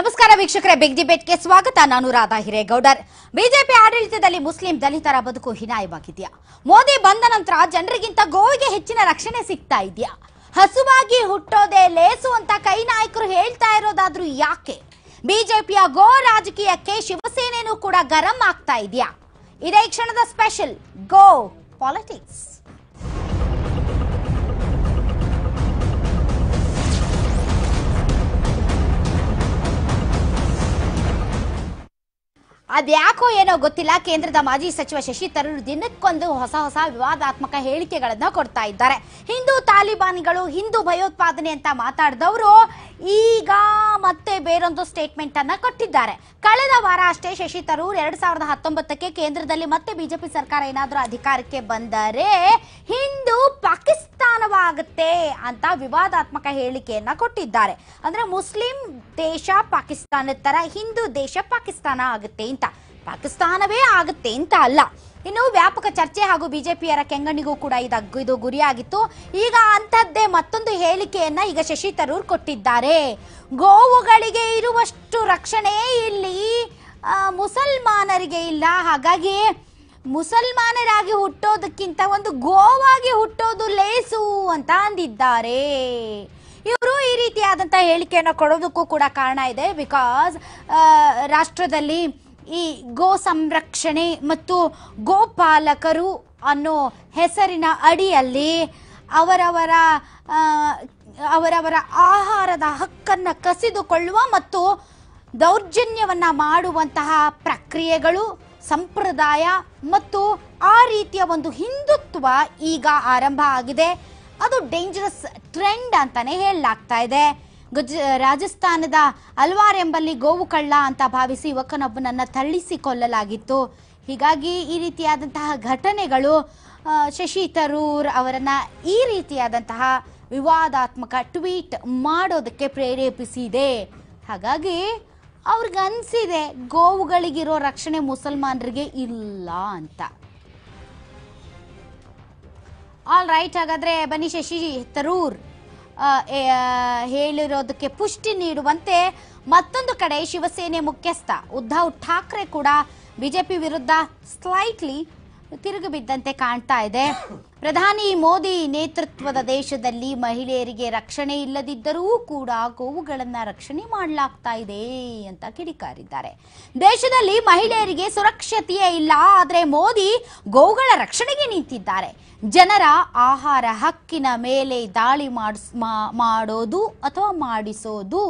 ನಮಸ್ಕಾರ ವೀಕ್ಷಕರೇ ಬಿಗ್ ಡಿಬೇಟ್ಗೆ ಸ್ವಾಗತ. ನಾನು ರಾಧಾ ಹಿರೇಗೌಡರ್. ಬಿಜೆಪಿ ಆಡಳಿತದಲ್ಲಿ ಮುಸ್ಲಿಂ ದಲಿತರ ಬದುಕು ಹೀನಾಯವಾಗಿದೆಯಾ? ಮೋದಿ ಬಂದ ನಂತರ ಜನರಿಗಿಂತ ಗೋವಿಗೆ ಹೆಚ್ಚಿನ ರಕ್ಷಣೆ ಸಿಗ್ತಾ ಇದೆಯಾ? ಹಸುವಾಗಿ ಹುಟ್ಟೋದೇ ಲೇಸು ಅಂತ ಕೈ ನಾಯಕರು ಹೇಳ್ತಾ ಇರೋದಾದ್ರೂ ಯಾಕೆ? ಬಿಜೆಪಿಯ ಗೋ ರಾಜಕೀಯಕ್ಕೆ ಶಿವಸೇನೆನೂ ಕೂಡ ಗರಂ ಆಗ್ತಾ ಇದೆಯಾ? ಇದೇ ಕ್ಷಣದ ಸ್ಪೆಷಲ್ ಗೋ ಪಾಲಿಟಿಕ್ಸ್ ಅದ್ಯಾಕೋ ಏನೋ ಗೊತ್ತಿಲ್ಲ. ಕೇಂದ್ರದ ಮಾಜಿ ಸಚಿವ ಶಶಿ ತರೂರ್ ದಿನಕ್ಕೊಂದು ಹೊಸ ಹೊಸ ವಿವಾದಾತ್ಮಕ ಹೇಳಿಕೆಗಳನ್ನ ಕೊಡ್ತಾ ಇದ್ದಾರೆ. ಹಿಂದೂ ತಾಲಿಬಾನಿಗಳು ಹಿಂದೂ ಭಯೋತ್ಪಾದನೆ ಅಂತ ಮಾತಾಡಿದವರು ಈಗ ಮತ್ತೆ ಬೇರೊಂದು ಸ್ಟೇಟ್ಮೆಂಟ್ ಅನ್ನ ಕೊಟ್ಟಿದ್ದಾರೆ. ಕಳೆದ ವಾರ ಅಷ್ಟೇ ಶಶಿ ತರೂರ್ ಎರಡ್ ಸಾವಿರದ ಹತ್ತೊಂಬತ್ತಕ್ಕೆ ಕೇಂದ್ರದಲ್ಲಿ ಮತ್ತೆ ಬಿಜೆಪಿ ಸರ್ಕಾರ ಏನಾದರೂ ಅಧಿಕಾರಕ್ಕೆ ಬಂದರೆ ಹಿಂದೂ ಪಾಕಿಸ್ತಾನವಾಗುತ್ತೆ ಅಂತ ವಿವಾದಾತ್ಮಕ ಹೇಳಿಕೆಯನ್ನ ಕೊಟ್ಟಿದ್ದಾರೆ. ಅಂದ್ರೆ ಮುಸ್ಲಿಂ ದೇಶ ಪಾಕಿಸ್ತಾನದ ತರ ಹಿಂದೂ ದೇಶ ಪಾಕಿಸ್ತಾನ ಆಗುತ್ತೆ ಅಂತ. ಪಾಕಿಸ್ತಾನವೇ ಆಗುತ್ತೆ ಅಂತ ಅಲ್ಲ. ಇನ್ನು ವ್ಯಾಪಕ ಚರ್ಚೆ ಹಾಗೂ ಬಿಜೆಪಿಯರ ಕೆಂಗಣ್ಣಿಗೂ ಕೂಡ ಇದು ಇದು ಗುರಿಯಾಗಿತ್ತು. ಈಗ ಅಂಥದ್ದೇ ಮತ್ತೊಂದು ಹೇಳಿಕೆಯನ್ನ ಈಗ ಶಶಿ ತರೂರ್ ಕೊಟ್ಟಿದ್ದಾರೆ. ಗೋವುಗಳಿಗೆ ಇರುವಷ್ಟು ರಕ್ಷಣೆ ಇಲ್ಲಿ ಮುಸಲ್ಮಾನರಿಗೆ ಇಲ್ಲ. ಹಾಗಾಗಿ ಮುಸಲ್ಮಾನರಾಗಿ ಹುಟ್ಟೋದಕ್ಕಿಂತ ಒಂದು ಗೋವಾಗಿ ಹುಟ್ಟೋದು ಲೇಸು ಅಂತ ಅಂದಿದ್ದಾರೆ. ಇವರು ಈ ರೀತಿಯಾದಂಥ ಹೇಳಿಕೆಯನ್ನು ಕೊಡೋದಕ್ಕೂ ಕೂಡ ಕಾರಣ ಇದೆ. ಬಿಕಾಸ್ ರಾಷ್ಟ್ರದಲ್ಲಿ ಈ ಗೋ ಸಂರಕ್ಷಣೆ ಮತ್ತು ಗೋಪಾಲಕರು ಅನ್ನೋ ಹೆಸರಿನ ಅಡಿಯಲ್ಲಿ ಅವರವರ ಅವರವರ ಆಹಾರದ ಹಕ್ಕನ್ನು ಕಸಿದುಕೊಳ್ಳುವ ಮತ್ತು ದೌರ್ಜನ್ಯವನ್ನು ಮಾಡುವಂತಹ ಪ್ರಕ್ರಿಯೆಗಳು, ಸಂಪ್ರದಾಯ ಮತ್ತು ಆ ರೀತಿಯ ಒಂದು ಹಿಂದುತ್ವ ಈಗ ಆರಂಭ ಆಗಿದೆ. ಅದು ಡೇಂಜರಸ್ ಟ್ರೆಂಡ್ ಅಂತಲೇ ಹೇಳಲಾಗ್ತಾ ಇದೆ. ಗುಜ ರಾಜಸ್ಥಾನದ ಅಲ್ವಾರ್ ಎಂಬಲ್ಲಿ ಗೋವು ಕಳ್ಳ ಅಂತ ಭಾವಿಸಿ ಯುವಕನೊಬ್ಬನನ್ನು ಥಳಿಸಿ ಕೊಲ್ಲಲಾಗಿತ್ತು ಹೀಗಾಗಿ ಈ ರೀತಿಯಾದಂತಹ ಘಟನೆಗಳು ಶಶಿ ತರೂರ್ ಅವರನ್ನ ಈ ರೀತಿಯಾದಂತಹ ವಿವಾದಾತ್ಮಕ ಟ್ವೀಟ್ ಮಾಡೋದಕ್ಕೆ ಪ್ರೇರೇಪಿಸಿದೆ. ಹಾಗಾಗಿ ಅವ್ರಿಗನ್ಸಿದೆ ಗೋವುಗಳಿಗಿರೋ ರಕ್ಷಣೆ ಮುಸಲ್ಮಾನರಿಗೆ ಇಲ್ಲ ಅಂತ. ಆಲ್ ರೈಟ್ ಹಾಗಾದ್ರೆ ಬನ್ನಿ ಶಶಿ ತರೂರ್. ಹೇಳಿರೋದಕ್ಕೆ ಪುಷ್ಟಿ ನೀಡುವಂತೆ ಮತ್ತೊಂದು ಕಡೆ ಶಿವಸೇನೆ ಮುಖ್ಯಸ್ಥ ಉದ್ಧವ್ ಠಾಕ್ರೆ ಕೂಡ ಬಿಜೆಪಿ ವಿರುದ್ಧ ಸ್ಲೈಟ್ಲಿ ತಿರುಗಿ ಬಿದ್ದಂತೆ ಕಾಣ್ತಾ ಇದೆ. ಪ್ರಧಾನಿ ಮೋದಿ ನೇತೃತ್ವದ ದೇಶದಲ್ಲಿ ಮಹಿಳೆಯರಿಗೆ ರಕ್ಷಣೆ ಇಲ್ಲದಿದ್ದರೂ ಕೂಡ ಗೋವುಗಳನ್ನ ರಕ್ಷಣೆ ಮಾಡಲಾಗ್ತಾ ಇದೆ ಅಂತ ಕಿಡಿಕಾರಿದ್ದಾರೆ. ದೇಶದಲ್ಲಿ ಮಹಿಳೆಯರಿಗೆ ಸುರಕ್ಷತೆಯೇ ಇಲ್ಲ, ಆದರೆ ಮೋದಿ ಗೋವುಗಳ ರಕ್ಷಣೆಗೆ ನಿಂತಿದ್ದಾರೆ. ಜನರ ಆಹಾರ ಹಕ್ಕಿನ ಮೇಲೆ ದಾಳಿ ಮಾಡಿಸ್ ಮಾಡೋದು ಅಥವಾ ಮಾಡಿಸೋದು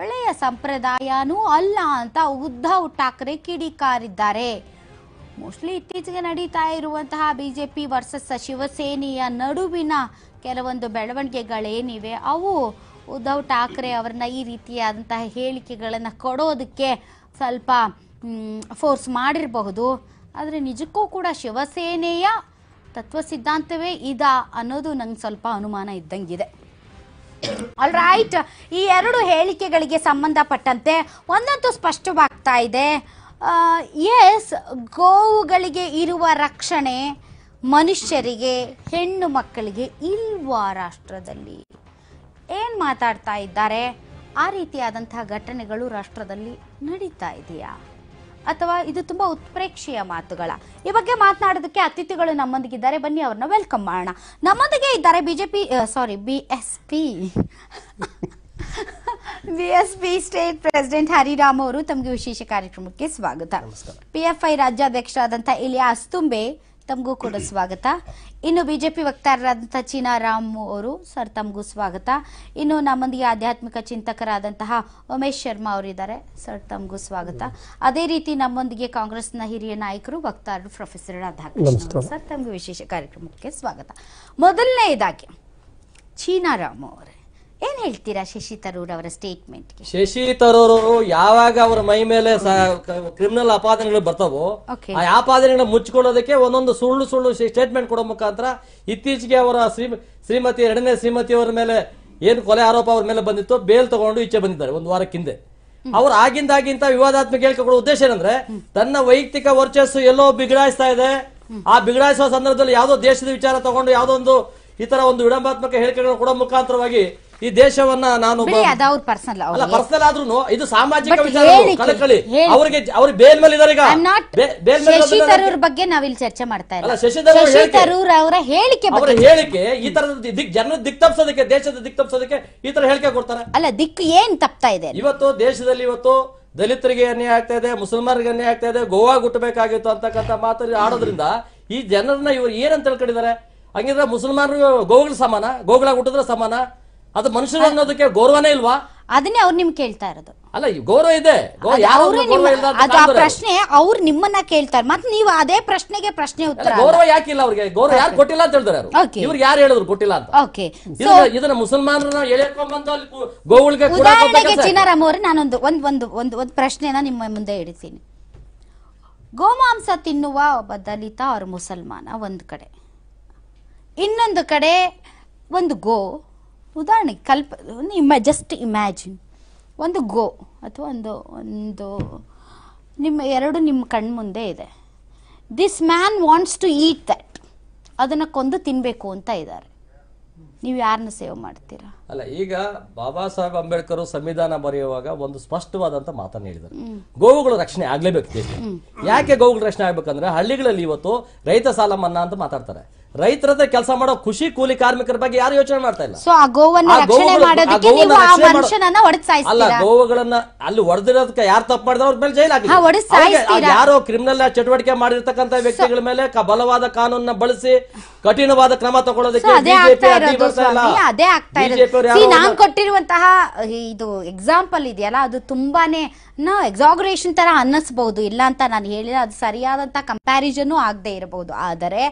ಒಳ್ಳೆಯ ಸಂಪ್ರದಾಯನೂ ಅಲ್ಲ ಅಂತ ಉದ್ಧವ್ ಠಾಕ್ರೆ ಕಿಡಿಕಾರಿದ್ದಾರೆ. ಮೋಸ್ಟ್ಲಿ ಇತ್ತೀಚೆಗೆ ನಡೀತಾ ಇರುವಂತಹ ಬಿಜೆಪಿ ವರ್ಸಸ್ ಶಿವಸೇನೆಯ ನಡುವಿನ ಕೆಲವೊಂದು ಬೆಳವಣಿಗೆಗಳೇನಿವೆ, ಅವು ಉದ್ಧವ್ ಠಾಕ್ರೆ ಅವರನ್ನ ಈ ರೀತಿಯಾದಂತಹ ಹೇಳಿಕೆಗಳನ್ನು ಕೊಡೋದಕ್ಕೆ ಸ್ವಲ್ಪ ಫೋರ್ಸ್ ಮಾಡಿರಬಹುದು. ಆದರೆ ನಿಜಕ್ಕೂ ಕೂಡ ಶಿವಸೇನೆಯ ತತ್ವ ಸಿದ್ಧಾಂತವೇ ಇದಾ ಅನ್ನೋದು ನಂಗೆ ಸ್ವಲ್ಪ ಅನುಮಾನ ಇದ್ದಂಗಿದೆ. ಆಲ್ ರೈಟ್ ಈ ಎರಡು ಹೇಳಿಕೆಗಳಿಗೆ ಸಂಬಂಧಪಟ್ಟಂತೆ ಒಂದಂತೂ ಸ್ಪಷ್ಟವಾಗ್ತಾ ಇದೆ. ಎಸ್ ಗೋವುಗಳಿಗೆ ಇರುವ ರಕ್ಷಣೆ ಮನುಷ್ಯರಿಗೆ, ಹೆಣ್ಣು ಮಕ್ಕಳಿಗೆ ಇಲ್ವಾ ರಾಷ್ಟ್ರದಲ್ಲಿ? ಏನು ಮಾತಾಡ್ತಾ ಇದ್ದಾರೆ? ಆ ರೀತಿಯಾದಂತಹ ಘಟನೆಗಳು ರಾಷ್ಟ್ರದಲ್ಲಿ ನಡೀತಾ ಇದೆಯಾ? ಅಥವಾ ಇದು ತುಂಬಾ ಉತ್ಪ್ರೇಕ್ಷೆಯ ಮಾತುಗಳ? ಈ ಬಗ್ಗೆ ಮಾತನಾಡೋದಕ್ಕೆ ಅತಿಥಿಗಳು ನಮ್ಮೊಂದಿಗಿದ್ದಾರೆ. ಬನ್ನಿ, ಅವ್ರನ್ನ ವೆಲ್ಕಮ್ ಮಾಡೋಣ. ನಮ್ಮೊಂದಿಗೆ ಇದ್ದಾರೆ BJP sorry B S P B S P state president Hariram ಅವರು ತಮಗೆ ವಿಶೇಷ ಕಾರ್ಯಕ್ರಮಕ್ಕೆ ಸ್ವಾಗತ. ಪಿಎಫ್ಐ ರಾಜ್ಯಾಧ್ಯಕ್ಷರಾದಂಥ ಇಲಿಯಾಸ್ ತುಂಬೆ ತಮಗೂ ಕೂಡ ಸ್ವಾಗತ. ಇನ್ನು ಬಿಜೆಪಿ ವಕ್ತಾರರಾದಂತಹ ಚೀನಾರಾಮ್ ಅವರು ಸರ್ ತಮಗೂ ಸ್ವಾಗತ. ಇನ್ನು ನಮ್ಮೊಂದಿಗೆ ಆಧ್ಯಾತ್ಮಿಕ ಚಿಂತಕರಾದಂತಹ ಉಮೇಶ್ ಶರ್ಮಾ ಅವರಿದ್ದಾರೆ ಸರ್ ತಮಗೂ ಸ್ವಾಗತ. ಅದೇ ರೀತಿ ನಮ್ಮೊಂದಿಗೆ ಕಾಂಗ್ರೆಸ್ನ ಹಿರಿಯ ನಾಯಕರು ವಕ್ತಾರರು ಪ್ರೊಫೆಸರ್ ರಾಧಾಕೃಷ್ಣ ಸರ್ ತಮಗೆ ವಿಶೇಷ ಕಾರ್ಯಕ್ರಮಕ್ಕೆ ಸ್ವಾಗತ. ಮೊದಲನೇ ಇದಾಗಿ ಚೀನಾರಾಮ್ ಅವರೇ. ಏನ್ ಹೇಳ್ತೀರಾ ಶಶಿ ತರೂರ್ ಅವರ ಸ್ಟೇಟ್ಮೆಂಟ್ಗೆ ಶಶಿ ತರೂರ್ ಅವರು ಯಾವಾಗ ಅವರ ಮೈ ಮೇಲೆ ಕ್ರಿಮಿನಲ್ ಅಪಾದನೆಗಳು ಬರ್ತಾವೋ ಆ ಆಪಾದನೆಗಳನ್ನ ಮುಚ್ಕೊಳ್ಳೋದಕ್ಕೆ ಒಂದೊಂದು ಸುಳ್ಳು ಸುಳ್ಳು ಸ್ಟೇಟ್ಮೆಂಟ್ ಕೊಡೋ ಮುಖಾಂತರ ಇತ್ತೀಚೆಗೆ ಅವರ ಶ್ರೀ ಶ್ರೀಮತಿ ಎರಡನೇ ಶ್ರೀಮತಿ ಅವರ ಮೇಲೆ ಏನು ಕೊಲೆ ಆರೋಪ ಅವ್ರ ಮೇಲೆ ಬಂದಿತ್ತು ಬೇಲ್ ತಗೊಂಡು ಈಚೆ ಬಂದಿದ್ದಾರೆ ಒಂದು ವಾರಕ್ಕಿಂದೆ ಅವ್ರು ಆಗಿಂದಾಗಿಂತ ವಿವಾದಾತ್ಮಕ ಹೇಳಿಕೆ ಕೊಡೋ ಉದ್ದೇಶ ಏನಂದ್ರೆ ತನ್ನ ವೈಯಕ್ತಿಕ ವರ್ಚಸ್ಸು ಎಲ್ಲೋ ಬಿಗಡಾಯಿಸ್ತಾ ಇದೆ. ಆ ಬಿಗಡಾಯಿಸುವ ಸಂದರ್ಭದಲ್ಲಿ ಯಾವುದೋ ದೇಶದ ವಿಚಾರ ತಗೊಂಡು ಯಾವುದೋ ಒಂದು ಈ ತರ ಒಂದು ವಿಡಂಬಾತ್ಮಕ ಹೇಳಿಕೆಗಳನ್ನು ಕೊಡೋ ಮುಖಾಂತರವಾಗಿ ಈ ದೇಶವನ್ನ ನಾನು ಪರ್ಸನಲ್ ಆದ್ರೂ ಇದು ಸಾಮಾಜಿಕ ವಿಚಾರ ಕಳಕಳಿ. ಅವ್ರಿಗೆ ಅವ್ರು ಬೇಲ್ ಮೇಲೆ ಇದಾರೆ ಶಶಿ ತರೂರ್ ಬಗ್ಗೆ ನಾವಿಲ್ಲಿ ಚರ್ಚೆ ಮಾಡ್ತಾ ಇಲ್ಲ. ಶಶಿ ತರೂರ್ ಅವರ ಹೇಳಿಕೆ. ಅವರ ಹೇಳಿಕೆ ಈ ತರದ ದಿಕ್ ಜನರ ದಿಕ್ ತಪ್ಪಿಸೋದಕ್ಕೆ ದೇಶದ ದಿಕ್ ತಪ್ಸೋದಕ್ಕೆ ಈ ತರ ಹೇಳಿಕೆ ಕೊಡ್ತಾರೆ. ಅಲ್ಲ ದಿಕ್ಕು ಏನ್ ತಪ್ತಾ ಇದೆ ಇವತ್ತು ದೇಶದಲ್ಲಿ ಇವತ್ತು ದಲಿತರಿಗೆ ಅನ್ಯಾಯ ಆಗ್ತಾ ಇದೆ ಮುಸಲ್ಮಾನರಿಗೆ ಅನ್ಯಾಯ ಆಗ್ತಾ ಇದೆ ಗೋವಾ ಗುಟ್ಟಬೇಕಾಗಿತ್ತು ಅಂತಕ್ಕಂಥ ಮಾತು ಆಡೋದ್ರಿಂದ ಈ ಜನರನ್ನ ಇವರು ಏನಂತ ತಿಳ್ಕೊಂಡಿದ್ದಾರೆ? ಹಂಗಿದ್ರೆ ಮುಸಲ್ಮಾನರು ಗೋವುಗಳ ಸಮಾನ ಗೋಗಳ ಹುಟ್ಟಿದ್ರೆ ಸಮಾನ ಅದು ಮನುಷ್ಯರು ಅನ್ನೋದಕ್ಕೆ ಗೌರವನೇ ಇಲ್ವಾ? ಅದನ್ನೇ ಅವ್ರು ನಿಮ್ ಕೇಳ್ತಾ ಇರೋದು. ಅಲ್ಲ ಗೌರವ ಇದೆ. ಅದು ಆ ಪ್ರಶ್ನೆ ಅವ್ರು ನಿಮ್ಮನ್ನ ಕೇಳ್ತಾರೆ ಮತ್ತೆ ನೀವು ಅದೇ ಪ್ರಶ್ನೆಗೆ ಪ್ರಶ್ನೆ ಉತ್ತರ ಗೌರವ ಯಾಕಿಲ್ಲ ಅವ್ರಿಗೆ? ಗೌರವ ಯಾರು ಕೊಟ್ಟಿಲ್ಲ ಅಂತ ಹೇಳ್ತಾರೆ ಯಾರು Okay. ಯಾರು ಹೇಳಿದ್ರು ಕೊಟ್ಟಿಲ್ಲ ಅಂತ? ಓಕೆ ಇದನ್ನ ಮುಸಲ್ಮಾನರನ್ನ ಎಳೆಕೊಂಡ್ಬಂದು ಅಲ್ಲಿ ಕೂಡ ಉದಾಹರಣೆಗೆ ಚಿನಾರಾಮ್ ಅವರೇ ನಾನೊಂದು ಒಂದ್ ಒಂದು ಒಂದು ಒಂದು ಪ್ರಶ್ನೆನ ನಿಮ್ಮ ಮುಂದೆ ಇಡ್ತೀನಿ ಗೋಮಾಂಸ ತಿನ್ನುವ ಒಬ್ಬ ದಲಿತ ಅವ್ರ ಮುಸಲ್ಮಾನ ಒಂದು ಕಡೆ. ಇನ್ನೊಂದು ಕಡೆ ಒಂದು ಗೋ ಉದಾಹರಣೆಗೆ ಕಲ್ಪ ನಿಮ್ಮ ಜಸ್ಟ್ ಇಮ್ಯಾಜಿನ್ ಒಂದು ಗೋ ಅಥವಾ ಒಂದು ಒಂದು ನಿಮ್ಮ ಎರಡು ನಿಮ್ಮ ಕಣ್ಮುಂದೆ ಇದೆ. This man wants to eat that ಅದನ್ನು ಕೊಂದು ತಿನ್ನಬೇಕು ಅಂತ ಇದ್ದಾರೆ. ನೀವು ಯಾರನ್ನ ಸೇವ್ ಮಾಡ್ತೀರಾ? ಅಲ್ಲ ಈಗ ಬಾಬಾ ಸಾಹೇಬ್ ಅಂಬೇಡ್ಕರ್ ಸಂವಿಧಾನ ಬರೆಯುವಾಗ ಒಂದು ಸ್ಪಷ್ಟವಾದಂತ ಮಾತನ್ನ ಹೇಳಿದರು ಗೋವುಗಳ ರಕ್ಷಣೆ ಆಗ್ಲೇಬೇಕು. ಯಾಕೆ ಗೋವುಗಳ ರಕ್ಷಣೆ ಆಗ್ಬೇಕಂದ್ರೆ ಹಳ್ಳಿಗಳಲ್ಲಿ ಇವತ್ತು ರೈತ ಸಾಲ ಮನ್ನಾ ಅಂತ ಮಾತಾಡ್ತಾರೆ. ರೈತರ ಹತ್ರ ಕೆಲಸ ಮಾಡೋ ಖುಷಿ ಕೂಲಿ ಕಾರ್ಮಿಕರ ಬಗ್ಗೆ ಯಾರು ಯೋಚನೆ ಮಾಡ್ತಾ ಇಲ್ಲ? ಸೊ ಆ ಗೋವನ್ನ ರಕ್ಷಣೆ ಮಾಡೋದಕ್ಕೆ ನೀವು ಆ ರಕ್ಷಣೆ ಮಾಡೋ- ಮನುಷ್ಯನನ್ನ ಹೊಡೆದ್ ಅಲ್ಲ ಗೋವುಗಳನ್ನ ಅಲ್ಲಿ ಹೊಡೆದಿರೋದಕ್ಕೆ ಯಾರು ತಪ್ಪು ಮಾಡಿದ್ರೆ ಅವ್ರ ಮೇಲೆ ಜೈಲ್? ಯಾರೋ ಕ್ರಿಮಿನಲ್ ಚಟುವಟಿಕೆ ಮಾಡಿರ್ತಕ್ಕಂತ ವ್ಯಕ್ತಿಗಳ ಮೇಲೆ ಬಲವಾದ ಕಾನೂನನ್ನ ಬಳಸಿ ಕಠಿಣವಾದ ಕ್ರಮ ತಗೊಳ್ಳೋದಕ್ಕೆ ಅದೇ ಆಗ್ತಾ ಇರೋದು ನಾನ್ ಕೊಟ್ಟಿರುವಂತಹ ಇದು ಎಕ್ಸಾಂಪಲ್ ಇದೆಯಲ್ಲ ಅದು ತುಂಬಾನೇ ನಾ ಎಕ್ಸಾಗ್ರೇಷನ್ ತರ ಅನ್ನಿಸ್ಬಹುದು. ಇಲ್ಲ ಅಂತ ನಾನು ಹೇಳಿಲ್ಲ ಅದು ಸರಿಯಾದಂತ ಕಂಪ್ಯಾರಿಸನ್ ಆಗದೆ ಇರಬಹುದು ಆದರೆ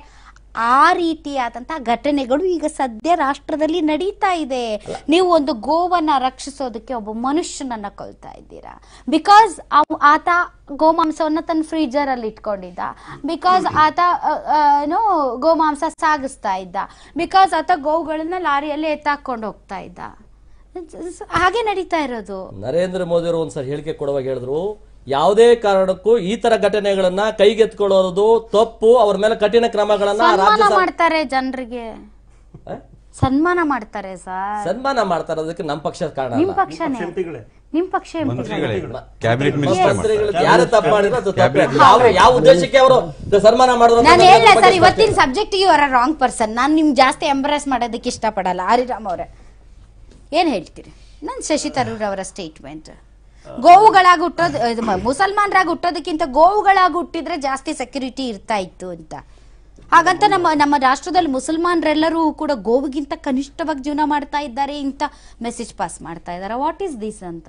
ಆ ರೀತಿಯಾದಂತಹ ಘಟನೆಗಳು ಈಗ ಸದ್ಯ ರಾಷ್ಟ್ರದಲ್ಲಿ ನಡೀತಾ ಇದೆ. ನೀವು ಒಂದು ಗೋವನ್ನ ರಕ್ಷಿಸೋದಕ್ಕೆ ಒಬ್ಬ ಮನುಷ್ಯನನ್ನ ಕೊಲ್ತಾ ಇದ್ದೀರಾ? ಬಿಕಾಸ್ ಆತ ಗೋಮಾಂಸವನ್ನ ತನ್ನ ಫ್ರೀಜರ್ ಅಲ್ಲಿ ಇಟ್ಕೊಂಡಿದ್ದ. ಬಿಕಾಸ್ ಆತ ಏನೋ, ಗೋಮಾಂಸ ಸಾಗಿಸ್ತಾ ಇದ್ದ. ಬಿಕಾಸ್ ಆತ ಗೋವುಗಳನ್ನ ಲಾರಿಯಲ್ಲಿ ಎತ್ತಾಕೊಂಡು ಹೋಗ್ತಾ ಇದ್ದ. ಹಾಗೆ ನಡೀತಾ ಇರೋದು. ನರೇಂದ್ರ ಮೋದಿ ಅವರು ಒಂದ್ಸರಿ ಹೇಳಿಕೆ ಕೊಡುವಾಗ ಹೇಳಿದ್ರು ಯಾವುದೇ ಕಾರಣಕ್ಕೂ ಈ ತರ ಘಟನೆಗಳನ್ನ ಕೈಗೆತ್ಕೊಳ್ಳೋದು ತಪ್ಪು ಅವ್ರ ಮೇಲೆ ಕಠಿಣ ಕ್ರಮಗಳನ್ನ ಸನ್ಮಾನ ಮಾಡ್ತಾರೆ ಜನರಿಗೆ. ಸನ್ಮಾನ ಮಾಡ್ತಾರೆ ಸರ್. ಸನ್ಮಾನ ಮಾಡ್ತಾರೆ ಅದಕ್ಕೆ ನಮ್ಮ ಪಕ್ಷದ ಕಾರಣ ನಿಮ್ ಅಲ್ಲ. ಪಕ್ಷನೇ? ನಿಮ್ ಪಕ್ಷ ಮಂತ್ರಿಗಳೇ? ಕ್ಯಾಬಿನೆಟ್ ಮಿನಿಸ್ಟರ್ ಮಂತ್ರಿಗಳು ಯಾರು ತಪ್ಪು ಮಾಡಿದ್ರು ಅದು ತಪ್ಪೇ. ಯಾವ ಯಾವ ಉದ್ದೇಶಕ್ಕೆ ಅವರು ಸನ್ಮಾನ ಮಾಡಿದ್ರು ಅಂತ ನಾನು ಸರ್ ಬಗ್ಗೆ ಇವತ್ತಿನ subject you are wrong person ನಾನು ನಿಮ್ ಜಾಸ್ತಿ ಎಂಬ್ರೆಸ್ ಮಾಡೋದಕ್ಕೆ ಇಷ್ಟಪಡಲ್ಲ. ಹರಿರಾಮ್ ಅವರೇ. ಏನ್ ಹೇಳ್ತೀರಿ? ನನ್ ಶಶಿ ತರೂರ್ ಅವರ ಸ್ಟೇಟ್ಮೆಂಟ್ ಗೋವುಗಳಾಗಿ ಹುಟ್ಟೋದು ಮುಸಲ್ಮಾನರಾಗಿ ಹುಟ್ಟೋದಕ್ಕಿಂತ ಗೋವುಗಳಾಗಿ ಹುಟ್ಟಿದ್ರೆ ಜಾಸ್ತಿ ಸೆಕ್ಯೂರಿಟಿ ಇರ್ತಾ ಇತ್ತು ಅಂತ. ಹಾಗಂತ ನಮ್ಮ ನಮ್ಮ ರಾಷ್ಟ್ರದಲ್ಲಿ ಮುಸಲ್ಮಾನರೆಲ್ಲರೂ ಕೂಡ ಗೋವಿಗಿಂತ ಕನಿಷ್ಠವಾಗಿ ಜೀವನ ಮಾಡ್ತಾ ಇದ್ದಾರೆ ಇಂತ ಮೆಸೇಜ್ ಪಾಸ್ ಮಾಡ್ತಾ ಇದ್ದಾರೆ. ವಾಟ್ ಈಸ್ ದಿಸ್ ಅಂತ?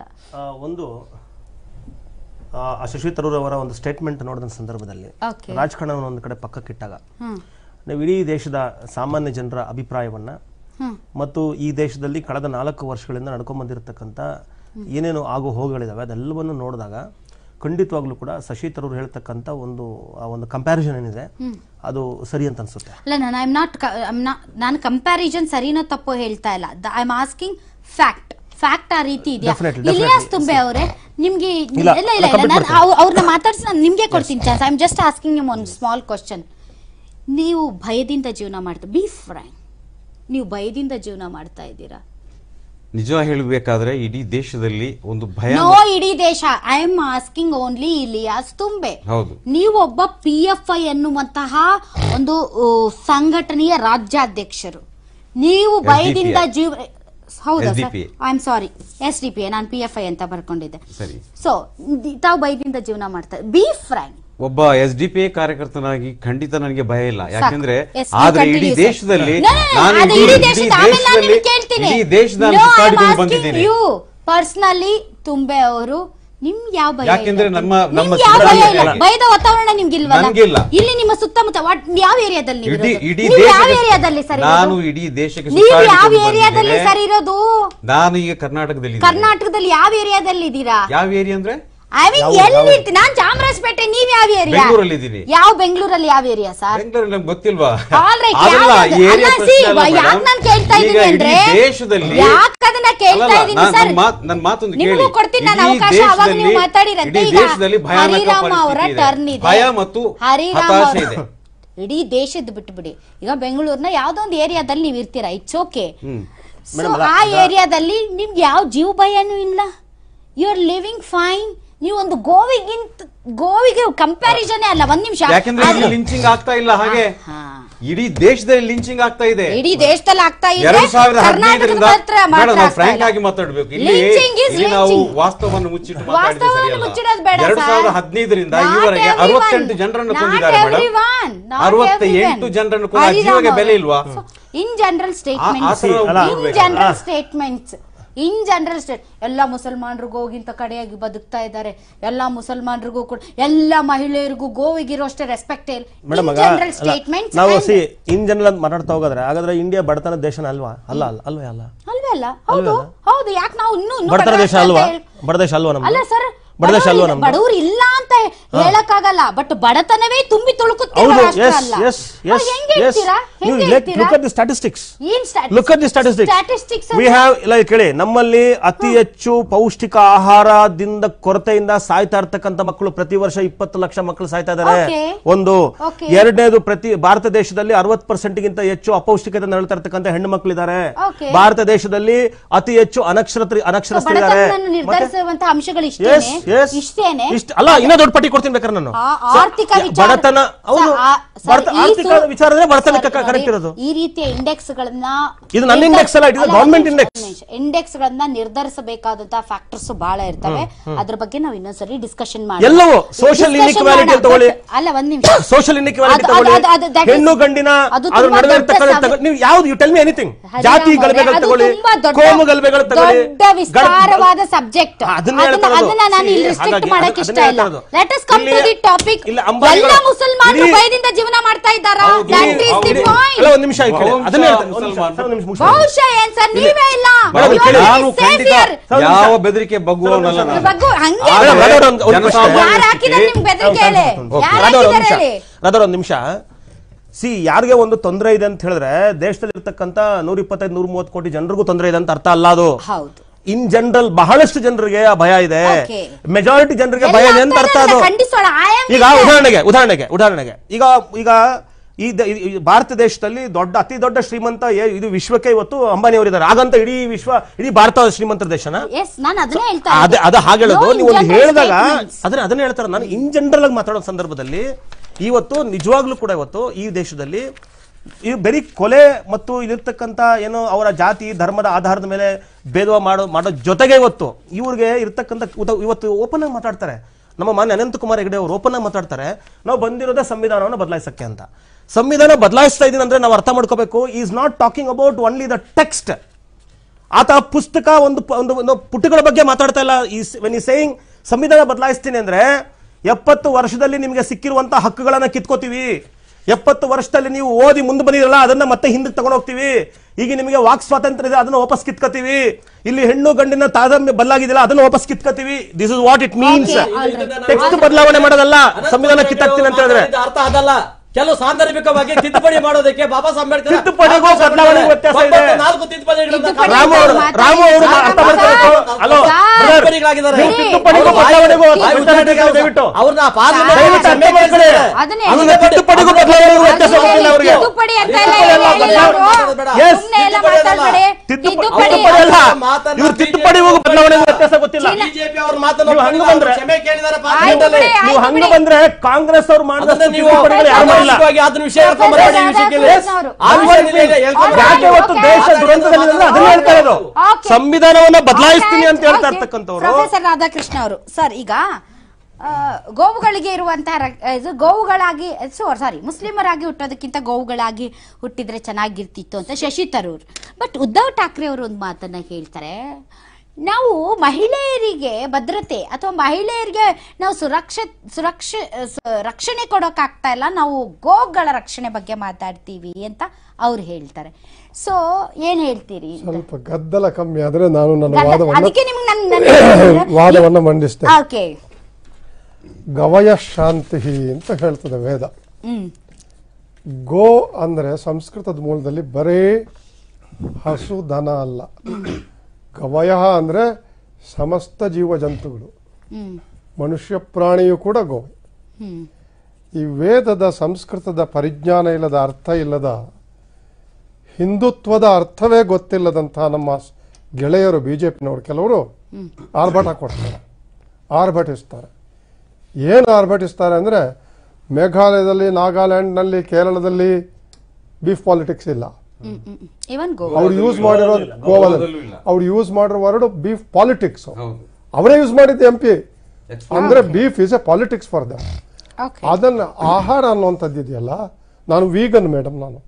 ಒಂದು ಶಶಿ ತರೂರ್ ಅವರ ಒಂದು ಸ್ಟೇಟ್ಮೆಂಟ್ ನೋಡಿದ ಸಂದರ್ಭದಲ್ಲಿ. ರಾಜಕಾರಣವನ್ನು ಒಂದು ಕಡೆ ಪಕ್ಕಕ್ಕಿಟ್ಟಾಗ. ನಾವು ಇಡೀ ದೇಶದ ಸಾಮಾನ್ಯ ಜನರ ಅಭಿಪ್ರಾಯವನ್ನ ಮತ್ತು ಈ ದೇಶದಲ್ಲಿ ಕಳೆದ ನಾಲ್ಕು ವರ್ಷಗಳಿಂದ ನಡ್ಕೊಂಡ್ ಬಂದಿರತಕ್ಕಂಥ ಏನೇನು ಆಗೋ ಹೋಗುಗಳಿದಾವೆ ಅದೆಲ್ಲವನ್ನು ನೋಡಿದಾಗ ಖಂಡಿತವಾಗ್ಲೂ ಕೂಡ ಶಶಿ ತರೂರ್ ಹೇಳ್ತಕ್ಕಂತ ಒಂದು ಆ ಒಂದು ಕಂಪ್ಯಾರಿಸನ್ ಏನಿದೆ ಅದು ಸರಿ ಅಂತ ಅನ್ಸುತ್ತೆ. ಅಲ್ಲ ನಾನು ಐ ಆಮ್ ನಾಟ್ ನಾನು ಕಂಪ್ಯಾರಿಸನ್ ಸರಿನೋ ತಪ್ಪೋ ಹೇಳ್ತಾ ಇಲ್ಲ. I am asking fact fact ಆ ರೀತಿ ಇದೆಯಾ? ಇಲಿಯಾಸ್ ತುಂಬೆ ಅವರೇ ನಿಮ್ಗೆ ಇಲ್ಲ, ಇಲ್ಲ ಇಲ್ಲ ಇಲ್ಲ ನಾನು ಅವ್ರನ್ನ ಮಾತಾಡ್ಸಿ ನಾನು ನಿಮ್ಗೆ ಕೊಡ್ತೀನಿ chance I am just asking ನಿಮ್ ಒಂದು ಸ್ಮಾಲ್ ಕ್ವಶನ್ ನೀವು ಭಯದಿಂದ ಜೀವನ ಮಾಡ್ತಾ ಬಿ ಫ್ರೈ ನೀವು ಭಯದಿಂದ ಜೀವನ ಮಾಡ್ತಾ ಇದ್ದೀರಾ? ನಿಜ ಹೇಳಬೇಕಾದ್ರೆ ಇಡೀ ದೇಶದಲ್ಲಿ ಒಂದು ಭಯ ನೋ ಇಡೀ ದೇಶ I am asking only Iliyas Thumbe ಹೌದು. ನೀವೊಬ್ಬ ಪಿ ಎಫ್ ಐ ಎನ್ನುವಂತಹ ಒಂದು ಆ, ಸಂಘಟನೆಯ ರಾಜ್ಯಾಧ್ಯಕ್ಷರು. ನೀವು ಭಯದಿಂದ ಜೀವ ಹೌದಾ sir? SDPA. I am sorry S D P ನಾನು ಪಿ ಎಫ್ ಐ ಅಂತ ಬರ್ಕೊಂಡಿದ್ದೆ. ಸರಿ. ಸೊ ತಾವು ಭಯದಿಂದ ಜೀವನ ಮಾಡ್ತಾರೆ ಬಿ ಫ್ರ್ಯಾಂಕ್ ಒಬ್ಬ ಎಸ್ ಡಿ ಪಿ ಕಾರ್ಯಕರ್ತನಾಗಿ ಖಂಡಿತ ನನಗೆ ಭಯ ಇಲ್ಲ. ಯಾಕಂದ್ರೆ ಆದ್ರೆ ಇಡೀ ದೇಶದಲ್ಲಿ ನಾನು ಇಡೀ ದೇಶದಲ್ಲಿ ನಿಮ್ಗೆ. ಇಡೀ ದೇಶದ ಸುತ್ತಾಡಿಕೊಂಡು ಬಂದಿದ್ದೇನೆ. ತುಂಬೆ ಅವರು ನಿಮ್ ಯಾವ ಭಯ ಯಾಕೆಂದ್ರೆ ನಮ್ಮ- ನಮ್ಮ ನಿಮ್ಗೆ ಭಯದ ವಾತಾವರಣ ನಿಮ್ಗಿಲ್ವಾ ನನ್ಗಿಲ್ಲ. ಇಲ್ಲಿ ನಿಮ್ಮ ಸುತ್ತಮುತ್ತ ಯಾವ ಏರಿಯಾದಲ್ಲಿ ಇಡೀ ಯಾವ ಏರಿಯಾದಲ್ಲಿ ಸರ್ ನಾನು? ಇಡೀ ದೇಶಕ್ಕೆ ನೀವು ಯಾವ ಏರಿಯಾದಲ್ಲಿ ಸರಿ ಇರೋದು? ನಾನು ಈಗ ಕರ್ನಾಟಕದಲ್ಲಿ. ಕರ್ನಾಟಕದಲ್ಲಿ ಯಾವ ಏರಿಯಾದಲ್ಲಿ ಇದ್ದೀರಾ? ಯಾವ ಏರಿಯಾ ಅಂದ್ರೆ? ಐ ಮೀನ್ ಎಲ್ಲಿ ಇರ್ತೀನಿ ನಾನ್ ಚಾಮರಾಜಪೇಟೆ ನೀವ್ ಯಾವ ಏರಿಯಾ ಬೆಂಗಳೂರಲ್ಲಿ ಇದ್ದೀನಿ. ಯಾವ ಬೆಂಗಳೂರಲ್ಲಿ ಯಾವ ಏರಿಯಾ ಸರ್ ಬೆಂಗಳೂರಲ್ಲಿ ನಮ್ಗೆ ಗೊತ್ತಿಲ್ವಾ? ಆಲ್ ರೈಟ್ ಯಾಕ್ ನಾನ್ ಕೇಳ್ತಾ ಇದೀನಿ ಅಂದ್ರೆ ದೇಶದಲ್ಲಿ ಯಾಕ್ ಅದನ್ನ ಕೇಳ್ತಾ ಇದ್ದೀನಿ ಸರ್? ನನ್ನ ಮಾತ್- ನನ್ ಮಾತೊಂದು ನಿಮ್ಗೂ ಕೇಳಿ. ಕೊಡ್ತೀನಿ ನಾನು ಅವಕಾಶ ಅವಾಗ ನೀವು ಮಾತಾಡಿರಂತೆ ಈಗ ದೇಶದಲ್ಲಿ ಹರಿರಾಮ ಅವರ ಟರ್ನ್ ಇದೆ. ಭಯ ಮತ್ತು ಹರಿರಾಮ ಇದೆ. ಇಡೀ ದೇಶದ ಬಿಟ್ಬಿಡಿ. ಈಗ ಬೆಂಗಳೂರಿನ ಯಾವ್ದೋ ಒಂದು ಏರಿಯಾದಲ್ಲಿ ನೀವು ಇರ್ತೀರಾ? ಇಟ್ಸ್ ಓಕೆ ಆ ಏರಿಯಾದಲ್ಲಿ ನಿಮ್ಗೆ ಯಾವ ಜೀವ ಭಯನೂ ಇಲ್ಲ. ಯು ಆರ್ ಲಿವಿಂಗ್ ಫೈನ್ ನೀವು ಒಂದು ಗೋವಿಗಿಂತ ಗೋವಿಗೆ ಕಂಪ್ಯಾರಿಸನ್ ಅಲ್ಲ ಒಂದ್ ನಿಮಿಷ ಯಾಕಂದ್ರೆ ಇಲ್ಲಿ ಲಿಂಚಿಂಗ್ ಆಗ್ತಾ ಇಲ್ಲ ಹಾಗೆ. ಇಡೀ ದೇಶದಲ್ಲಿ ಲಿಂಚಿಂಗ್ ಆಗ್ತಾ ಇದೆ ಇಡೀ ದೇಶದಲ್ಲಿ ಆಗ್ತಾ ಇದೆ ಎರಡ್ ಸಾವಿರದ ಹದಿನೈದರಿಂದ ನಾವು ಫ್ರಾಂಕ್ ಇಲ್ಲ. ಆಗಿ ಮಾತಾಡ್ಬೇಕು ಇಲ್ಲಿ Lynching is ಇಲ್ಲಿ ನಾವು lynching. ವಾಸ್ತವವನ್ನು ಮುಚ್ಚಿಟ್ಟು ಮಾತಾಡಿದ್ರೆ ವಾಸ್ತವವನ್ನು ಮುಚ್ಚಿಡೋದು ಬೇಡ ಸರಿಯಲ್ಲ ಎರಡ್. ಸಾವಿರದ ಹದಿನೈದರಿಂದ Not ಈವರೆಗೆ everyone. ಅರವತ್ತೆಂಟು ಜನರನ್ನು Not ಕೊಂದಿದ್ದಾರೆ everyone. Madam Not everyone. ಜನರನ್ನು ಕೊಂದ ಹರಿರಾಮ್ ಜೀವಗೆ ಅವರೇ. ಬೆಲೆ ಇಲ್ವಾ ಇನ್ ಜನರಲ್ ಸ್ಟೇಟ್ಮೆಂಟ್ statements ಅಲ್ಲ, in ಹೋಗ್ಬೇಕು. general statements in general state ಎಲ್ಲ ಮುಸಲ್ಮಾನರಿಗೂ ಹೋಗಿಂತ ಕಡೆಯಾಗಿ ಬದುಕ್ತಾ ಇದ್ದಾರೆ. ಎಲ್ಲ ಮುಸಲ್ಮಾನರಿಗೂ ಕೂಡ ಎಲ್ಲ ಮಹಿಳೆಯರಿಗೂ ಗೋವಿಗಿರೋ ಅಷ್ಟೇ ರೆಸ್ಪೆಕ್ಟ್ ಜನರಲ್ ಸ್ಟೇಟ್ಮೆಂಟ್ ನಾವು ಸಿ ಇನ್ ಜನರಲ್ ಅಂತ ಮಾತಾಡ್ತಾ ಹೋಗೋದ್ರೆ ಹಾಗಾದ್ರೆ ಇಂಡಿಯಾ ಬಡತನ ದೇಶನ ಅಲ್ವಾ? ಅಲ್ಲ ಅಲ್ಲ ಅಲ್ವೇ ಅಲ್ಲ? ಅಲ್ವೇ ಅಲ್ಲ. ಹೌದು ಹೌದು ಯಾಕೆ ನಾವು ಇನ್ನೂ ಬಡತನ ದೇಶ ಅಲ್ವಾ? ಬಡ ದೇಶ ಅಲ್ವಾ ಅಲ್ಲ ಸರ್ ಬಡ ದೇಶ ಅಲ್ವಾ ನಮ್ದು? ಬಡವರು ಇಲ್ಲ ಅಂತ ಹೇಳಕ್ಕಾಗಲ್ಲ ಬಟ್ ಬಡತನವೇ ತುಂಬಿ ತುಳುಕುತ್ತಿರುವ ಹೌದು ರಾಷ್ಟ್ರ ಎಸ್ ಅಲ್ಲ ಎಸ್ ಅವಾಗ ಎಸ್ ಹೆಂಗ್ ಎಸ್ ಹೇಳ್ತೀರಾ ಹೆಂಗ್ ಹೇಳ್ತೀರಾ? ಲುಕ್ ಅಟ್ ದಿ ಸ್ಟಾಟಿಸ್ಟಿಕ್ಸ್ ಏನ್ look at the statistics statistics we have ಇಲ್ಲ ಕೇಳಿ ನಮ್ಮಲ್ಲಿ ಅತಿ ಹೆಚ್ಚು ಪೌಷ್ಟಿಕ ಆಹಾರದಿಂದ ಕೊರತೆಯಿಂದ ಸಾಯ್ತಾ ಇರ್ತಕ್ಕಂಥ ಮಕ್ಕಳು ಪ್ರತಿ ವರ್ಷ ಇಪ್ಪತ್ತು ಲಕ್ಷ ಮಕ್ಕಳು ಸಾಯ್ತಾ ಇದ್ದಾರೆ. Okay. ಒಂದು Okay. ಎರಡನೇದು ಪ್ರತಿ ಭಾರತ ದೇಶದಲ್ಲಿ ಅರವತ್ ಪರ್ಸೆಂಟ್ ಗಿಂತ ಹೆಚ್ಚು ಅಪೌಷ್ಟಿಕತೆ ನರಳ್ತಾ ಇರ್ತಕ್ಕಂಥ ಹೆಣ್ಣು ಮಕ್ಕಳಿದ್ದಾರೆ Okay. ಭಾರತ ದೇಶದಲ್ಲಿ ಅತಿ ಹೆಚ್ಚು ಅನಕ್ಷರತೆ ಅನಕ್ಷರಸ್ಥರಿದ್ದಾರೆ. ನಿರ್ಧರಿಸುವಂತ ಅಂಶಗಳು ಎಸ್ ಇಷ್ಟೇನೆ? ಎಸ್ ಇಷ್ಟೇನೆ? ಇಷ್ಟ ಅಲ್ಲ ಇನ್ನೂ ದೊಡ್ಡ ಪಟ್ಟಿ ಕೊಡ್ತೀನಿ ಬೇಕಾರೆ ನಾನು. ಆ- ಆರ್ಥಿಕ ಬಡತನ ಈ ಆರ್ಥಿಕ ವಿಚಾರನೇ ಬಡತನ ಕರೆಕ್ಟ್ ಇರೋದು. ಈ ರೀತಿಯ ಇಂಡೆಕ್ಸ್ ಗಳನ್ನ ಇದು ನನ್ನ ಇಂಡೆಕ್ಸ್ ಅಲ್ಲ, ಇದು ಗವರ್ನಮೆಂಟ್ ಇಂಡೆಕ್ಸ್ ಇಂಡೆಕ್ಸ್ ಗಳನ್ನ ನಿರ್ಧರಿಸಬೇಕಾದಂತ ಫ್ಯಾಕ್ಟರ್ಸ್ ಬಹಳ ಇರ್ತವೆ. ಅದ್ರ ಬಗ್ಗೆ ನಾವು ಇನ್ನೊಂದ್ಸರಿ ಡಿಸ್ಕಷನ್ ಮಾಡಿ ಎಲ್ಲವೂ ಸೋಷಿಯಲ್ ಇನ್ಇಕ್ವಾಲಿಟಿ ತಗೊಳ್ಳಿ. ಅಲ್ಲ ಒಂದ್ ನಿಮಿಷ. ಸೋಷಿಯಲ್ ಇನ್ಇಕ್ವಾಲಿಟಿ ತಗೊಳ್ಳಿ. ಹೆಣ್ಣು ಗಂಡಿನ ಅದು ಅದ್ರ ನಡುವೆ ಇರ್ತಕ್ಕಂಥ ನೀವು ಯಾವ್ದು ಯು ಟೆಲ್ ಮಿ ಎನಿಥಿಂಗ್ ಜಾತಿ ಗಲಭೆಗಳು ತಗೊಳ್ಳಿ ಕೋಮು ಗಲಭೆಗಳು ತಗೊಳ್ಳಿ. ವಿಸ್ತಾರವಾದ ಸಬ್ಜೆಕ್ಟ್ ಅದನ್ನ ಅದನ್ನ ನಾನು ಇಲ್ಲಿ See, ರಿಸ್ಟ್ರಿಕ್ಟ್ ಹಾಗಾಗಿ ಇಷ್ಟ ಇಲ್ಲ. ಹೇಳ್ತಾ let us come to the topic ಇಲ್ಲಿ ಅಂಬಾನಿಗಳು- ಎಲ್ಲ ಮುಸಲ್ಮಾನರು ಭಯದಿಂದ ಜೀವನ ಮಾಡ್ತಾ ಇದ್ದಾರಾ? ದಟ್ ಇಡೀ- ದಿ ಪಾಯಿಂಟ್ ಅಲ್ಲ, ಒಂದ್ ನಿಮಿಷ ಅದನ್ನ. ಬಹುಶಃ ಏನ್ ಸರ್ ನೀವೇ ಇಲ್ಲ? ನಾನು ಖಂಡಿತ ಯಾವ ಬೆದರಿಕೆ ಬಗ್ಗುವವನಲ್ಲ ನಾನು. ಬಗ್ಗು ಹಂಗೆ ಒಂದು- ಯಾರು ನಿಮ್ಗೆ ಬೆದರಿಕೆ ಹೇಳಿ ಯಾರು ನಿಮಿಷ. ಹೇಳಿ ರಾಧಾ ಅವ್ರೆ, ನಿಮಿಷ. ಸಿ ಯಾರಿಗೆ ಒಂದು ತೊಂದರೆ ಇದೆ ಅಂತ ಹೇಳಿದ್ರೆ ದೇಶದಲ್ಲಿ ಇರ್ತಕ್ಕಂಥ ನೂರ ಇಪ್ಪತ್ತೈದು ನೂರ ಮೂವತ್ತು ಕೋಟಿ ಜನರಿಗೂ ತೊಂದರೆ ಇದೆ ಅಂತ ಅರ್ಥ ಅಲ್ಲ ಅದು. ಹೌದು. ಇನ್ ಜನರಲ್ ಬಹಳಷ್ಟು ಜನರಿಗೆ ಆ ಭಯ ಇದೆ. ಮೆಜಾರಿಟಿ ಜನರಿಗೆ ಭಯ ಇದೆ ಅಂತ ಅರ್ಥ ಅದು. ಈಗ ಉದಾಹರಣೆಗೆ ಉದಾಹರಣೆಗೆ ಉದಾಹರಣೆಗೆ. ಈಗ ಈಗ ಈ ಭಾರತ ದೇಶದಲ್ಲಿ ದೊಡ್ಡ ಅತಿ ದೊಡ್ಡ ಶ್ರೀಮಂತ ಇದು ವಿಶ್ವಕ್ಕೆ ಇವತ್ತು ಅಂಬಾನಿ ಅವರಿದ್ದಾರೆ ಹಾಗಂತ ಇಡೀ ವಿಶ್ವ ಇಡೀ ಭಾರತ ಶ್ರೀಮಂತ ದೇಶನ? ಅದೇ ಹಾಗೆ ಹೇಳೋದು ನೀವು ಒಂದು ಹೇಳಿದಾಗ. ಅದನ್ನ ಅದನ್ನ ಹೇಳ್ತಾರೆ. ನಾನು ಇನ್ ಜನರಲ್ ಆಗಿ ಮಾತಾಡೋ ಸಂದರ್ಭದಲ್ಲಿ ಇವತ್ತು ನಿಜವಾಗ್ಲೂ ಕೂಡ ಇವತ್ತು ಈ ದೇಶದಲ್ಲಿ ಈ ಬರೀ ಕೊಲೆ ಮತ್ತು ಇಲ್ಲಿರ್ತಕ್ಕಂಥ ಏನು ಅವರ ಜಾತಿ, ಧರ್ಮದ ಆಧಾರದ ಮೇಲೆ ಭೇದವ ಮಾಡೋ ಮಾಡೋ ಜೊತೆಗೆ ಇವತ್ತು ಇವ್ರಿಗೆ ಇರ್ತಕ್ಕಂಥ ಇವತ್ತು ಓಪನ್ ಆಗಿ ಮಾತಾಡ್ತಾರೆ. ನಮ್ಮ ಮಾನ್ಯ ಅನಂತಕುಮಾರ್ ಹೆಗಡೆ ಅವರು ಓಪನ್ ಆಗಿ ಮಾತಾಡ್ತಾರೆ. ನಾವು ಬಂದಿರೋದೇ ಸಂವಿಧಾನವನ್ನು ಬದಲಾಯಿಸಕ್ಕೆ ಅಂತ. ಸಂವಿಧಾನ ಬದಲಾಯಿಸ್ತಾ ಇದ್ದೀನಿ ಅಂದರೆ ನಾವು ಅರ್ಥ ಮಾಡ್ಕೋಬೇಕು. Is not talking about only the text ಆತ ಪುಸ್ತಕ ಒಂದು ಒಂದು ಪುಟಗಳ ಬಗ್ಗೆ ಮಾತಾಡ್ತಾ ಇಲ್ಲ. ವೆನ್ ಈ ಸೇಯಿಂಗ್ ಸಂವಿಧಾನ ಬದಲಾಯಿಸ್ತೀನಿ ಅಂದರೆ ಎಪ್ಪತ್ತು ವರ್ಷದಲ್ಲಿ ನಿಮಗೆ ಸಿಕ್ಕಿರುವಂಥ ಹಕ್ಕುಗಳನ್ನು ಕಿತ್ಕೋತೀವಿ. ಎಪ್ಪತ್ತು ವರ್ಷದಲ್ಲಿ ನೀವು ಓದಿ ಮುಂದೆ ಬಂದಿರಲ್ಲ ಅದನ್ನ ಮತ್ತೆ ಹಿಂದಕ್ಕೆ ತಗೊಂಡು ಹೋಗ್ತೀವಿ. ಈಗ ನಿಮಗೆ ವಾಕ್ ಸ್ವಾತಂತ್ರ್ಯ ಇದೆ ಅದನ್ನ ವಾಪಸ್ ಕಿತ್ಕೋತೀವಿ. ಇಲ್ಲಿ ಹೆಣ್ಣು ಗಂಡಿನ ತಾರತಮ್ಯ ಬದಲಾಗಿದಿಲ್ಲ ಅದನ್ನ ವಾಪಸ್ ಕಿತ್ಕೋತೀವಿ. This is what it means. Text ಬದಲಾವಣೆ ಮಾಡೋದಲ್ಲ ಸಂವಿಧಾನ ಕಿತ್ತಾಕ್ತೀನಿ ಅಂತ ಹೇಳಿದ್ರೆ. ಅರ್ಥ ಆಗಲ್ಲ ಕೆಲವು ಸಾಂದರ್ಭಿಕವಾಗಿ ತಿದ್ದುಪಡಿ ಮಾಡೋದಕ್ಕೆ ಬಾಬಾ ಸಾಹೇಬ್ ಅಂಬೇಡ್ಕರ್ ತಿದ್ದುಪಡಿಗೂ ಬದಲಾವಣೆಗೂ ವ್ಯತ್ಯಾಸ ಇದೆ. ನಾಲ್ಕು ತಿದ್ದುಪಡಿಗಳನ್ನ ತಿದ್ದುಪಡಿ ರಾಮ ಅವರು ಮಾತಾಡಿ. ಅವರು ಅರ್ಥ ಮಾಡ್ಕೋಬೇಕು ಹಲೋ ಸರ್. ತಿದ್ದುಪಡಿಗಳಾಗಿದ್ದಾರೆ. ನೀವು ತಿದ್ದುಪಡಿಗೂ ಬದಲಾವಣೆಗೂ ವ್ಯತ್ಯಾಸ ಇದೆ ದಯವಿಟ್ಟು ಅವ್ರನ್ನ ಪಾರ್ಲಿಮೆಂಟ್ ದಯವಿಟ್ಟು ಅರ್ಥ ಮಾಡ್ಕೊಳ್ಳಿ. ಅದನ್ನ ತಿದ್ದುಪಡಿಗೂ ಬದಲಾವಣೆಗೂ ವ್ಯತ್ಯಾಸ ಗೊತ್ತಿಲ್ಲ ಅವರಿಗೆ. ತಿದ್ದುಪಡಿ ಅಂತ ತಿದ್ದುಪಡಿ ಅಲ್ಲ. ಇವ್ರು ತಿದ್ದುಪಡಿಗೂ ಬದಲಾವಣೆಗೂ ವ್ಯತ್ಯಾಸ ಬಿಜೆಪಿ ಅವ್ರ ಮಾತನ್ನು ನೀವು ಹಂಗ ಬಂದ್ರೆ ಕ್ಷಮೆ ಕೇಳಿದ್ದಾರೆ ಪಾರ್ಲಿಮೆಂಟ್ ಅಲ್ಲಿ ನೀವು ಆಯ್ತು ಹಂಗ ಬಂದ್ರೆ ಕಾಂಗ್ರೆಸ್ ಅವ್ರು ಮಾಡಿದ ನೀವು ಯಾರು ಅದನ್ನ ವಿಷಯ ಯಾಕೆ ಇವತ್ತು ದೇಶ ದುರಂತದಲ್ಲಿ ಅದನ್ನ ಹೇಳ್ತಾ ಇರೋದು ಸಂವಿಧಾನವನ್ನ ಬದಲಾಯಿಸ್ತೀನಿ ಅಂತ ಹೇಳ್ತಾ. ಇರ್ತಕ್ಕಂಥವ್ರು. ಪ್ರೊಫೆಸರ್ ರಾಧಾಕೃಷ್ಣ ಅವರು. ಸರ್ ಈಗ ಆ, ಗೋವುಗಳಿಗೆ ಇರುವಂತಹ ಇದು ಗೋವುಗಳಾಗಿ ಸಾರಿ ಮುಸ್ಲಿಮರಾಗಿ ಹುಟ್ಟೋದಕ್ಕಿಂತ ಗೋವುಗಳಾಗಿ ಹುಟ್ಟಿದ್ರೆ ಚೆನ್ನಾಗಿರ್ತಿತ್ತು ಅಂತ ಶಶಿ ತರೂರ್. ಬಟ್ ಉದ್ಧವ್ ಠಾಕ್ರೆ ಅವರು ಒಂದು ಮಾತನ್ನ ಹೇಳ್ತಾರೆ. ನಾವು ಮಹಿಳೆಯರಿಗೆ ಭದ್ರತೆ ಅಥವಾ ಮಹಿಳೆಯರಿಗೆ ನಾವು ಸುರಕ್ಷ ಸುರಕ್ಷ ರಕ್ಷಣೆ ಕೊಡೋಕ್ಕಾಗ್ತಾ ಇಲ್ಲ. ನಾವು ಗೋಗಳ ರಕ್ಷಣೆ ಬಗ್ಗೆ ಮಾತಾಡ್ತೀವಿ ಅಂತ ಅವ್ರು ಹೇಳ್ತಾರೆ. ಸೊ ಏನ್ ಹೇಳ್ತೀರಿ? ಸ್ವಲ್ಪ ಗದ್ದಲ ಕಮ್ಮಿ ಆದ್ರೆ ನಾನು ನನ್ನ ಅದಕ್ಕೆ ನಿಮ್ಗೆ ನನ್ನ- ವಾದವನ್ನು ಮಂಡಿಸ್ತೇನೆ ಓಕೆ. ಗವಯ ಶಾಂತಿ ಅಂತ ಹೇಳ್ತದೆ ವೇದ. ಗೋ ಅಂದ್ರೆ ಸಂಸ್ಕೃತದ ಮೂಲದಲ್ಲಿ ಬರೇ ಹಸು ದನ ಅಲ್ಲ. ಗವಯ ಅಂದರೆ ಸಮಸ್ತ ಜೀವ ಜಂತುಗಳು ಮನುಷ್ಯ ಪ್ರಾಣಿಯು ಕೂಡ ಗೋವೆ. ಈ ವೇದದ ಸಂಸ್ಕೃತದ ಪರಿಜ್ಞಾನ ಇಲ್ಲದ ಅರ್ಥ ಇಲ್ಲದ ಹಿಂದುತ್ವದ ಅರ್ಥವೇ ಗೊತ್ತಿಲ್ಲದಂತಹ ನಮ್ಮ ಗೆಳೆಯರು ಬಿ ಜೆ ಪಿನವರು ಕೆಲವರು ಆರ್ಭಟ ಕೊಡ್ತಾರೆ ಆರ್ಭಟಿಸ್ತಾರೆ. ಏನು ಆರ್ಭಟಿಸ್ತಾರೆ ಅಂದರೆ ಮೇಘಾಲಯದಲ್ಲಿ ನಾಗಾಲ್ಯಾಂಡ್ನಲ್ಲಿ ಕೇರಳದಲ್ಲಿ ಬೀಫ್ ಪಾಲಿಟಿಕ್ಸ್ ಇಲ್ಲ. ಅವ್ರು ಯೂಸ್ ಮಾಡಿರೋ ಗೋವಾದಲ್ಲಿ ಅವ್ರು ಯೂಸ್ ಮಾಡಿರೋ ವರ್ಡ್ ಬೀಫ್ ಪಾಲಿಟಿಕ್ಸ್ ಹೌದು. ಅವರೇ ಯೂಸ್ ಮಾಡಿದ್ದು ಎಂ ಪಿ ಅಂದ್ರೆ beef is a politics for them okay ಅದನ್ನ ಆಹಾರ ಅನ್ನುವಂಥದ್ದು ಇದೆಯಲ್ಲ ನಾನು ವೀಗನ್ ಮೇಡಮ್ ನಾನು.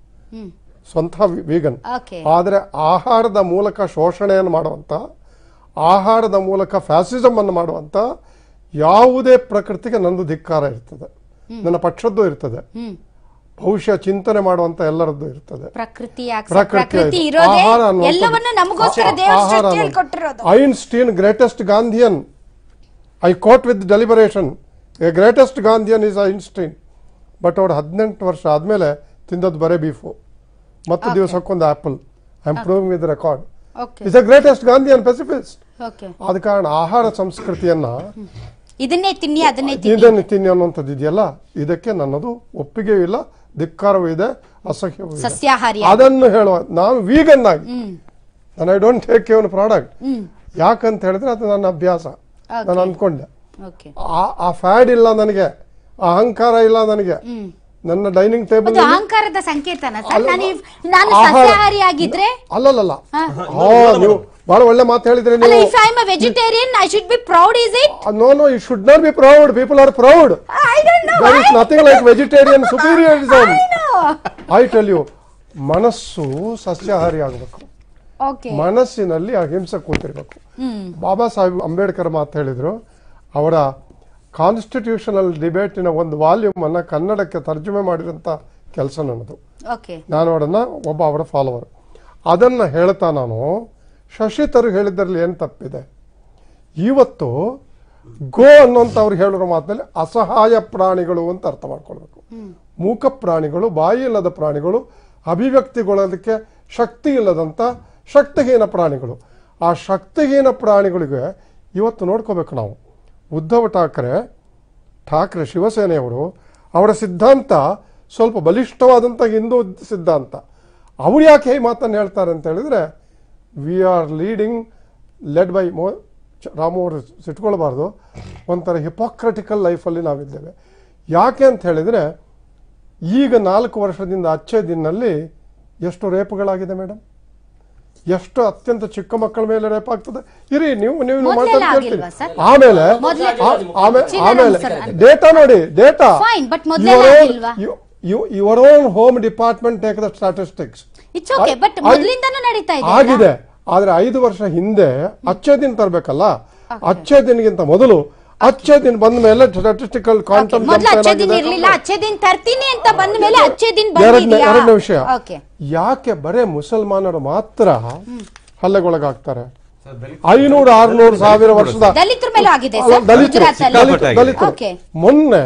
ಸ್ವಂತ ವೀಗನ್ ಓಕೆ ಆದರೆ ಆಹಾರದ ಮೂಲಕ ಶೋಷಣೆಯನ್ನು ಮಾಡುವಂತ ಆಹಾರದ ಮೂಲಕ ಫ್ಯಾಸಿಸಮ್ ಅನ್ನು ಮಾಡುವಂತ ಯಾವುದೇ ಪ್ರಕೃತಿಗೆ ನಂದು ಧಿಕ್ಕಾರ ಇರ್ತದೆ. ನನ್ನ ಪಕ್ಷದ್ದು ಇರ್ತದೆ. ಬಹುಶಃ ಚಿಂತನೆ ಮಾಡುವಂತ ಎಲ್ಲರದ್ದು ಇರ್ತದೆ. Einstein greatest Gandhian. I quote with deliberation. A greatest Gandhian is Einstein. But ಅವ್ರು ಹದಿನೆಂಟು ವರ್ಷ ಆದ್ಮೇಲೆ ತಿಂದದ್ದು ಬರೇ ಬೀಫು. ಮತ್ತು ದಿವಸಕ್ಕೊಂದು apple I am proving with record. Is a greatest Gandhian pacifist ಆದ ಕಾರಣ ಆಹಾರ ಸಂಸ್ಕೃತಿಯನ್ನ ಇದನ್ನೇ ತಿನ್ನಿ ಅದನ್ನೇ ತಿನ್ನಿ. ಅನ್ನುವಂಥದ್ದು ಇದೆಯಲ್ಲ ಇದಕ್ಕೆ ನನ್ನದು ಒಪ್ಪಿಗೆಯೂ ಇಲ್ಲ ಧಿಕ್ಕಾರವೂ ಇದೆ ಅಸಹ್ಯವೂ ಇದೆ. ಸಸ್ಯಾಹಾರಿ ಅದನ್ನು ಹೇಳುವ ನಾನು ವೀಗನ್ ಆಗಿ ನಾನು I don't take even product ಯಾಕಂತ ಹೇಳಿದ್ರೆ ಅದು ನನ್ನ ಅಭ್ಯಾಸ. ನಾನು ಅಂದ್ಕೊಂಡೆ. ಆ- ಆ ಫ್ಯಾಡ್ ಇಲ್ಲ ನನಗೆ. ಆ ಅಹಂಕಾರ ಇಲ್ಲ ನನಗೆ. ನನ್ನ ಡೈನಿಂಗ್ ಟೇಬಲ್ ಅಹಂಕಾರದ ಸಂಕೇತನ. ಅಲ್ಲಲ್ಲ ನೀವು ಬಹಳ ಒಳ್ಳೆ ಮಾತು ಹೇಳಿದ್ರೆ ನೀವು I am a vegetarian I should be proud is it no no you should not be proud people are proud I know there is nothing like vegetarian superiorism I tell you ಮನಸ್ಸು ಸಸ್ಯಾಹಾರಿ ಆಗಬೇಕು. Okay ಮನಸ್ಸಿನಲ್ಲಿ ಅಹಿಂಸೆ ಕೂತಿರ್ಬೇಕು. ಬಾಬಾ ಸಾಹೇಬ್ ಅಂಬೇಡ್ಕರ್ ಮಾತು ಹೇಳಿದ್ರು ಅವರ constitutional ಡಿಬೇಟಿನ ಒಂದು volume ಅನ್ನ ಕನ್ನಡಕ್ಕೆ ತರ್ಜುಮೆ ಮಾಡಿದಂತ ಕೆಲಸ ನನ್ನದು. ನಾನು ಅವರನ್ನ ಒಬ್ಬ ಅವರ ಫಾಲೋವರ್ ಅದನ್ನ ಹೇಳ್ತಾ ನಾನು ಶಶಿ ತರು ಹೇಳಿದ್ರಲ್ಲಿ ಏನು ತಪ್ಪಿದೆ? ಇವತ್ತು ಗೋ ಅನ್ನೋಂತ ಅವ್ರು ಹೇಳಿರೋ ಮಾತಿನಲ್ಲಿ ಅಸಹಾಯ ಪ್ರಾಣಿಗಳು ಅಂತ ಅರ್ಥ ಮಾಡ್ಕೊಳ್ಬೇಕು. ಮೂಕ ಪ್ರಾಣಿಗಳು, ಬಾಯಿ ಇಲ್ಲದ ಪ್ರಾಣಿಗಳು, ಅಭಿವ್ಯಕ್ತಿಗೊಳ್ಳೋದಕ್ಕೆ ಶಕ್ತಿ ಇಲ್ಲದಂತ ಶಕ್ತಿಹೀನ ಪ್ರಾಣಿಗಳು. ಆ ಶಕ್ತಿಹೀನ ಪ್ರಾಣಿಗಳಿಗೆ ಇವತ್ತು ನೋಡ್ಕೋಬೇಕು ನಾವು. ಉದ್ಧವ್ ಠಾಕ್ರೆ ಠಾಕ್ರೆ ಶಿವಸೇನೆಯವರು ಅವರ ಸಿದ್ಧಾಂತ ಸ್ವಲ್ಪ ಬಲಿಷ್ಠವಾದಂಥ ಹಿಂದೂ ಸಿದ್ಧಾಂತ. ಅವ್ರು ಯಾಕೆ ಈ ಮಾತನ್ನು ಹೇಳ್ತಾರೆ ಅಂತ ಹೇಳಿದ್ರೆ we are leading led by ಮೋ ರಾಮು ಅವರು ಸಿಟ್ಕೊಳ್ಬಾರ್ದು ಒಂಥರ ಹಿಪೋಕ್ರೆಟಿಕಲ್ ಲೈಫಲ್ಲಿ ನಾವಿದ್ದೇವೆ. ಯಾಕೆ ಅಂತ ಹೇಳಿದರೆ ಈಗ ನಾಲ್ಕು ವರ್ಷದಿಂದ ಅಚ್ಚೆ ದಿನಲ್ಲಿ ಎಷ್ಟು ರೇಪುಗಳಾಗಿದೆ ಮೇಡಮ್ ಎಷ್ಟು ಅತ್ಯಂತ ಚಿಕ್ಕ ಮಕ್ಕಳ ಮೇಲೆ ರೇಪ್ ಆಗ್ತದೆ. ಇರಿ ನೀವು ನೀವು ಮಾತಾಡ್ತೀರಿ? ಆಮೇಲೆ ಆಮೇಲೆ. ಡೇಟಾ ನೋಡಿ data? Your own home department take the statistics it's okay but I- ಮೊದಲಿಂದನೂ ನಡೀತಾ ಇದೆ ಆಗಿದೆ. ಆದ್ರೆ ಐದು ವರ್ಷ ಹಿಂದೆ ಅಚ್ಚೆ ದಿನ ತರಬೇಕಲ್ಲ? ಅಚ್ಚೆ ದಿನಗಿಂತ ಮೊದಲು ಅಚ್ಚೆ ದಿನ ಬಂದ ಮೇಲೆ ಸ್ಟಾಟಿಸ್ಟಿಕಲ್ ಕ್ವಾಂಟಮ್ ಮೊದ್ಲು ಅಚ್ಚೆ ದಿನ ಇರ್ಲಿಲ್ಲ ಅಚ್ಚೆ ದಿನ ತರ್ತೀನಿ ಅಂತ ಬಂದ ಮೇಲೆ ಅಚ್ಚೆ ದಿನ ಎರಡನೇ ವಿಷಯ. ಯಾಕೆ ಬರೇ ಮುಸಲ್ಮಾನರು ಮಾತ್ರ ಹಲ್ಲೆಗೊಳಗಾಗ್ತಾರೆ? ಐನೂರು ಆರ್ನೂರು ಸಾವಿರ ವರ್ಷದ ದಲಿತರ ಮೊನ್ನೆ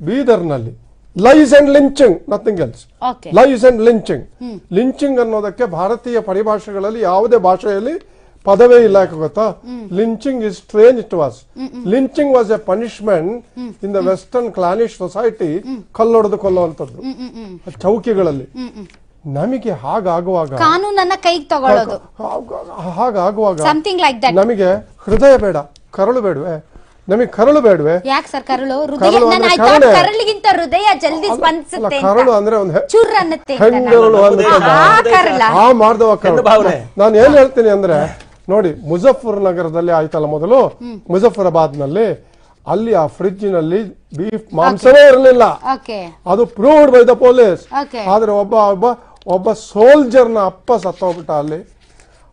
ಬೀದರ್ನಲ್ಲಿ lies and lynching nothing else lies and lynching. Lynching ಅನ್ನೋದಕ್ಕೆ ಭಾರತೀಯ ಪರಿಭಾಷೆಗಳಲ್ಲಿ ಯಾವುದೇ ಭಾಷೆಯಲ್ಲಿ ಪದವೇ ಇಲ್ಲ ಯಾಕೆ ಗೊತ್ತಾ? Lynching is strange it was lynching was a punishment in the western clannish society ಕಲ್ಲೊಡೆದು ಕೊಲ್ಲುವಂಥದ್ದು ಚೌಕಿಗಳಲ್ಲಿ. ನಮಗೆ ಹಾಗಾಗುವಾಗ ಕಾನೂನನ್ನ ಕೈಗೆ ತಗೊಳ್ಳೋದು. ಹಾಗ- ಹಾಗಾಗುವಾಗ ಸಮಥಿಂಗ್ ಲೈಕ್ ದಟ್ ನಮಗೆ ಹೃದಯ ಬೇಡ ಕರಳು ಬೇಡವೆ? ನಮಗೆ ಕರಳು ಬೇಡವೆ. ಯಾಕೆ ಸರ್ ಕರಳು? ಹೃದಯ ಕರಳು ನಾನು ಅಂದ್ರೆ I thought ಕರುಣೆ. ಕರಳಿಗಿಂತ ಹೃದಯ ಜಲ್ದಿ ಅಲ್ಲ, ಸ್ಪಂದಿಸುತ್ತೆ ಕರಳು ಅಂದ್ರೆ ಒಂದು ಹೆ- ಚುರ್ ಅನ್ನತ್ತೆ ಅಂತ ಹೆಂಗರಳು ನಾನು. ಅನ್ನೋದು ಆ ಕರಳ. ಆ ಮಾಡ್ದವ ಕರಳು. ಭಾವನೆ. ನಾನು ಏನ್ ಹೇಳ್ತೀನಿ ಅಂದ್ರೆ ನೋಡಿ ಮುಜಫರ್ ನಗರದಲ್ಲಿ ಆಯ್ತಲ್ಲ ಮೊದಲು? ಮುಜಫರಾಬಾದ್ನಲ್ಲಿ ಅಲ್ಲಿ ಆ ಫ್ರಿಡ್ಜ್ನಲ್ಲಿ ಬೀಫ್ ಮಾಂಸವೇ ಇರಲಿಲ್ಲ. ಓಕೆ. ಅದು proved by the police Okay. ಆದ್ರೆ ಒಬ್ಬ ಒಬ್ಬ ಒಬ್ಬ ಸೋಲ್ಜರ್ನ ಅಪ್ಪ ಸತ್ತೋಗ್ಬಿಟ್ಟ ಅಲ್ಲಿ.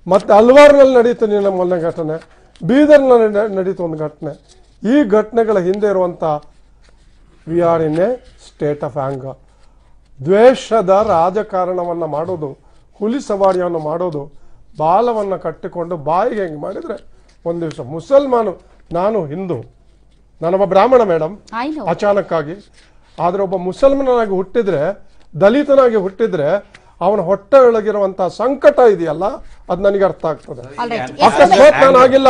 ಮತ್ತೆ ಅಲ್ವಾರ್ನಲ್ಲಿ ನಡೀತು ನಮ್ಮ ಮೊನ್ನೆ ಘಟನೆ. ಬೀದರ್ನಲ್ಲಿ ನಲ್ಲಿ ನಡೀತು ಒಂದು ಘಟನೆ. ಈ ಘಟನೆಗಳ ಹಿಂದೆ ಇರುವಂತ we are in a state of anger ದ್ವೇಷದ ರಾಜಕಾರಣವನ್ನು ಮಾಡೋದು ಹುಲಿ ಸವಾರಿಯನ್ನು ಮಾಡೋದು ಬಾಲವನ್ನು ಕಟ್ಟಿಕೊಂಡು ಬಾಯಿಗೆ ಹೆಂಗೆ ಮಾಡಿದ್ರೆ ಒಂದು ದಿವಸ ಮುಸಲ್ಮಾನು ನಾನು ಹಿಂದೂ ನಾನೊಬ್ಬ ಬ್ರಾಹ್ಮಣ ಮೇಡಮ್ ಅಚಾನಕ್ಕಾಗಿ. ಆದರೆ ಒಬ್ಬ ಮುಸಲ್ಮಾನಾಗಿ ಹುಟ್ಟಿದ್ರೆ ದಲಿತನಾಗಿ ಹುಟ್ಟಿದ್ರೆ ಅವನ ಹೊಟ್ಟೆ ಒಳಗಿರುವಂತಹ ಸಂಕಟ ಇದೆಯಲ್ಲ ಅದು ನನಗೆ ಅರ್ಥ ಆಗ್ತದೆ. ಅಕಸ್ಮಾತ್ ನಾನು ಆಗಿಲ್ಲ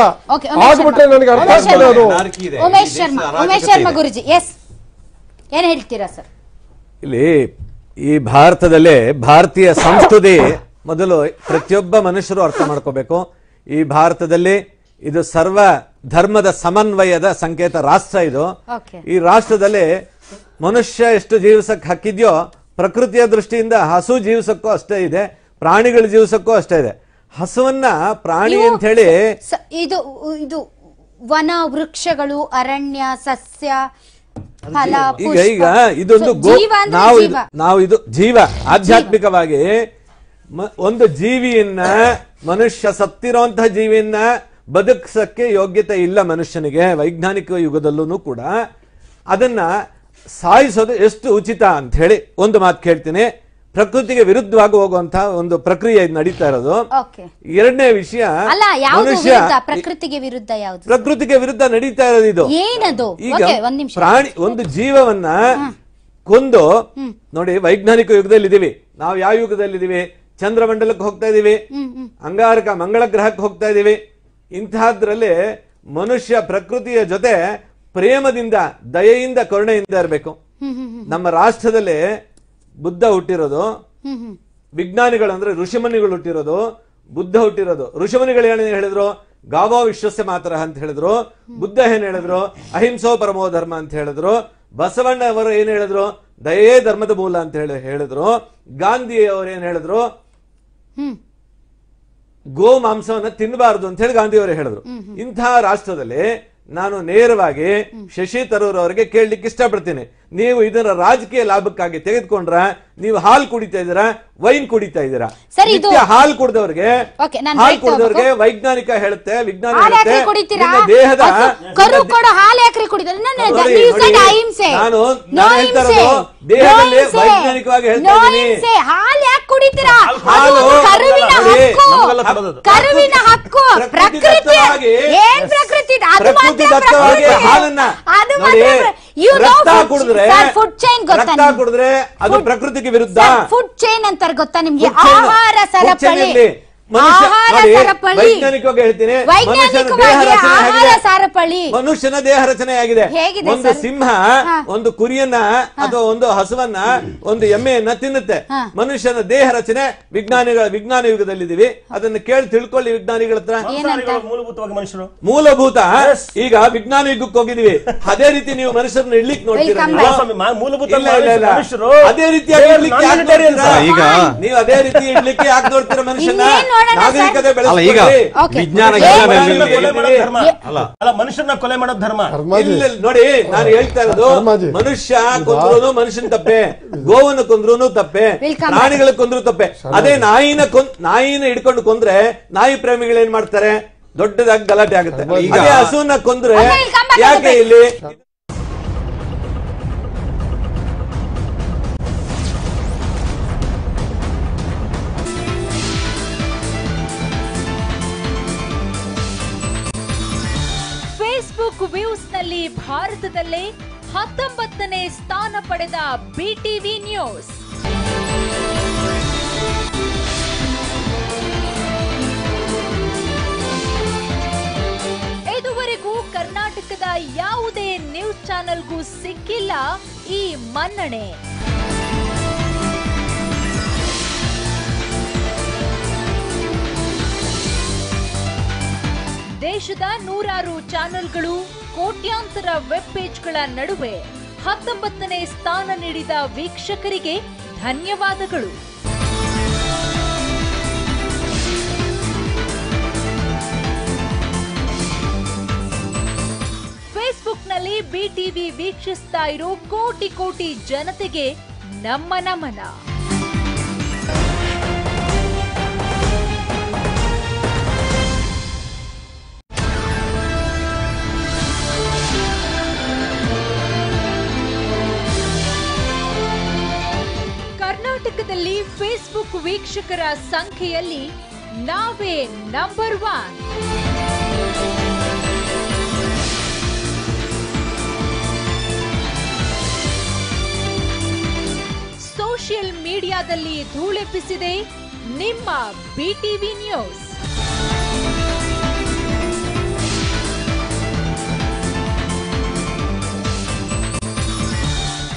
ಆಗ್ಬಿಟ್ರೆ ನನಗೆ ಅರ್ಥ ಆಗ್ತದೆ ಅದು. ನಾಲ್ಕು ಇದೆ. ಉಮೇಶ್ ಶರ್ಮಾ ಉಮೇಶ್ ಶರ್ಮಾ ಗುರುಜಿ. ಎಸ್ ಏನ್ ಹೇಳ್ತೀರಾ ಸರ್ ಇಲ್ಲಿ ಈ ಭಾರತದಲ್ಲಿ ಭಾರತೀಯ ಸಂಸ್ಕೃತಿ ಮೊದಲು ಪ್ರತಿಯೊಬ್ಬ ಮನುಷ್ಯರು ಅರ್ಥ ಮಾಡ್ಕೋಬೇಕು. ಈ ಭಾರತದಲ್ಲಿ ಇದು ಸರ್ವ ಧರ್ಮದ ಸಮನ್ವಯದ ಸಂಕೇತ ರಾಷ್ಟ್ರ ಇದು. ಈ ರಾಷ್ಟ್ರದಲ್ಲಿ ಮನುಷ್ಯ ಎಷ್ಟು ಜೀವಿಸಕ್ಕೆ ಹಕ್ಕಿದ್ಯೋ ಪ್ರಕೃತಿಯ ದೃಷ್ಟಿಯಿಂದ ಹಸು ಜೀವಿಸಕ್ಕೂ ಅಷ್ಟೇ ಇದೆ ಪ್ರಾಣಿಗಳು ಜೀವಿಸಕ್ಕೂ ಅಷ್ಟೇ ಇದೆ. ಹಸುವನ್ನ ಪ್ರಾಣಿ ಅಂತ ಹೇಳಿ ಇದು ಇದು ವನ ವೃಕ್ಷಗಳು ಅರಣ್ಯ ಸಸ್ಯ ಈಗ ಈಗ ಇದೊಂದು ನಾವು ನಾವು ಇದು ಜೀವ. ಆಧ್ಯಾತ್ಮಿಕವಾಗಿ ಒಂದು ಜೀವಿಯನ್ನ ಮನುಷ್ಯ ಸತ್ತಿರೋಂತಹ ಜೀವಿಯನ್ನ ಬದುಕ್ಸಕ್ಕೆ ಯೋಗ್ಯತೆ ಇಲ್ಲ ಮನುಷ್ಯನಿಗೆ ವೈಜ್ಞಾನಿಕ ಯುಗದಲ್ಲೂ ಕೂಡ. ಅದನ್ನ ಸಾಯಿಸೋದು ಎಷ್ಟು ಉಚಿತ ಅಂತ ಹೇಳಿ ಒಂದು ಮಾತು ಕೇಳ್ತೀನಿ. ಪ್ರಕೃತಿಗೆ ವಿರುದ್ಧವಾಗಿ ಹೋಗುವಂತಹ ಒಂದು ಪ್ರಕ್ರಿಯೆ ಇದು ನಡೀತಾ ಇರೋದು. ಎರಡನೇ ವಿಷಯ ಮನುಷ್ಯ ಪ್ರಕೃತಿಗೆ ವಿರುದ್ಧ ಯಾವುದು? ಪ್ರಕೃತಿಗೆ ವಿರುದ್ಧ ನಡೀತಾ ಇರೋದು ಇದು. ಏನದು? ಈಗ ಪ್ರಾಣಿ ಒಂದು ಜೀವವನ್ನ ಕೊಂದು ನೋಡಿ ವೈಜ್ಞಾನಿಕ ಯುಗದಲ್ಲಿ ಇದೀವಿ ನಾವು ಯಾವ ಯುಗದಲ್ಲಿ ಇದೀವಿ ಚಂದ್ರಮಂಡಲಕ್ಕೆ ಹೋಗ್ತಾ ಇದೀವಿ ಅಂಗಾರಕ ಮಂಗಳ ಗ್ರಹಕ್ಕೆ ಹೋಗ್ತಾ ಇದೀವಿ ಇಂತಹದ್ರಲ್ಲಿ ಮನುಷ್ಯ ಪ್ರಕೃತಿಯ ಜೊತೆ ಪ್ರೇಮದಿಂದ ದಯೆಯಿಂದ ಕರುಣೆಯಿಂದ ಇರಬೇಕು. ನಮ್ಮ ರಾಷ್ಟ್ರದಲ್ಲಿ ಬುದ್ಧ ಹುಟ್ಟಿರೋದು ವಿಜ್ಞಾನಿಗಳು ಅಂದ್ರೆ ಋಷಿಮುನಿಗಳು ಹುಟ್ಟಿರೋದು ಬುದ್ಧ ಹುಟ್ಟಿರೋದು. ಋಷಿಮುನಿಗಳು ಏನೇನು ಹೇಳಿದ್ರು? ಗಾವೋ ವಿಶ್ವಸ್ಯ ಮಾತ್ರ ಅಂತ ಹೇಳಿದ್ರು. ಬುದ್ಧ ಏನ್ ಹೇಳಿದ್ರು? ಅಹಿಂಸೋ ಪರಮೋ ಧರ್ಮ ಅಂತ ಹೇಳಿದ್ರು. ಬಸವಣ್ಣ ಅವರು ಏನ್ ಹೇಳಿದ್ರು? ದಯೇ ಧರ್ಮದ ಮೂಲ ಅಂತ ಹೇಳಿ ಹೇಳಿದ್ರು. ಗಾಂಧಿ ಅವರು ಏನ್ ಹೇಳಿದ್ರು? ಗೋ ಮಾಂಸವನ್ನ ತಿನ್ನಬಾರದು ಅಂತ ಹೇಳಿ ಗಾಂಧಿ ಅವರು ಹೇಳಿದ್ರು. ಇಂತಹ ರಾಷ್ಟ್ರದಲ್ಲಿ ನಾನು ನೇರವಾಗಿ ಶಶಿ ತರೂರ್ ಅವರಿಗೆ ಕೇಳಲಿಕ್ಕೆ ಇಷ್ಟಪಡ್ತೀನಿ. ನೀವು ಇದರ ರಾಜಕೀಯ ಲಾಭಕ್ಕಾಗಿ ತೆಗೆದುಕೊಂಡ್ರ ನೀವು ಹಾಲು ಕುಡಿತಾ ಇದೀರ ವೈನ್ ಕುಡಿತಾ ಇದೀರ ಸರ್, ಇದು- ನಿತ್ಯ ಹಾಲು ಕುಡಿದವ್ರಿಗೆ ಹಾಲು ಕುಡಿದವ್ರಿಗೆ. ವೈಜ್ಞಾನಿಕ ಹೇಳುತ್ತೆ ವಿಜ್ಞಾನ ಹಾಲು ಹೇಳುತ್ತೆ. ದೇಹದ ನಾನು- ಹೇಳ್ತಾ ಇರೋದು ದೇಹದಲ್ಲಿ ವೈಜ್ಞಾನಿಕವಾಗಿ ಹೇಳ್ತಾ ಇದ್ದೀನಿ. ಹಾಲು ಯಾಕೆ ಕುಡಿತೀರಾ? ಕರುವಿನ ಹಕ್ಕು. ಪ್ರಕೃತಿ ಏನ್ ಪ್ರಕೃತಿ. ಹಾಲನ್ನ ರಕ್ತ ಕುಡಿದ್ರೆ food ಗೊತ್ತಾ ರಕ್ತ? ಕುಡಿದ್ರೆ ಅದು ಪ್ರಕೃತಿಗೆ ವಿರುದ್ಧ ಫುಡ್ ಚೈನ್ ಅಂತಾರೆ ಗೊತ್ತಾ ನಿಮ್ಗೆ ಆಹಾರ ಸರಪಳಿ. ಮನುಷ್ಯ ಆಹಾರ ಸರಪಳಿ. ವೈಜ್ಞಾನಿಕವಾಗಿ ಹೇಳ್ತೀನಿ. ಮನುಷ್ಯನ ದೇಹ ವೈಜ್ಞಾನಿಕವಾಗಿ ರಚನೆ ಆಹಾರ ಆಗಿದೆ ಸರಪಳಿ. ಮನುಷ್ಯನ ದೇಹ ರಚನೆ ಆಗಿದೆ ಒಂದು ಸಿಂಹ ಒಂದು ಕುರಿಯನ್ನ ಅಥವಾ ಒಂದು ಹಸುವನ್ನ ಒಂದು ಎಮ್ಮೆಯನ್ನ ತಿನ್ನುತ್ತೆ. ಮನುಷ್ಯನ ದೇಹ ರಚನೆ ವಿಜ್ಞಾನಿಗಳ ವಿಜ್ಞಾನ ಯುಗದಲ್ಲಿದ್ದೀವಿ. ಅದನ್ನ ಕೇಳಿ ತಿಳ್ಕೊಳ್ಳಿ ವಿಜ್ಞಾನಿಗಳ ಹತ್ರ. ಮೂಲಭೂತವಾಗಿ ಮನುಷ್ಯರು. ಮೂಲಭೂತ? ಈಗ ವಿಜ್ಞಾನ ಯುಗಕ್ಕೆ ಹೋಗಿದೀವಿ ಅದೇ ರೀತಿ ನೀವು ಮನುಷ್ಯರನ್ನ ಇಡ್ಲಿಕ್ಕೆ ನೋಡ್ತೀರಾ ಅದೇ ರೀತಿ? ಈಗ- ನೀವು ಅದೇ ರೀತಿ ಇಡ್ಲಿಕ್ಕೆ ಯಾಕೆ ನೋಡ್ತೀರ ಮನುಷ್ಯನ ಅಲ್ಲ ಈಗ ವಿಜ್ಞಾನ ಅಲ್ಲ. ಅಲ್ಲ ಮನುಷ್ಯರನ್ನ ಕೊಲೆ ಮಾಡೋದು ಧರ್ಮ. ನೋಡಿ ನಾನು ಹೇಳ್ತಾ ಇರೋದು. ಮನುಷ್ಯ ಕೊಂದ್ರು ಮನುಷ್ಯನ ತಪ್ಪೆ ಗೋವನ್ನು ಕೊಂದ್ರು ತಪ್ಪೆ. ಪ್ರಾಣಿಗಳ ಕೊಂದ್ರು ತಪ್ಪೆ. ಅದೇ ನಾಯಿನ ಕೊಂದ್ ನಾಯಿನ ಹಿಡ್ಕೊಂಡು ಕೊಂದ್ರೆ ನಾಯಿ ಪ್ರೇಮಿಗಳು ಏನ್ ಮಾಡ್ತಾರೆ? ದೊಡ್ಡದಾಗಿ ಗಲಾಟೆ ಆಗುತ್ತೆ. ಈಗ- ಅದೇ ಹಸುವನ್ನ ಕೊಂದ್ರೆ. ಯಾಕೆ ಇಲ್ಲಿ? ಫೇಸ್ಬುಕ್ ವ್ಯೂಸ್ನಲ್ಲಿ ಭಾರತದಲ್ಲೇ ಹತ್ತೊಂಬತ್ತನೇ ಸ್ಥಾನ ಪಡೆದ ಬಿಟಿವಿ ನ್ಯೂಸ್ ಇದುವರೆಗೂ ಕರ್ನಾಟಕದ ಯಾವುದೇ ನ್ಯೂಸ್ ಚಾನೆಲ್ಗೂ ಸಿಕ್ಕಿಲ್ಲ ಈ ಮನ್ನಣೆ. ದೇಶದ ನೂರಾರು ಚಾನೆಲ್ಗಳು ಕೋಟ್ಯಾಂತರ ವೆಬ್ ಪೇಜ್ಗಳ ನಡುವೆ ಹತ್ತೊಂಬತ್ತನೇ ಸ್ಥಾನ ನೀಡಿದ ವೀಕ್ಷಕರಿಗೆ ಧನ್ಯವಾದಗಳು. ಫೇಸ್ಬುಕ್ನಲ್ಲಿ ಬಿಟಿವಿ ವೀಕ್ಷಿಸ್ತಾ ಇರೋ ಕೋಟಿ ಕೋಟಿ ಜನತೆಗೆ ನಮ್ಮ ನಮನ. ಕರ್ನಾಟಕದಲ್ಲಿ ಫೇಸ್ಬುಕ್ ವೀಕ್ಷಕರ ಸಂಖ್ಯೆಯಲ್ಲಿ ನಾವೇ ನಂಬರ್ ಒನ್ ಸೋಷಿಯಲ್ ಮೀಡಿಯಾದಲ್ಲಿ ಧೂಳೆಪ್ಪಿಸಿದೆ ನಿಮ್ಮ ಬಿಟಿವಿ ನ್ಯೂಸ್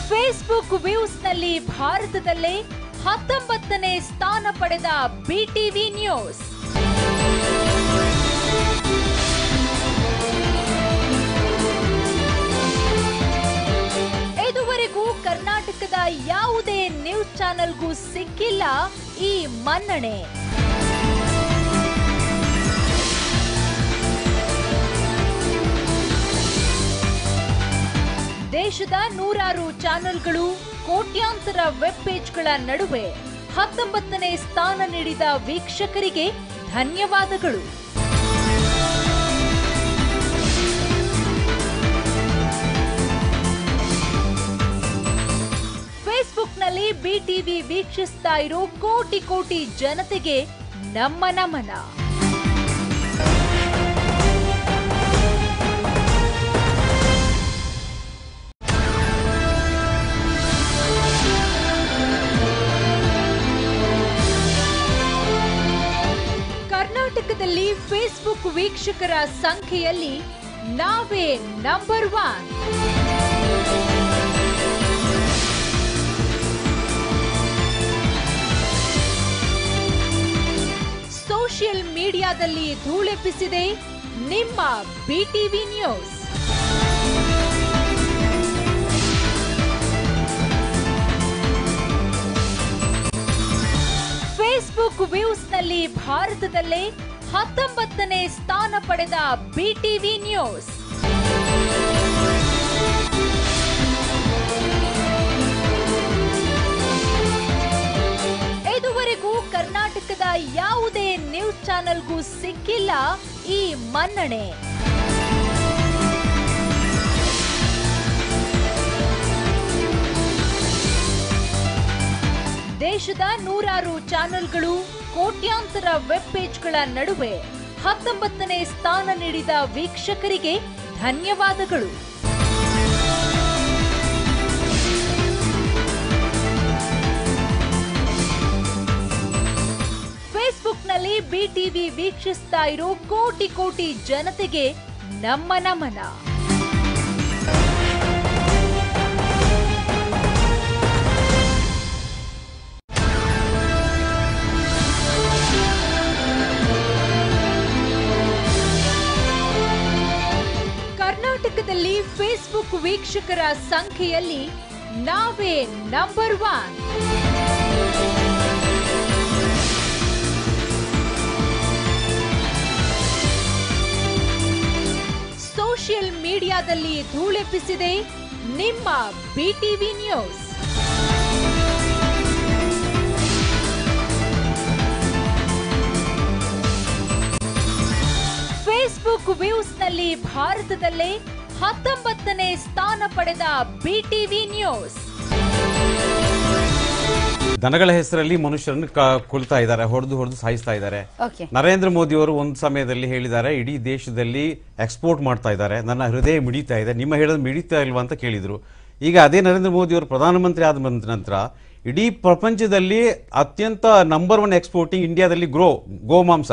ಫೇಸ್ಬುಕ್ ವ್ಯೂಸ್ನಲ್ಲಿ ಭಾರತದಲ್ಲೇ ಹತ್ತೊಂಬತ್ತನೇ ಸ್ಥಾನ ಪಡೆದ ಬಿಟಿವಿ ನ್ಯೂಸ್ ಇದುವರೆಗೂ ಕರ್ನಾಟಕದ ಯಾವುದೇ ನ್ಯೂಸ್ ಚಾನೆಲ್ಗೂ ಸಿಕ್ಕಿಲ್ಲ ಈ ಮನ್ನಣೆ. ದೇಶದ ನೂರಾರು ಚಾನೆಲ್ಗಳು ಕೋಟ್ಯಾಂತರ ವೆಬ್ ಪೇಜ್ಗಳ ನಡುವೆ ಹತ್ತೊಂಬತ್ತನೇ ಸ್ಥಾನ ನೀಡಿದ ವೀಕ್ಷಕರಿಗೆ ಧನ್ಯವಾದಗಳು. ಫೇಸ್ಬುಕ್ನಲ್ಲಿ ಬಿಟಿವಿ ವೀಕ್ಷಿಸ್ತಾ ಇರೋ ಕೋಟಿ ಕೋಟಿ ಜನತೆಗೆ ನಮ್ಮ ನಮನ. ಫೇಸ್ಬುಕ್ ವೀಕ್ಷಕರ ಸಂಖ್ಯೆಯಲ್ಲಿ ನಾವೇ ನಂಬರ್ ಒನ್ ಸೋಷಿಯಲ್ ಮೀಡಿಯಾದಲ್ಲಿ ಧೂಳೆಪ್ಪಿಸಿದೆ ನಿಮ್ಮ ಬಿಟಿವಿ ನ್ಯೂಸ್ ಫೇಸ್ಬುಕ್ ವ್ಯೂಸ್ನಲ್ಲಿ ಭಾರತದಲ್ಲೇ ಹತ್ತೊಂಬತ್ತನೇ ಸ್ಥಾನ ಪಡೆದ ಬಿಟಿವಿ ನ್ಯೂಸ್ ಇದುವರೆಗೂ ಕರ್ನಾಟಕದ ಯಾವುದೇ ನ್ಯೂಸ್ ಚಾನೆಲ್ಗೂ ಸಿಕ್ಕಿಲ್ಲ ಈ ಮನ್ನಣೆ. ದೇಶದ ನೂರಾರು ಚಾನೆಲ್ಗಳು ಕೋಟ್ಯಾಂತರ ವೆಬ್ ಪೇಜ್ಗಳ ನಡುವೆ ಹತ್ತೊಂಬತ್ತನೇ ಸ್ಥಾನ ನೀಡಿದ ವೀಕ್ಷಕರಿಗೆ ಧನ್ಯವಾದಗಳು. ಫೇಸ್ಬುಕ್ನಲ್ಲಿ ಬಿಟಿವಿ ವೀಕ್ಷಿಸ್ತಾ ಇರೋ ಕೋಟಿ ಕೋಟಿ ಜನತೆಗೆ ನಮ್ಮ ನಮನ. ವೀಕ್ಷಕರ ಸಂಖ್ಯೆಯಲ್ಲಿ ನಾವೇ ನಂಬರ್ ಒನ್ ಸೋಷಿಯಲ್ ಮೀಡಿಯಾದಲ್ಲಿ ಧೂಳೆಪ್ಪಿಸಿದೆ ನಿಮ್ಮ ಬಿಟಿವಿ ನ್ಯೂಸ್ ಫೇಸ್ಬುಕ್ ವ್ಯೂಸ್ನಲ್ಲಿ ಭಾರತದಲ್ಲೇ ಹತ್ತೊಂಬತ್ತನೇ ಸ್ಥಾನ ಪಡೆದ ಬಿಟಿವಿ ನ್ಯೂಸ್ ದನಗಳ ಹೆಸರಲ್ಲಿ ಮನುಷ್ಯರನ್ನು ಕ- ಕೊಲ್ತಾ ಇದ್ದಾರೆ ಹೊಡೆದು ಹೊಡೆದು ಸಾಯಿಸ್ತಾ ಇದ್ದಾರೆ. ನರೇಂದ್ರ ಮೋದಿ ಅವರು ಒಂದು ಸಮಯದಲ್ಲಿ ಹೇಳಿದ್ದಾರೆ ಇಡೀ ದೇಶದಲ್ಲಿ ಎಕ್ಸ್ಪೋರ್ಟ್ ಮಾಡ್ತಾ ಇದ್ದಾರೆ. ನನ್ನ ಹೃದಯ ಮಿಡಿತಾ ಇದೆ. ನಿಮ್ಮ ಹೇಳೋದು ಮಿಡಿತಾ ಇಲ್ವಾ ಅಂತ ಕೇಳಿದರು. ಈಗ ಅದೇ ನರೇಂದ್ರ ಮೋದಿ ಅವರು ಪ್ರಧಾನಮಂತ್ರಿ ಆದ ನಂತರ ಇಡೀ ಪ್ರಪಂಚದಲ್ಲಿ ಅತ್ಯಂತ ನಂಬರ್ ಒನ್ ಎಕ್ಸ್ಪೋರ್ಟಿಂಗ್ ಇಂಡಿಯಾದಲ್ಲಿ ಗ್ರೋ ಗೋಮಾಂಸ.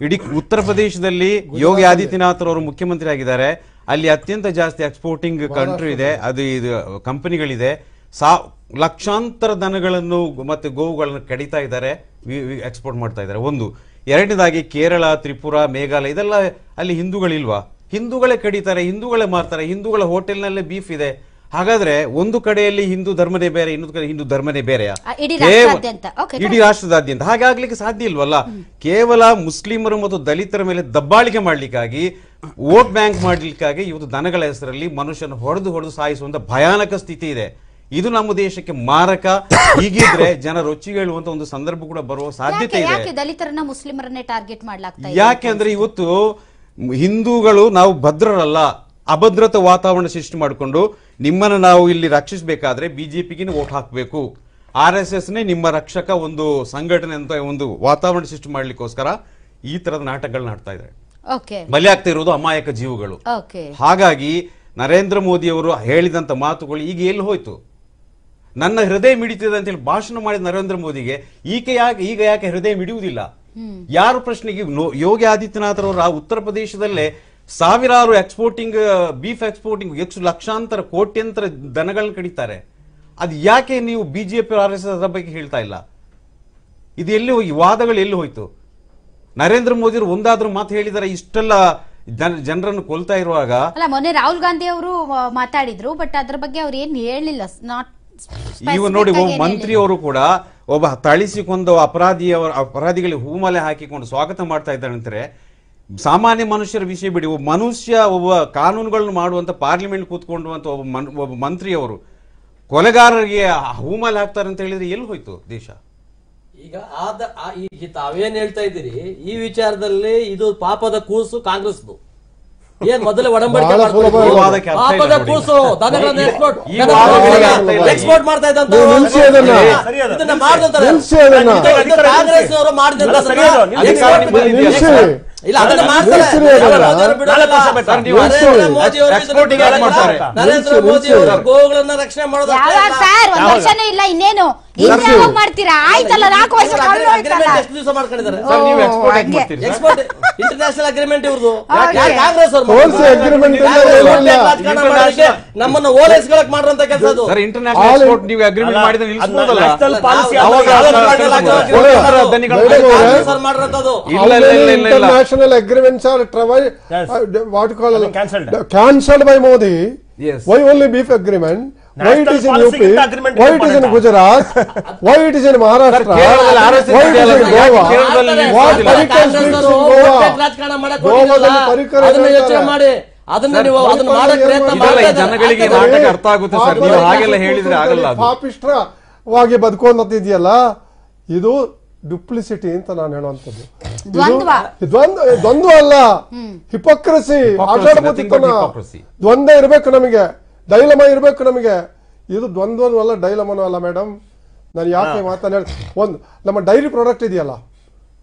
ಇಡೀ ಉತ್ತರ ಪ್ರದೇಶದಲ್ಲಿ ಯೋಗಿ ಆದಿತ್ಯನಾಥ್ ಅವರು ಮುಖ್ಯಮಂತ್ರಿ ಆಗಿದ್ದಾರೆ ಅಲ್ಲಿ ಅತ್ಯಂತ ಜಾಸ್ತಿ ಎಕ್ಸ್ಪೋರ್ಟಿಂಗ್ ಕಂಟ್ರಿ ಇದೆ. ಅದು ಇದು ಕಂಪನಿಗಳಿದೆ ಸಾ ಲಕ್ಷಾಂತರ ದನಗಳನ್ನು ಮತ್ತು ಗೋವುಗಳನ್ನು ಕಡಿತಾ ಇದ್ದಾರೆ. ಎಕ್ಸ್ಪೋರ್ಟ್ ಮಾಡ್ತಾ ಇದ್ದಾರೆ. ಒಂದು. ಎರಡನೇದಾಗಿ ಕೇರಳ ತ್ರಿಪುರ ಮೇಘಾಲಯ ಇದೆಲ್ಲ ಅಲ್ಲಿ ಹಿಂದೂಗಳಿಲ್ವಾ? ಹಿಂದೂಗಳೇ ಕಡಿತಾರೆ ಹಿಂದೂಗಳೇ ಮಾರ್ತಾರೆ ಹಿಂದೂಗಳ ಹೋಟೆಲ್ನಲ್ಲೇ ಬೀಫ್ ಇದೆ. ಹಾಗಾದ್ರೆ ಒಂದು ಕಡೆಯಲ್ಲಿ ಹಿಂದೂ ಧರ್ಮದೇ ಬೇರೆ ಇನ್ನೊಂದು ಕಡೆ ಹಿಂದೂ ಧರ್ಮದೇ ಬೇರೆ ಇಡೀ. ರಾಷ್ಟ್ರದಾದ್ಯಂತ. ಹಾಗೆ ಆಗ್ಲಿಕ್ಕೆ ಸಾಧ್ಯ ಇಲ್ವಲ್ಲ? ಕೇವಲ ಮುಸ್ಲಿಮರು ಮತ್ತು ದಲಿತರ ಮೇಲೆ ದಬ್ಬಾಳಿಕೆ ಮಾಡ್ಲಿಕ್ಕಾಗಿ ವೋಟ್ ಬ್ಯಾಂಕ್ ಮಾಡ್ಲಿಕ್ಕಾಗಿ ಇವತ್ತು ದನಗಳ ಹೆಸರಲ್ಲಿ ಮನುಷ್ಯನ ಹೊಡೆದು ಹೊಡೆದು ಸಾಯಿಸುವಂತ ಭಯಾನಕ ಸ್ಥಿತಿ ಇದೆ. ಇದು ನಮ್ಮ ದೇಶಕ್ಕೆ ಮಾರಕ. ಹೀಗಿದ್ರೆ ಜನ ರೊಚ್ಚಿಗೇಳುವಂತ ಒಂದು ಸಂದರ್ಭ ಕೂಡ ಬರುವ ಸಾಧ್ಯತೆ ಇದೆ. ದಲಿತರನ್ನ ಮುಸ್ಲಿಮರನ್ನೇ ಟಾರ್ಗೆಟ್ ಮಾಡ್ಲಾಗ್ತದೆ ಯಾಕೆ ಅಂದ್ರೆ ಇವತ್ತು ಹಿಂದೂಗಳು ನಾವು ಭದ್ರರಲ್ಲ ಅಭದ್ರತ ವಾತಾವರಣ ಸೃಷ್ಟಿ ಮಾಡಿಕೊಂಡು ನಿಮ್ಮನ್ನು ನಾವು ಇಲ್ಲಿ ರಕ್ಷಿಸಬೇಕಾದ್ರೆ ಬಿಜೆಪಿಗೆ ವೋಟ್ ಹಾಕಬೇಕು. ಆರ್ ಎಸ್ ಎಸ್ನೇ ನಿಮ್ಮ ರಕ್ಷಕ ಒಂದು ಸಂಘಟನೆ ಅಂತ ಒಂದು ವಾತಾವರಣ ಸೃಷ್ಟಿ ಮಾಡ್ಲಿಕ್ಕೋಸ್ಕರ ಈ ತರದ ನಾಟಕಗಳನ್ನ ಆಡ್ತಾ ಇದ್ದಾರೆ. ಓಕೆ. ಬಲಿ ಆಗ್ತಾ ಇರೋದು ಅಮಾಯಕ ಜೀವಗಳು. ಹಾಗಾಗಿ ನರೇಂದ್ರ ಮೋದಿ ಅವರು ಹೇಳಿದಂತ ಮಾತುಗಳು ಈಗ ಎಲ್ಲಿ ಹೋಯ್ತು? ನನ್ನ ಹೃದಯ ಮಿಡಿತಿದೆ ಅಂತ ಹೇಳಿ ಭಾಷಣ ಮಾಡಿದ ನರೇಂದ್ರ ಮೋದಿಗೆ ಈಕೆ ಯಾಕೆ ಈಗ ಯಾಕೆ ಹೃದಯ ಮಿಡಿಯುವುದಿಲ್ಲ? ಯಾರು ಪ್ರಶ್ನೆಗೆ ಯೋಗಿ ಆದಿತ್ಯನಾಥ್ ಅವರು ಆ ಉತ್ತರ ಪ್ರದೇಶದಲ್ಲೇ ಸಾವಿರಾರು ಎಕ್ಸ್ಪೋರ್ಟಿಂಗ್ ಬೀಫ್ ಎಕ್ಸ್ಪೋರ್ಟಿಂಗ್ ಹೆಚ್ಚು ಲಕ್ಷಾಂತರ ಕೋಟ್ಯಂತರ ದನಗಳನ್ನ ಕಡಿತಾರೆ. ಅದು ಯಾಕೆ ನೀವು ಬಿಜೆಪಿ ಆರ್ ಎಸ್ ಎಸ್ ಬಗ್ಗೆ ಹೇಳ್ತಾ ಇಲ್ಲ? ಇದು ಎಲ್ಲಿ ಹೋಗಿ ವಾದಗಳು ಎಲ್ಲಿ ಹೋಯ್ತು? ನರೇಂದ್ರ ಮೋದಿ ಒಂದಾದ್ರೂ ಮಾತು ಹೇಳಿದಾರೆ ಇಷ್ಟೆಲ್ಲ ಜನ ಜನರನ್ನು ಕೊಲ್ತಾ ಇರುವಾಗ ಅಲ್ಲ ಮೊನ್ನೆ ರಾಹುಲ್ ಗಾಂಧಿ ಅವರು ಮಾತಾಡಿದ್ರು ಬಟ್ ಅದ್ರ ಬಗ್ಗೆ ಅವ್ರು ಏನ್ ಹೇಳಿಲ್ಲ ನಾಟ್ ಇವ ನೋಡಿ ಒಬ್ಬ ಮಂತ್ರಿ ಅವರು ಕೂಡ ಒಬ್ಬ ತಳಿಸಿಕೊಂಡು ಅಪರಾಧಿಯವರು ಅಪರಾಧಿಗಳಿಗೆ ಹೂಮಲೆ ಹಾಕಿಕೊಂಡು ಸ್ವಾಗತ ಮಾಡ್ತಾ ಇದ್ದಾರೆ ಅಂತಾರೆ. ಸಾಮಾನ್ಯ ಮನುಷ್ಯರ ವಿಷಯ ಬಿಡಿ ಒಬ್ಬ ಮನುಷ್ಯ ಒಬ್ಬ ಕಾನೂನುಗಳನ್ನು ಮಾಡುವಂತ ಪಾರ್ಲಿಮೆಂಟ್ ಕೂತ್ಕೊಂಡುವಂಥ ಒಬ್ಬ ಮನ್ ಒಬ್ಬ ಮಂತ್ರಿಯವರು ಕೊಲೆಗಾರರಿಗೆ ಹೂಮಲೆ ಹಾಕ್ತಾರೆ ಅಂತ ಹೇಳಿದ್ರೆ ಎಲ್ಲಿ ಹೋಯ್ತು ದೇಶ? ಈಗ ಆದ ಆ- ಈಗ ತಾವೇನ್ ಹೇಳ್ತಾ ಇದ್ದೀರಿ ಈ ವಿಚಾರದಲ್ಲಿ ಇದು ಪಾಪದ ಕೂಸು ಕಾಂಗ್ರೆಸ್ದು. ಏನ್ ಮೊದಲೇ ಒಡಂಬಡಿಕೆ ಪಾಪದ ಕೂಸು ಎಕ್ಸ್ಪೋರ್ಟ್ ಎಕ್ಸ್ಪೋರ್ಟ್ ಮಾಡ್ತಾ ಇದ್ದಂತ ಇದನ್ನ ಮಾಡ್ದಂತಾರೆ. ಇದು- ಇದು ಮಾಡಿದಂತ ಇಲ್ಲ ಅದನ್ನ ಮಾಡ್ತಾರೆ ನರೇಂದ್ರ ಮೋದಿ ಅವರು ಗೋಗಳನ್ನ ರಕ್ಷಣೆ ಮಾಡೋದು ಇಲ್ಲ ಇನ್ನೇನು? ಮಾಡ್ತೀರಾ ಆಯ್ತಲ್ಲ ನಾಲ್ಕು ವರ್ಷ ಕಳ್ದು ಹೋಯ್ತಲ್ಲ ಅಗ್ರಿಮೆಂಟ್ ಎಷ್ಟು ದಿವಸ ಮಾಡ್ಕೊಂಡಿದ್ದಾರೆ ಸರ್, ನೀವು ಓ, export ಯಾಕೆ ಹಂಗೆ. ಮಾಡ್ತೀರಿ ಸರ್? Export international agreement. ಯಾಕೆ ಕಾಂಗ್ರೆಸ್ ಅವ್ರು ತೋರ್ಸಿ agreement ಇಲ್ಲ, ಕಾಂಗ್ರೆಸ್ ಇಲ್ಲ. ರಾಜಕಾರಣ ಮಾಡೋದಕ್ಕೆ ನಮ್ಮನ್ನ ಓಲೈಸ್ಕೊಳಕ್ ಮಾಡುವಂತ ಕೆಲಸ ಅದು ಸರ್ ಇಂಟರ್ನ್ಯಾಷನಲ್ All- ಎಕ್ಸ್ಪೋರ್ಟ್ ನೀವು ಅಗ್ರಿಮೆಂಟ್ ಮಾಡಿದ್ರೆ ಅವಾಗ. ಕಾಂಗ್ರೆಸ್ ಅವ್ರು ಮಾಡಿರೋಂಥದ್ದು. ಇಲ್ಲ, ಇಲ್ಲ, ಇಲ್ಲ, ಇಲ್ಲ, ಇಲ್ಲ. Yes. cancelled. cancelled by Modi. Yes. Why only beef agreement? Why it is in UP? Why it is in. Gujarat? Why it is in Maharashtra? Why it is ಇದೆಯಲ್ಲ, in Goa? What? Parikar streets speaks in Goa, Goa? is in Parikar. ಯೋಚನೆ ಮಾಡಿ ಅದನ್ನ ನೀವು ಅದನ್ನ ಮಾಡಕ್ ಪ್ರಯತ್ನ. ಜನಗಳಿಗೆ. ನಾಟಕ ಅರ್ಥ ಆಗುತ್ತೆ ಸರ್ ನೀವು ಹಾಗೆಲ್ಲ ಹೇಳಿದ್ರೆ ಆಗಲ್ಲ ಅದು ಪಾಪಿಷ್ಟ್ರವಾಗಿ ಬದುಕೊಂಡಂತಿದೆಯಲ್ಲ ಇದು ಡುಪ್ಲಿಸಿಟಿ ಅಂತ ನಾನು ಹೇಳುವಂತದ್ದು ದ್ವಂದ್ವ. ಅಲ್ಲ ಹಿಪೋಕ್ರಸಿ hypocrisy. ದ್ವಂದ್ವ ಇರಬೇಕು ನಮಗೆ ಡೈಲಮ ಇರಬೇಕು ನಮಗೆ. ಇದು ದ್ವಂದ್ವನೂ ಅಲ್ಲ ಡೈಲಮನೂ ಅಲ್ಲ ಮೇಡಮ್ ನಾನು ಯಾಕೆ ಮಾತನ್ನ ಒಂದು ನಮ್ಮ ಡೈರಿ ಪ್ರಾಡಕ್ಟ್ ಇದೆಯಲ್ಲ.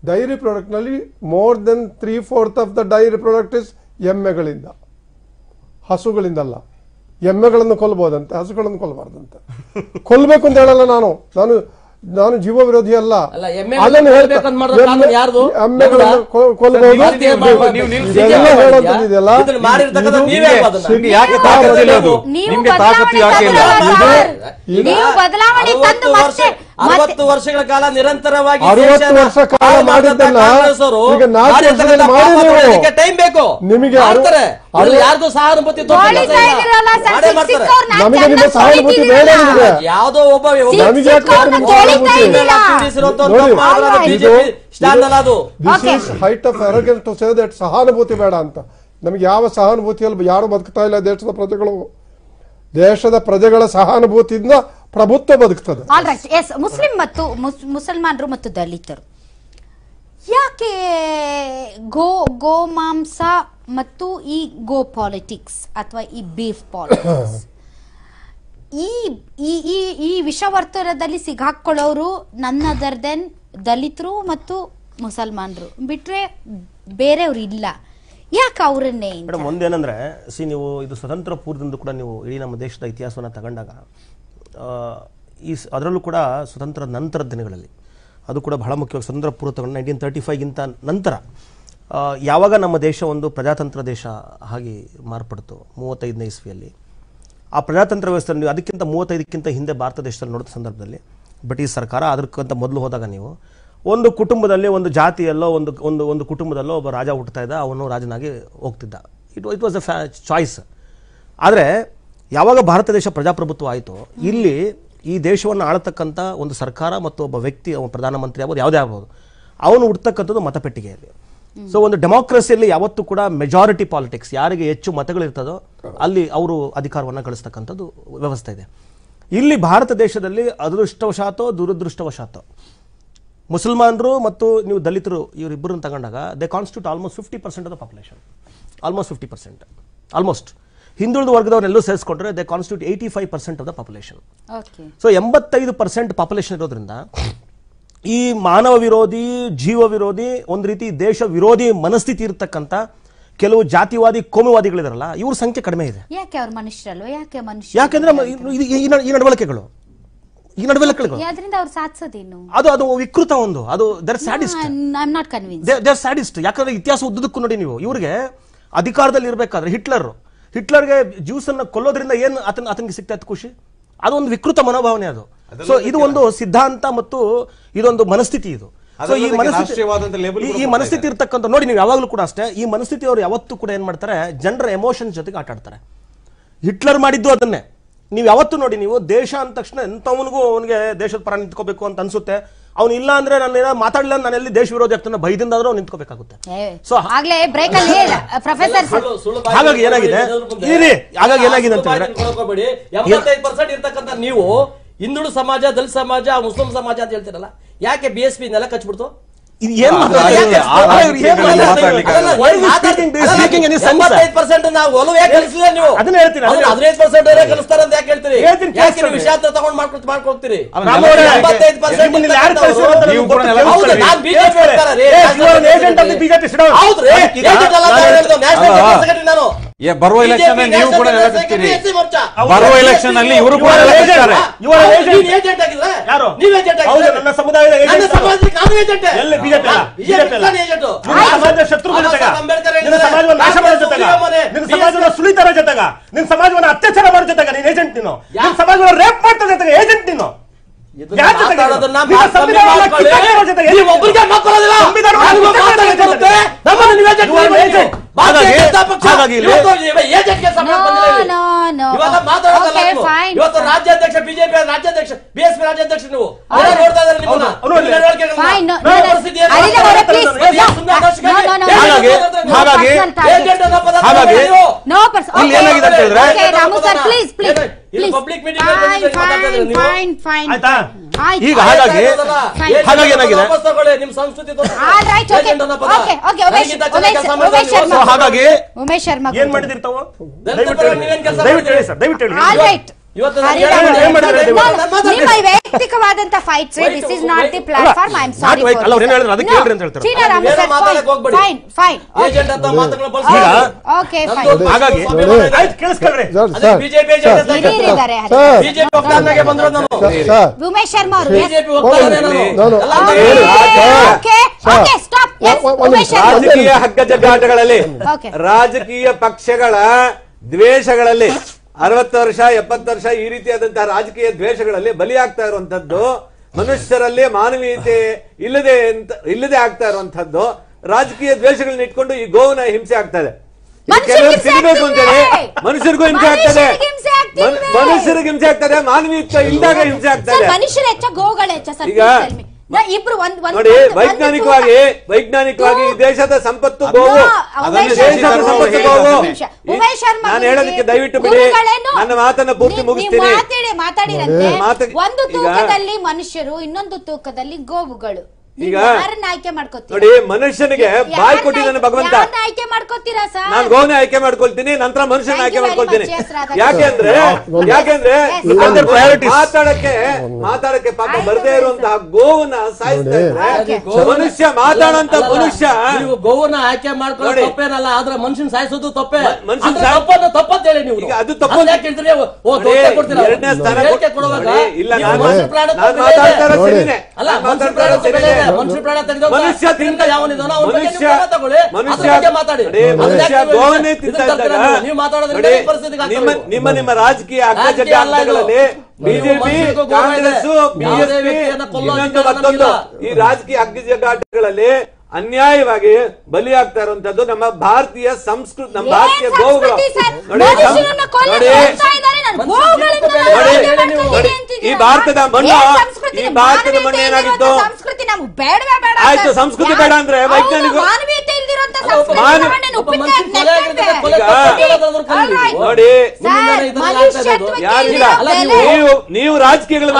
Dairy ಪ್ರಾಡಕ್ಟ್ನಲ್ಲಿ more than three fourth of the dairy product is ಎಮ್ಮೆಗಳಿಂದ. ಹಸುಗಳಿಂದಲ್ಲ. ಎಮ್ಮೆಗಳನ್ನು ಕೊಲ್ಬೋದಂತೆ ಹಸುಗಳನ್ನು ಕೊಲ್ಲಬಾರ್ದಂತೆ ಕೊಲ್ಲಬೇಕು ಅಂತ ಹೇಳಲ್ಲ ನಾನು. ನಾನು ನಾನು ಜೀವ ವಿರೋಧಿ ಅಲ್ಲ ಅಲ್ಲ, ಬದಲಾವಣೆ ಅದನ್ನು ಹೇಳ್ತಾ- ಅರವತ್ತು ವರ್ಷಗಳ ಕಾಲ ನಿರಂತರವಾಗಿ ಅರವತ್ತು ವರ್ಷ ಕಾಲ ಈಗ ನಾಲ್ಕು ಟೈಮ್ ಬೇಕು. ನಿಮಗೆ ಮಾಡ್ತಾರೆ. ಯಾರ್ದು ಸಹಾನುಭೂತಿ ನಮಗೆ ನಿಮ್ಮ ಸಹಾನುಭೂತಿ ಬೇಡ. ನಿಮಗೆ. ಯಾವ್ದೋ ಒಬ್ಬ height of to say that ಸಹಾನುಭೂತಿ ಬೇಡ ಅಂತ. ನಮಗೆ ಯಾವ ಸಹಾನುಭೂತಿಯಲ್ಲಿ ಯಾರು ಬದುಕ್ತಾ ಇಲ್ಲ ದೇಶದ ಪ್ರಜೆಗಳು. ದೇಶದ ಪ್ರಜೆಗಳ ಸಹಾನುಭೂತಿಯಿಂದ ಪ್ರಭುತ್ವ ಬದುಕ್ತದೆ. ಆಲ್ ರೈಟ್ ಎಸ್ ಮುಸ್ಲಿಂ ಮತ್ತು ಮುಸ್- ಮುಸಲ್ಮಾನರು ಮತ್ತು ದಲಿತರು. ಯಾಕೆ ಗೋ ಗೋ ಮಾಂಸ ಮತ್ತು ಈ ಗೋ ಪಾಲಿಟಿಕ್ಸ್ ಅಥವಾ ಈ ಬೀಫ್ ಪಾಲಿಟಿಕ್ಸ್ ಈ ಈ ಈ ಈ ವಿಷವರ್ತುಲದಲ್ಲಿ ಸಿಗಾಕೊಳ್ಳೋರು ನನ್ನ ಅದರ್ ದೆನ್ ದಲಿತರು ಮತ್ತು ಮುಸಲ್ಮಾನರು. ಬಿಟ್ರೆ ಬೇರೆಯವ್ರು ಇಲ್ಲ. ಯಾಕೆ ಅವರನ್ನೇ? ಮೇಡಮ್ ಒಂದೇನಂದ್ರೆ ಸಿ ನೀವು ಇದು ಸ್ವತಂತ್ರ ಪೂರ್ವದಿಂದ ಕೂಡ ನೀವು ಇಡೀ ನಮ್ಮ ದೇಶದ ಇತಿಹಾಸವನ್ನು ತಗೊಂಡಾಗ ಈ ಅದರಲ್ಲೂ ಕೂಡ ಸ್ವತಂತ್ರ ನಂತರದ ದಿನಗಳಲ್ಲಿ. ಅದು ಕೂಡ ಬಹಳ ಮುಖ್ಯವಾಗಿ ಸ್ವತಂತ್ರ ಪೂರ್ವ ತಗೊಂಡು ನೈನ್ಟೀನ್ ತರ್ಟಿ ಫೈವ್ಗಿಂತ ನಂತರ ಯಾವಾಗ ನಮ್ಮ ದೇಶ ಒಂದು ಪ್ರಜಾತಂತ್ರ ದೇಶ ಆಗಿ ಮಾರ್ಪಡ್ತು ಮೂವತ್ತೈದನೇ ಇಸ್ವಿಯಲ್ಲಿ. ಆ ಪ್ರಜಾತಂತ್ರ ವ್ಯವಸ್ಥೆ ನೀವು ಅದಕ್ಕಿಂತ ಮೂವತ್ತೈದಕ್ಕಿಂತ ಹಿಂದೆ ಭಾರತ ದೇಶದಲ್ಲಿ ನೋಡಿದ ಸಂದರ್ಭದಲ್ಲಿ, ಬ್ರಿಟಿಷ್ ಸರ್ಕಾರ ಅದಕ್ಕಿಂತ ಮೊದಲು ಹೋದಾಗ ನೀವು, ಒಂದು ಕುಟುಂಬದಲ್ಲಿ ಒಂದು ಜಾತಿಯಲ್ಲೋ, ಒಂದು ಒಂದು ಒಂದು ಕುಟುಂಬದಲ್ಲೋ ಒಬ್ಬ ರಾಜ ಹುಟ್ಟುತ್ತಾ ಇದ್ದ, ಅವನು ರಾಜನಾಗಿ ಹೋಗ್ತಿದ್ದ. It it was a choice ಆದರೆ ಯಾವಾಗ ಭಾರತ ದೇಶ ಪ್ರಜಾಪ್ರಭುತ್ವ ಆಯಿತು ಇಲ್ಲಿ ಈ ದೇಶವನ್ನು ಆಳತಕ್ಕಂಥ ಒಂದು ಸರ್ಕಾರ ಮತ್ತು ಒಬ್ಬ ವ್ಯಕ್ತಿ ಅವನು ಪ್ರಧಾನಮಂತ್ರಿ ಆಗ್ಬೋದು, ಯಾವುದೇ ಆಗ್ಬೋದು, ಅವನು ಹುಡ್ತಕ್ಕಂಥದ್ದು ಮತಪೆಟ್ಟಿಗೆಯಲ್ಲಿ ಸೊ ಒಂದು ಡೆಮಾಕ್ರಸಿಯಲ್ಲಿ ಯಾವತ್ತೂ ಕೂಡ ಮೆಜಾರಿಟಿ ಪಾಲಿಟಿಕ್ಸ್ ಯಾರಿಗೆ ಹೆಚ್ಚು ಮತಗಳಿರ್ತದೋ, ಅಲ್ಲಿ ಅವರು ಅಧಿಕಾರವನ್ನು ಗಳಿಸ್ತಕ್ಕಂಥದ್ದು ವ್ಯವಸ್ಥೆ ಇದೆ. ಇಲ್ಲಿ ಭಾರತ ದೇಶದಲ್ಲಿ ಅದೃಷ್ಟವಶಾತೋ, ದುರದೃಷ್ಟವಶಾತೋ, ಮುಸಲ್ಮಾನರು ಮತ್ತು ನೀವು ದಲಿತರು, ಇವರಿಬ್ಬರನ್ನು ತಗೊಂಡಾಗ they constitute almost fifty percent of the population almost fifty percent almost ಹಿಂದುಳಿದ ವರ್ಗದವರೆಲ್ಲೂ ಸೇರಿಸ್ಕೊಂಡ್ರೆ they constitute eighty five percent of the population. So ಎಂಬತ್ತೈದು ಪರ್ಸೆಂಟ್ ಪಾಪ್ಯುಲೇಷನ್ ಇರೋದ್ರಿಂದ ಈ ಮಾನವ ವಿರೋಧಿ ಜೀವ ವಿರೋಧಿ ಒಂದು ರೀತಿ ದೇಶ ವಿರೋಧಿ ಮನಸ್ಥಿತಿ ಇರತಕ್ಕಂಥ ಕೆಲವು ಜಾತಿವಾದಿ ಕೋಮುವಾದಿಗಳಿದಾರಲ್ಲ ಇವ್ರ ಸಂಖ್ಯೆ ಕಡಿಮೆ ಇದೆ. ಯಾಕೆ ಅವ್ರು ಮನುಷ್ಯರಲ್ವ? ಯಾಕೆ ಮನುಷ್ಯ ಯಾಕೆಂದ್ರೆ ಇದು- ಈ ನಡ- ಈ ನಡವಳಿಕೆಗಳು. ಈ ನಡವಳಿಕೆಗಳು. ಯಾದ್ರಿಂದ ಅವ್ರು ಸಾಧಿಸೋದೇನು? ಅದು ಅದು ವಿಕೃತ ಒಂದು. ಅದು they're sadist I not convince they're sadist ಯಾಕಂದ್ರೆ ಇತಿಹಾಸ ಉದ್ದಕ್ಕೂ ನೋಡಿ ನೀವು. ಇವ್ರಿಗೆ ಅಧಿಕಾರದಲ್ಲಿ ಇರಬೇಕಾದ್ರೆ ಹಿಟ್ಲರ್. ಹಿಟ್ಲರ್ಗೆ ಜ್ಯೂಸ್ ಅನ್ನ ಕೊಲ್ಲೋದ್ರಿಂದ ಏನು ಆತನ್ ಆತನಿಗೆ ಸಿಗ್ತಾ ಇತ್ತು ಖುಷಿ? ಅದೊಂದು ವಿಕೃತ ಮನೋಭಾವನೆ ಅದು. ಸೊ ಇದು ಒಂದು ಸಿದ್ಧಾಂತ ಮತ್ತು ಇದೊಂದು ಮನಸ್ಥಿತಿ ಇದು. ಸೊ ಈ ಮನಸ್ಥಿತಿ ಈ- ಮನಸ್ಥಿತಿ ಇರ್ತಕ್ಕಂಥ ನೋಡಿ ನೀವು ಯಾವಾಗಲೂ ಕೂಡ ಅಷ್ಟೇ ಈ ಮನಸ್ಥಿತಿ ಅವರು ಯಾವತ್ತೂ ಕೂಡ ಏನ್ ಮಾಡ್ತಾರೆ ಜನರ ಎಮೋಷನ್ ಜೊತೆಗೆ ಆಟ ಆಡ್ತಾರೆ. ಹಿಟ್ಲರ್ ಮಾಡಿದ್ದು ಅದನ್ನೇ. ನೀವು ಯಾವತ್ತು ನೋಡಿ ನೀವು ದೇಶ ಅಂದ ತಕ್ಷಣ ಎಂಥವನಿಗೂ ಅವನಿಗೆ ದೇಶದ ಪರ ನಿಂತ್ಕೋಬೇಕು ಅಂತ ಅನ್ಸುತ್ತೆ. ಅವ್ನು ಇಲ್ಲ ಅಂದ್ರೆ ನಾನು ಏನೋ ಮಾತಾಡಲಿಲ್ಲ ನಾನು ಎಲ್ಲಿ ದೇಶ ವಿರೋಧಿ ಆಗ್ತಾನೆ ಭಯದಿಂದ ಆದ್ರೂ ಅವ್ನು ನಿಂತ್ಕೋಬೇಕಾಗುತ್ತೆ. ಸೊ ಆಗ್ಲೇ ಬ್ರೇಕ್ ಅಲ್ಲಿ ಪ್ರೊಫೆಸರ್ ಹಾಗಾಗಿ ಏನಾಗಿದೆ? ಇರಿ, ಹಾಗಾಗಿ ಏನಾಗಿದೆ ಅಂತ ಹೇಳಿದ್ರೆ- ಇರ್ತಕ್ಕಂಥ ನೀವು ಹಿಂದುಳು ಸಮಾಜ ದಲಿತ ಸಮಾಜ ಮುಸ್ಲಿಂ ಸಮಾಜ ಅಂತ ಹೇಳ್ತೀರಲ್ಲ? ಯಾಕೆ ಬಿ ಎಸ್ ಪಿ ನೆಲ ಕಚ್ಬಿಡ್ತು? ಇದು ಏನ್ ನಾವು ಒಲವು ಯಾಕೆ ನೀವು? ಅದನ್ನ ಹೇಳ್ತೀನಿ. ಹದಿನೈದು ಪರ್ಸೆಂಟ್ ಕಲಿಸ್ತಾರೆ ಅಂತ ಯಾಕೆ ಹೇಳ್ತೀರಿ? ಹೇಳ್ತೀನಿ, ಯಾಕೆ. ವಿಷಾಂತರ ತಗೊಂಡ್ ಮಾಡ್ಕೊಡ್ತೀರಿ ಅವರೇ. ಹೌದು, ನಾನ್. ಬರುವ ಎಲೆಕ್ಷನ್ ನೀವು ಕೂಡ ನೆಲೆಸುತ್ತೀರಿ. ಬರುವ ಎಲೆಕ್ಷನ್ ಅಲ್ಲಿ ಇವರು ಕೂಡ ನೆಲೆಸುತ್ತಾರೆ? ನನ್ನ ಸಮುದಾಯದ ಶತ್ರುಗಳ ಜೊತೆಗ. ಅಂಬೇಡ್ಕರ್ ನಿನ್ನ. ಸಮಾಜವನ್ನು ನಾಶ ಮಾಡೋ ಜೊತೆಗ. ಸುಪ್ರೀಂ ಮನೆ, ನಿನ್ನ BSP ಸಮಾಜವನ್ನು ಸುಳಿತಾರ ಜೊತೆಗ. ನಿನ್ನ ಸಮಾಜವನ್ನು ಅತ್ಯಾಚಾರ ಮಾಡೋ ಜೊತೆಗ ನೀನ್ ಏಜೆಂಟ್ ನೀನು. ನಿನ್ನ ಸಮಾಜವನ್ನು ರೇಪ್ ಮಾಡ್ತಾ ಜೊತೆಗೆ ಏಜೆಂಟ್ ನೀನು. ಇವತ್ತು. ರಾಜ್ಯಾಧ್ಯಕ್ಷ ಬಿಜೆಪಿ ರಾಜ್ಯಾಧ್ಯಕ್ಷ ಬಿಎಸ್ಪಿ ರಾಜ್ಯಾಧ್ಯಕ್ಷ ನೀವು. ನೋಡ್ತಾ ಇದ್ದಾರೆ ನಿಮ್ಮನ್ನ? ಈಗ ಹಾಗಾಗಿ ಹಾಗಾಗಿ ಏನಾಗಿದೆ? ನಿಮ್ ಸಂಸ್ಕೃತಿ ಹಾಗಾಗಿ ಉಮೇಶ್ ಶರ್ಮಾ ಏನ್ ಮಾಡಿದಿರ್ತಾವ? ದಯವಿಟ್ಟು ಹೇಳಿ ಸರ್. ದಯವಿಟ್ಟು ಹೇಳಿ ನಿಮ್ಮ ವೈಯಕ್ತಿಕವಾದಂತ fights this is not the platform I am sorry ಅಲ್ಲ, ಅವ್ರು ಏನ್ ಹೇಳಿದ್ರು ಅದಕ್ಕೆ ಹೇಳ್ರಿ ಅಂತ ಹೇಳ್ತಾರೆ. Ramu sir fine fine agent ಅಂತ ಮಾತುಗಳನ್ನ ಬಳಸಿ. ಈಗ ಓಕೆ ಫೈನ್ ಹಾಗಾಗಿ ಸ್ವಾಭಿಮಾನ ಇದೆ. ಆಯ್ತು ಕೇಳಿಸ್ಕೊಳ್ರಿ. ಅದೇ ಬಿಜೆಪಿ ಏಜೆಂಟ್ ಅಂತ ಇದ್ದಾರೆ ಸರ್ ಬಿಜೆಪಿ ವಕ್ತಾರನಾಗೆ ಬಂದ್ರು ನಾನು. ಸರ್ ಉಮೇಶ್ ಶರ್ಮಾ ಅವರು ಬಿಜೆಪಿ ನಾನು ಓಕೆ ಓಕೆ ಸ್ಟಾಪ್. ರಾಜಕೀಯ ಪಕ್ಷಗಳ ದ್ವೇಷಗಳಲ್ಲಿ ಅರವತ್ತು ವರ್ಷ ಎಪ್ಪತ್ತು ವರ್ಷ ಈ ರೀತಿಯಾದಂತಹ ರಾಜಕೀಯ ದ್ವೇಷಗಳಲ್ಲಿ ಬಲಿಯಾಗ್ತಾ ಇರುವಂತದ್ದು ಮನುಷ್ಯರಲ್ಲಿ ಮಾನವೀಯತೆ ಇಲ್ಲದೆ ಅಂತ ಇಲ್ಲದೆ ಆಗ್ತಾ ಇರುವಂತದ್ದು ರಾಜಕೀಯ ದ್ವೇಷಗಳನ್ನ ಇಟ್ಕೊಂಡು ಈ ಗೋವನ ಹಿಂಸೆ ಆಗ್ತಾ ಇದೆ ಕೆಲವರು ಹಿಂಸೆ ಸಿಗಬೇಕು ಅಂತೇಳಿ ಆಗ್ತಿದೆ. ಮನುಷ್ಯರಿಗೂ ಹಿಂಸೆ ಆಗ್ತದೆ ಮನುಷ್ಯರಿಗೆ ಹಿಂಸೆ ಆಗ್ತಿದೆ. ಮನುಷ್ಯರಿಗೆ ಹಿಂಸೆ ಆಗ್ತದೆ ಮಾನವೀಯತೆ ಇಲ್ಲದಾಗ ಹಿಂಸೆ ಆಗ್ತದೆ ಸರ್ ಇದೆ ಹೆಚ್ಚ ಗೋಗಳ ಹೆಚ್ಚ ಸರ್ ಈಗ ಇಬ್ರು ಒಂದ್ ನೋಡಿ ವೈಜ್ಞಾನಿಕವಾಗಿ ವೈಜ್ಞಾನಿಕವಾಗಿ ದೇಶದ ಸಂಪತ್ತು ಉಮೇಶ್ ಶರ್ಮಾ ನಾನು ಹೇಳೋದಕ್ಕೆ ದಯವಿಟ್ಟು ಬಿಡಿ. ನನ್ನ ಮಾತನ್ನ ಪೂರ್ತಿ ಮುಗಿಸ್ತೀನಿ. ಮಾತಾಡಿ ಮಾತಾಡಿರಂತೆ ಒಂದು ತೂಕದಲ್ಲಿ ಮನುಷ್ಯರು ಇನ್ನೊಂದು ತೂಕದಲ್ಲಿ ಗೋವುಗಳು. ಈಗ ಆಯ್ಕೆ ನೋಡಿ ಮನುಷ್ಯನಿಗೆ ಬಾಯಿ ಕೊಟ್ಟಿದ್ದಾನೆ ಭಗವಂತ. ಆಯ್ಕೆ ಮಾಡ್ಕೋತೀರಾ ಸರ್? ನಾನು ಗೋನೆ ಆಯ್ಕೆ ಮಾಡ್ಕೊಳ್ತೀನಿ ನಂತರ ಮನುಷ್ಯನ ಆಯ್ಕೆ ಮಾಡ್ಕೊಳ್ತೀನಿ. ಯಾಕೆಂದ್ರೆ priorities. ಮಾತಾಡಕ್ಕೆ ಮಾತಾಡಕ್ಕೆ ಪಾಪ ಬರದೇ ಇರುವಂತ ಇರುವಂತಹ ಗೋವನ್ನ ಸಾಯಿಸ್ತಾ ಇದ್ರೆ ಮನುಷ್ಯ ಮಾತಾಡಂತ ಮನುಷ್ಯ ನೀವು ಗೋವನ್ನ ಆಯ್ಕೆ ಮಾಡ್ಕೊಳ್ಳಿ. ತಪ್ಪೇನಲ್ಲ ಆದ್ರೆ ಮನುಷ್ಯನ್ ಸಾಯಿಸೋದು ತಪ್ಪೇ. ಮನುಷ್ಯನ ತಪ್ಪನ್ನ ತಪ್ಪಂತ ಹೇಳಿ ನೀವು. ಈಗ ಅದು ತಪ್ಪು. ಯಾಕೆಂದ್ರೆ ಯಾಕೆ ಹೇಳ್ತೀರಿ ಓ ದೊಡ್ಡ ಕೊಡ್ತೀರಾ? ಎರಡನೇ ಸ್ಥಾನ ಕೊಡುವಾಗ? ಇಲ್ಲ ನಾನು ಮಾತಾಡ್ತಾ ಇರೋದು. ಅಲ್ಲ ಮಾತಾಡ್ತಾ ಇರೋದು ಮನುಷ್ಯ ಪ್ರಾಣ ಮನುಷ್ಯ ತಿಂದ ಯಾವನಿದಾನೋ ಅವ್ನ ಬಗ್ಗೆ ನೀವು ಮನುಷ್ಯ ತಗೊಳ್ಳಿ. ಮನುಷ್ಯ ಬಗ್ಗೆ ಮಾತಾಡಿ. ಮನುಷ್ಯ ಯಾಕೆ ನೀವು ಗೋವನ್ನೇ ತಿಂತಾ ಇದ್ದಾಗ ನೀವು? ನೀವು ಮಾತಾಡೋದ್ರಿಂದ ಈ ಪರಿಸ್ಥಿತಿಗೆ ನಿಮ್ಮ ನಿಮ್ಮ ರಾಜಕೀಯ ಇದು. ಬಿಜೆಪಿ ಕಾಂಗ್ರೆಸ್ ಬಿಎಸ್ಪಿ ಮತ್ತೊಂದು ಈ ರಾಜಕೀಯ ಅಗ್ಗಜಗ್ಗಾಟಗಳಲ್ಲಿ ಅನ್ಯಾಯವಾಗಿ ಬಲಿಯಾಗ್ತಾ ಇರುವಂತದ್ದು ನಮ್ಮ ಭಾರತೀಯ ಸಂಸ್ಕೃತಿ ನಮ್ಮ ಭಾರತೀಯ ಗೋವುಗಳು? ನೋಡಿ? ಈ ಭಾರತದ ಮಣ್ಣು, ಈ ಭಾರತದ ಮಣ್ಣು ಏನಾಗಿತ್ತು? ಸಂಸ್ಕೃತಿ ನಮ್ಗೆ ಬೇಡವೇ ಬೇಡ ಆಯ್ತು, ಸಂಸ್ಕೃತಿ ಬೇಡ ಅಂದ್ರೆ ವೈಜ್ಞಾನಿಕ-. ನೋಡಿ. ಯಾರಿಲ್ಲ ಅಲ್ಲ, ನೀವು- ನೀವು ರಾಜಕೀಯಗಳು.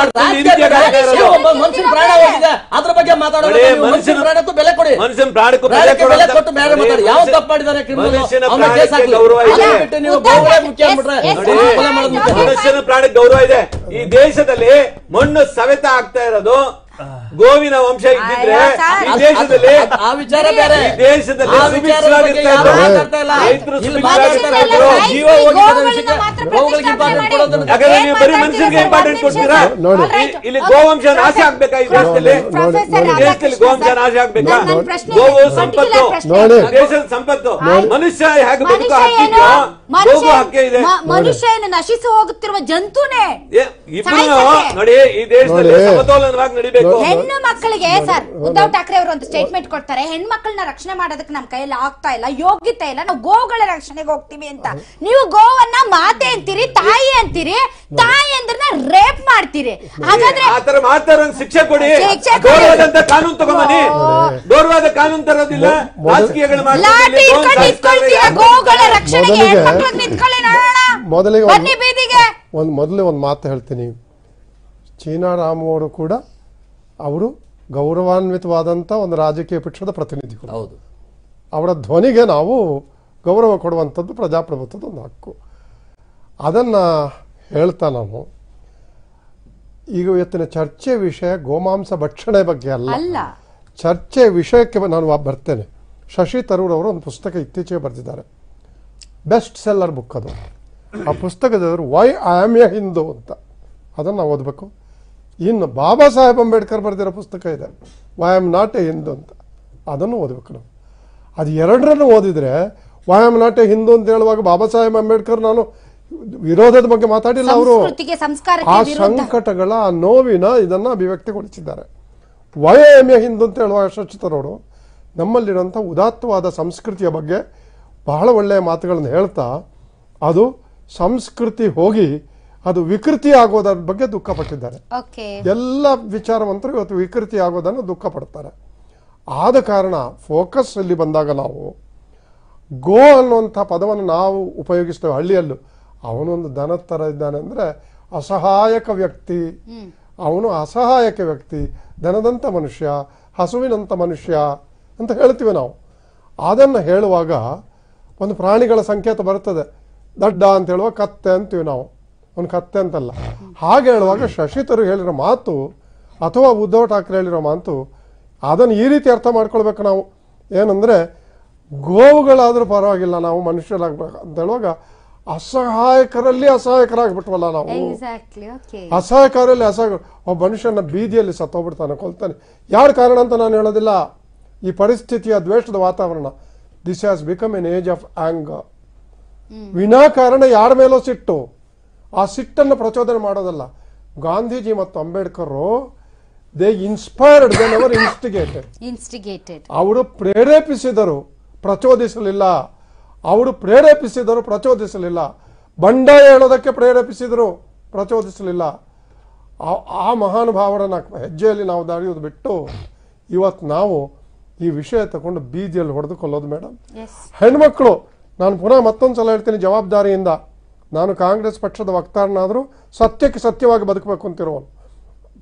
ಒಬ್ಬ ಮನುಷ್ಯನ ಪ್ರಾಣ ಹೋಗಿದೆ ಅದ್ರ ಬಗ್ಗೆ ಮಾತಾಡೋದು ಮನುಷ್ಯನ- ಪ್ರಾಣಕ್ಕೂ ಬೆಲೆ ಕೊಡಿ ಮನುಷ್ಯನ ಪ್ರಾಣಕ್ಕೂ ಬೆಲೆ ಕೊಟ್ಟು ಬೇರೆ ಮಾತಾಡಿ. ಯಾವ ತಪ್ಪು ಕೇಸ್ ಗೌರವ ಇದೆ. ಬಿಟ್ಟು ನೀವು ಮುಖ್ಯ ಮನುಷ್ಯನ ಪ್ರಾಣಕ್ಕೆ ಗೌರವ ಇದೆ. ಈ ದೇಶದಲ್ಲಿ ಮಣ್ಣು ಸವೆತ ಆಗ್ತಾ ಇರೋದು ಗೋವಿನ ವಂಶ ಇದ್ದಿದ್ರೆ ಈ ದೇಶದಲ್ಲಿ ಆ ವಿಚಾರ ಬೇರೆ. ಈ ದೇಶದಲ್ಲಿ ಜೀವ ಯಾಕಂದ್ರೆ ನೀವು ಬರೀ ಏನ್ ಮನುಷ್ಯರಿಗೆ ಇಂಪಾರ್ಟೆಂಟ್ ಕೊಡ್ತೀರಾ? ನೋಡಿ. ಇಲ್ಲಿ. ಗೋವಂಶ ನಾಶ ಆಗ್ಬೇಕಾ ಈ ದೇಶದಲ್ಲಿ? ದೇಶದಲ್ಲಿ ಗೋವಂಶ ನಾಶ ಆಗ್ಬೇಕಾ? ಗೋವು ಸಂಪತ್ತು. ನೋಡಿ. ದೇಶದ ಸಂಪತ್ತು. ಮನುಷ್ಯ ಹೇಗೆ ಬದುಕು ಹಾಕಿದ್ರು ಹಾಕಿದ್ಯೋ ಹಕ್ಕೆ ಇದೆ. ಮನುಷ್ಯ ನಶಿಸಿ ಹೋಗುತ್ತಿರುವ ಜಂತುನೇ. ಇಬ್ಬರು ನೋಡಿ ಈ ದೇಶದಲ್ಲಿ ಸಮತೋಲನವಾಗಿ ನಡಿಬೇಕು. ಹೆಣ್ಣು ಮಕ್ಕಳಿಗೆ ಸರ್ ಉದ್ಧವ್ ಠಾಕ್ರೆ ಅವರು ಒಂದು ಸ್ಟೇಟ್ಮೆಂಟ್ ಕೊಡ್ತಾರೆ. ಹೆಣ್ಮಕ್ಳನ್ನ ರಕ್ಷಣೆ ಮಾಡೋದಕ್ಕೆ ನಮ್ ಕೈಯಲ್ಲಿ ಆಗ್ತಾ ಇಲ್ಲ ಯೋಗ್ಯತೆ ಇಲ್ಲ. ನಾವು ಗೋಗಳ ರಕ್ಷಣೆಗೆ ಹೋಗ್ತೀವಿ ಅಂತ. ನೀವು ಗೋವನ್ನ ಮಾತೆ ಅಂತೀರಿ ತಾಯಿ ಅಂತೀರಿ ತಾಯಿ ಅಂದ್ರನ್ನ ರೇಪ್ ಮಾಡ್ತೀರಿ. ಹಾಗಾದ್ರೆ ಆ ತರ ಶಿಕ್ಷೆ ಕೊಡಿ. ಶಿಕ್ಷೆ ಕೊಡಿ. ಗೌರವದಂತ ಕಾನೂನು ತಗೊಂಬನ್ನಿ ಗೌರವದ ಕಾನೂನು ತರೋದಿಲ್ಲ. ರಾಜಕೀಯಗಳು ಲಾಠಿ ಇಟ್ಕೊಂಡು ನಿಂತ್ಕೊಳ್ತೀರಾ? ಗೋಗಳ ರಕ್ಷಣೆಗೆ ಮೊದಲಿಗೆ- ನಿಂತ್ಕೊಳ್ಳಿ ನೋಡೋಣ ಮೊದಲಿಗೆ ಒಂದು- ಬನ್ನಿ ಬೀದಿಗೆ. ಒಂದು ಮೊದಲೇ ಒಂದು ಮಾತು ಹೇಳ್ತೀನಿ. ಚೀನಾ ರಾಮು ಅವರು ಕೂಡ ಅವರು ಗೌರವಾನ್ವಿತವಾದಂಥ ಒಂದು ರಾಜಕೀಯ ಪಕ್ಷದ ಪ್ರತಿನಿಧಿಗಳು. ಹೌದು. ಅವರ ಧ್ವನಿಗೆ ನಾವು ಗೌರವ ಕೊಡುವಂಥದ್ದು ಪ್ರಜಾಪ್ರಭುತ್ವದ ಒಂದು ಹಕ್ಕು. ಅದನ್ನು ಹೇಳ್ತಾ ನಾನು ಈಗ ಇವತ್ತಿನ ಚರ್ಚೆ ವಿಷಯ ಗೋಮಾಂಸ ಭಕ್ಷಣೆ ಬಗ್ಗೆ ಅಲ್ಲ. ಅಲ್ಲ. ಚರ್ಚೆ ವಿಷಯಕ್ಕೆ ನಾನು ವಾ- ಬರ್ತೇನೆ. ಶಶಿ ತರೂರ್ ಅವರು ಒಂದು ಪುಸ್ತಕ ಇತ್ತೀಚೆಗೆ ಬರೆದಿದ್ದಾರೆ. ಬೆಸ್ಟ್ ಸೆಲ್ಲರ್ ಬುಕ್ ಅದು. ಆ ಪುಸ್ತಕದವರು why I am a Hindu ಅಂತ. ಅದನ್ನು ನಾವು ಓದಬೇಕು. ಇನ್ನು ಬಾಬಾ ಸಾಹೇಬ್ ಅಂಬೇಡ್ಕರ್ ಬರೆದಿರೋ ಪುಸ್ತಕ ಇದೆ. Why am not a Hindu ಅಂತ. ಅದನ್ನು ಓದಬೇಕು ನಾವು. ಅದು ಎರಡರನ್ನು ಓದಿದರೆ why am not a Hindu ಅಂತ ಹೇಳುವಾಗ ಬಾಬಾ ಸಾಹೇಬ್ ಅಂಬೇಡ್ಕರ್ ನಾನು ವಿರೋಧದ ಬಗ್ಗೆ ಮಾತಾಡಿಲ್ಲ ಅವರು. ಆ ಸಂಕಟಗಳ ಆ ನೋವಿನ ಇದನ್ನ ಅಭಿವ್ಯಕ್ತಿಗೊಳಿಸಿದ್ದಾರೆ. ವಯ ಎಂ ಎ ಹಿಂದೂ ಅಂತ ಹೇಳುವ ಶಚಿತರವರು ನಮ್ಮಲ್ಲಿರುವಂಥ ಉದಾತ್ತವಾದ ಸಂಸ್ಕೃತಿಯ ಬಗ್ಗೆ ಬಹಳ ಒಳ್ಳೆಯ ಮಾತುಗಳನ್ನು ಹೇಳ್ತಾ ಅದು ಸಂಸ್ಕೃತಿ ಹೋಗಿ ಅದು ವಿಕೃತಿ ಆಗೋದರ ಬಗ್ಗೆ ದುಃಖ ಪಟ್ಟಿದ್ದಾರೆ. ಎಲ್ಲ ವಿಚಾರವಂತರು ಇವತ್ತು ವಿಕೃತಿ ಆಗೋದನ್ನು ದುಃಖ ಪಡ್ತಾರೆ. ಆದ ಕಾರಣ ಫೋಕಸ್ ಅಲ್ಲಿ ಬಂದಾಗ ನಾವು ಗೋ ಅನ್ನುವಂಥ ಪದವನ್ನು ನಾವು ಉಪಯೋಗಿಸ್ತೇವೆ ಹಳ್ಳಿಯಲ್ಲೂ. ಅವನೊಂದು ದನದ ಥರ ಇದ್ದಾನೆ ಅಂದರೆ ಅಸಹಾಯಕ ವ್ಯಕ್ತಿ. ಅವನು ಅಸಹಾಯಕ ವ್ಯಕ್ತಿ. ದನದಂಥ ಮನುಷ್ಯ ಹಸುವಿನಂಥ ಮನುಷ್ಯ ಅಂತ ಹೇಳ್ತೀವಿ ನಾವು. ಅದನ್ನು ಹೇಳುವಾಗ ಒಂದು ಪ್ರಾಣಿಗಳ ಸಂಕೇತ ಬರ್ತದೆ ದಡ್ಡ ಅಂತ ಹೇಳುವ ಕತ್ತೆ ಅಂತೀವಿ ನಾವು. ಅವನು ಕತ್ತೆ ಅಂತಲ್ಲ. ಹಾಗೆ ಹೇಳುವಾಗ ಶಶಿತರು ಹೇಳಿರೋ ಮಾತು ಅಥವಾ ಉದ್ಧವ್ ಠಾಕ್ರೆ ಹೇಳಿರೋ ಮಾತು ಅದನ್ನು ಈ ರೀತಿ ಅರ್ಥ ಮಾಡ್ಕೊಳ್ಬೇಕು ನಾವು. ಏನಂದರೆ ಗೋವುಗಳಾದರೂ ಪರವಾಗಿಲ್ಲ ನಾವು ಮನುಷ್ಯರಾಗಬೇಕು ಅಂತ ಹೇಳುವಾಗ ಅಸಹಾಯಕರಲ್ಲಿ ಅಸಹಾಯಕರಾಗ್ಬಿಟ್ವಲ್ಲ ನಾವು. ಅಸಹಾಯಕರಲ್ಲಿ ಅಸಹಾಯ ಒಬ್ಬ ಮನುಷ್ಯನ ಬೀದಿಯಲ್ಲಿ ಸತ್ತೋಗ್ಬಿಡ್ತಾನೆ ಕೊಲ್ತಾನೆ. ಯಾರು ಕಾರಣ ಅಂತ ನಾನು ಹೇಳೋದಿಲ್ಲ. ಈ ಪರಿಸ್ಥಿತಿಯ ದ್ವೇಷದ ವಾತಾವರಣ. This has become an age of ವಿನಾ ವಿನಾಕಾರಣ ಯಾರ ಮೇಲೋ ಸಿಟ್ಟು? ಆ ಸಿಟ್ಟನ್ನು ಪ್ರಚೋದನೆ ಮಾಡೋದಲ್ಲ. ಗಾಂಧೀಜಿ ಮತ್ತು Ambedkar they inspired they our instigated instigated ಅವರು ಪ್ರೇರೇಪಿಸಿದರು ಪ್ರಚೋದಿಸಲಿಲ್ಲ. ಅವರು ಪ್ರೇರೇಪಿಸಿದರು ಪ್ರಚೋದಿಸಲಿಲ್ಲ. ಬಂಡಾಯ ಹೇಳೋದಕ್ಕೆ ಪ್ರೇರೇಪಿಸಿದರು ಪ್ರಚೋದಿಸಲಿಲ್ಲ. ಆ- ಮಹಾನುಭಾವರನ್ನ ಹೆಜ್ಜೆಯಲ್ಲಿ ನಾವು ದಾಳಿಯೋದು ಬಿಟ್ಟು ಇವತ್ತು ನಾವು ಈ ವಿಷಯ ತಗೊಂಡು ಬೀದಿಯಲ್ಲಿ ಹೊಡೆದುಕೊಳ್ಳೋದು ಮೇಡಮ್ ಹೆಣ್ಮಕ್ಳು ನಾನು ಪುನಃ ಮತ್ತೊಂದು ಸಲ ಹೇಳ್ತೀನಿ ಜವಾಬ್ದಾರಿಯಿಂದ. ನಾನು ಕಾಂಗ್ರೆಸ್ ಪಕ್ಷದ ವಕ್ತಾರನಾದರೂ ಸತ್ಯಕ್ಕೆ ಸತ್ಯವಾಗಿ ಬದುಕಬೇಕು ಅಂತಿರುವನು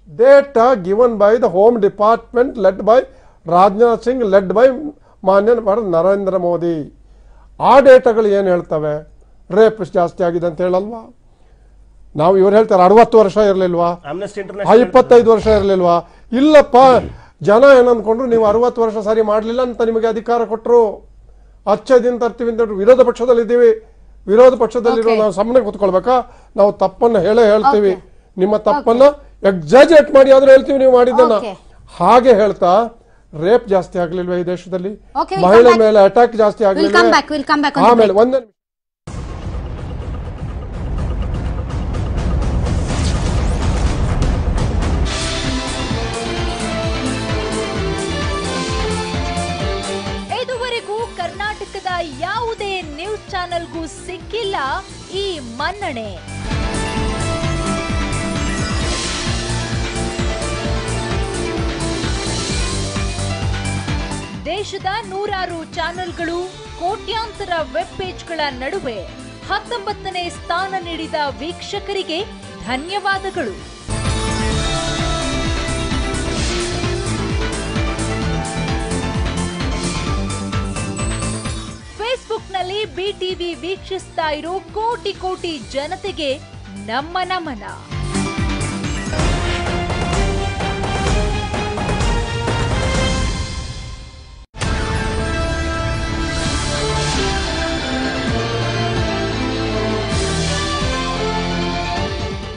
data given by the home department led by Rajnath Singh led by ಮಾನ್ಯ ನರೇಂದ್ರ ಮೋದಿ. ಆ ಡೇಟಾಗಳು ಏನು ಹೇಳ್ತವೆ? ರೇಪ್ ಜಾಸ್ತಿ ಆಗಿದೆ ಅಂತ ಹೇಳಲ್ವಾ? ನಾವು ಇವ್ರು ಹೇಳ್ತಾರೆ ಅರವತ್ತು ವರ್ಷ ಇರಲಿಲ್ವಾ? ಇಪ್ಪತ್ತೈದು ವರ್ಷ ಇರಲಿಲ್ವಾ? ಇಲ್ಲಪ್ಪ ಜನ ಏನಂದ್ಕೊಂಡ್ರು ನೀವು ಅರವತ್ತು ವರ್ಷ ಸರಿ ಮಾಡಲಿಲ್ಲ ಅಂತ ನಿಮಗೆ ಅಧಿಕಾರ ಕೊಟ್ಟರು ಅಚ್ಚದಿಂದ ದಿನ ತರ್ತೀವಿ ಅಂತ ವಿರೋಧ ಪಕ್ಷದಲ್ಲಿ ಇದ್ದೀವಿ ವಿರೋಧ ಪಕ್ಷದಲ್ಲಿರೋ Okay. ನಾವು ಸುಮ್ಮನೆ ಕೂತ್ಕೊಳ್ಬೇಕಾ? ನಾವು ತಪ್ಪನ್ನ ಹೇಳೇ ಹೇಳ್ತೀವಿ. ನಿಮ್ಮ ತಪ್ಪನ್ನ ಎಕ್ಸಾಜೆಟ್ ಮಾಡಿ ಆದ್ರೂ ಹೇಳ್ತೀವಿ ನೀವು ಮಾಡಿದ್ದನ್ನ. ಹಾಗೆ ಹೇಳ್ತಾ ರೇಪ್ ಜಾಸ್ತಿ ಆಗ್ಲಿಲ್ವಾ ಈ ದೇಶದಲ್ಲಿ? ಮಹಿಳೆ ಮೇಲೆ ಅಟ್ಯಾಕ್ ಜಾಸ್ತಿ ಆಗ್ಲಿಲ್ಲ ಆಗ್ಲಿಲ್ವಾ? ಆಮೇಲೆ. ಒಂದೇ ಈ ಮನ್ನಣೆ. ದೇಶದ ನೂರಾರು ಚಾನೆಲ್ಗಳು ಕೋಟ್ಯಾಂತರ ವೆಬ್ ಪೇಜ್ಗಳ ನಡುವೆ ಹತ್ತೊಂಬತ್ತನೇ ಸ್ಥಾನ ನೀಡಿದ ವೀಕ್ಷಕರಿಗೆ ಧನ್ಯವಾದಗಳು. ಫೇಸ್ಬುಕ್ನಲ್ಲಿ ಬಿಟಿವಿ ವೀಕ್ಷಿಸ್ತಾ ಇರೋ ಕೋಟಿ ಕೋಟಿ ಜನತೆಗೆ ನಮ್ಮ ನಮನ.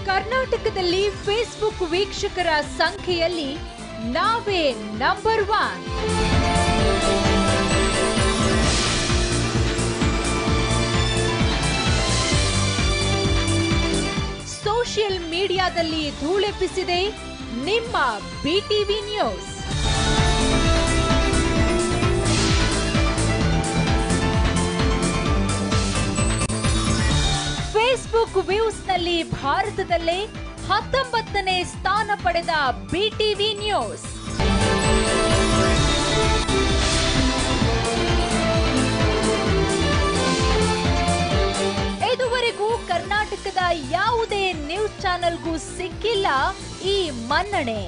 ಕರ್ನಾಟಕದಲ್ಲಿ ಫೇಸ್ಬುಕ್ ವೀಕ್ಷಕರ ಸಂಖ್ಯೆಯಲ್ಲಿ ನಾವೇ ನಂಬರ್ ಒನ್ ಮೀಡಿಯಾದಲ್ಲಿ ಧೂಳೆಪ್ಪಿಸಿದೆ ನಿಮ್ಮ ಬಿಟಿವಿ ನ್ಯೂಸ್. ಫೇಸ್ಬುಕ್ ವ್ಯೂಸ್ನಲ್ಲಿ ಭಾರತದಲ್ಲೇ ಹತ್ತೊಂಬತ್ತನೇ ಸ್ಥಾನ ಪಡೆದ ಬಿಟಿವಿ ನ್ಯೂಸ್. ಕರ್ನಾಟಕದ ಯಾವುದೇ ನ್ಯೂಸ್ ಚಾನೆಲ್ಗೂ ಸಿಕ್ಕಿಲ್ಲ ಈ ಮನ್ನಣೆ.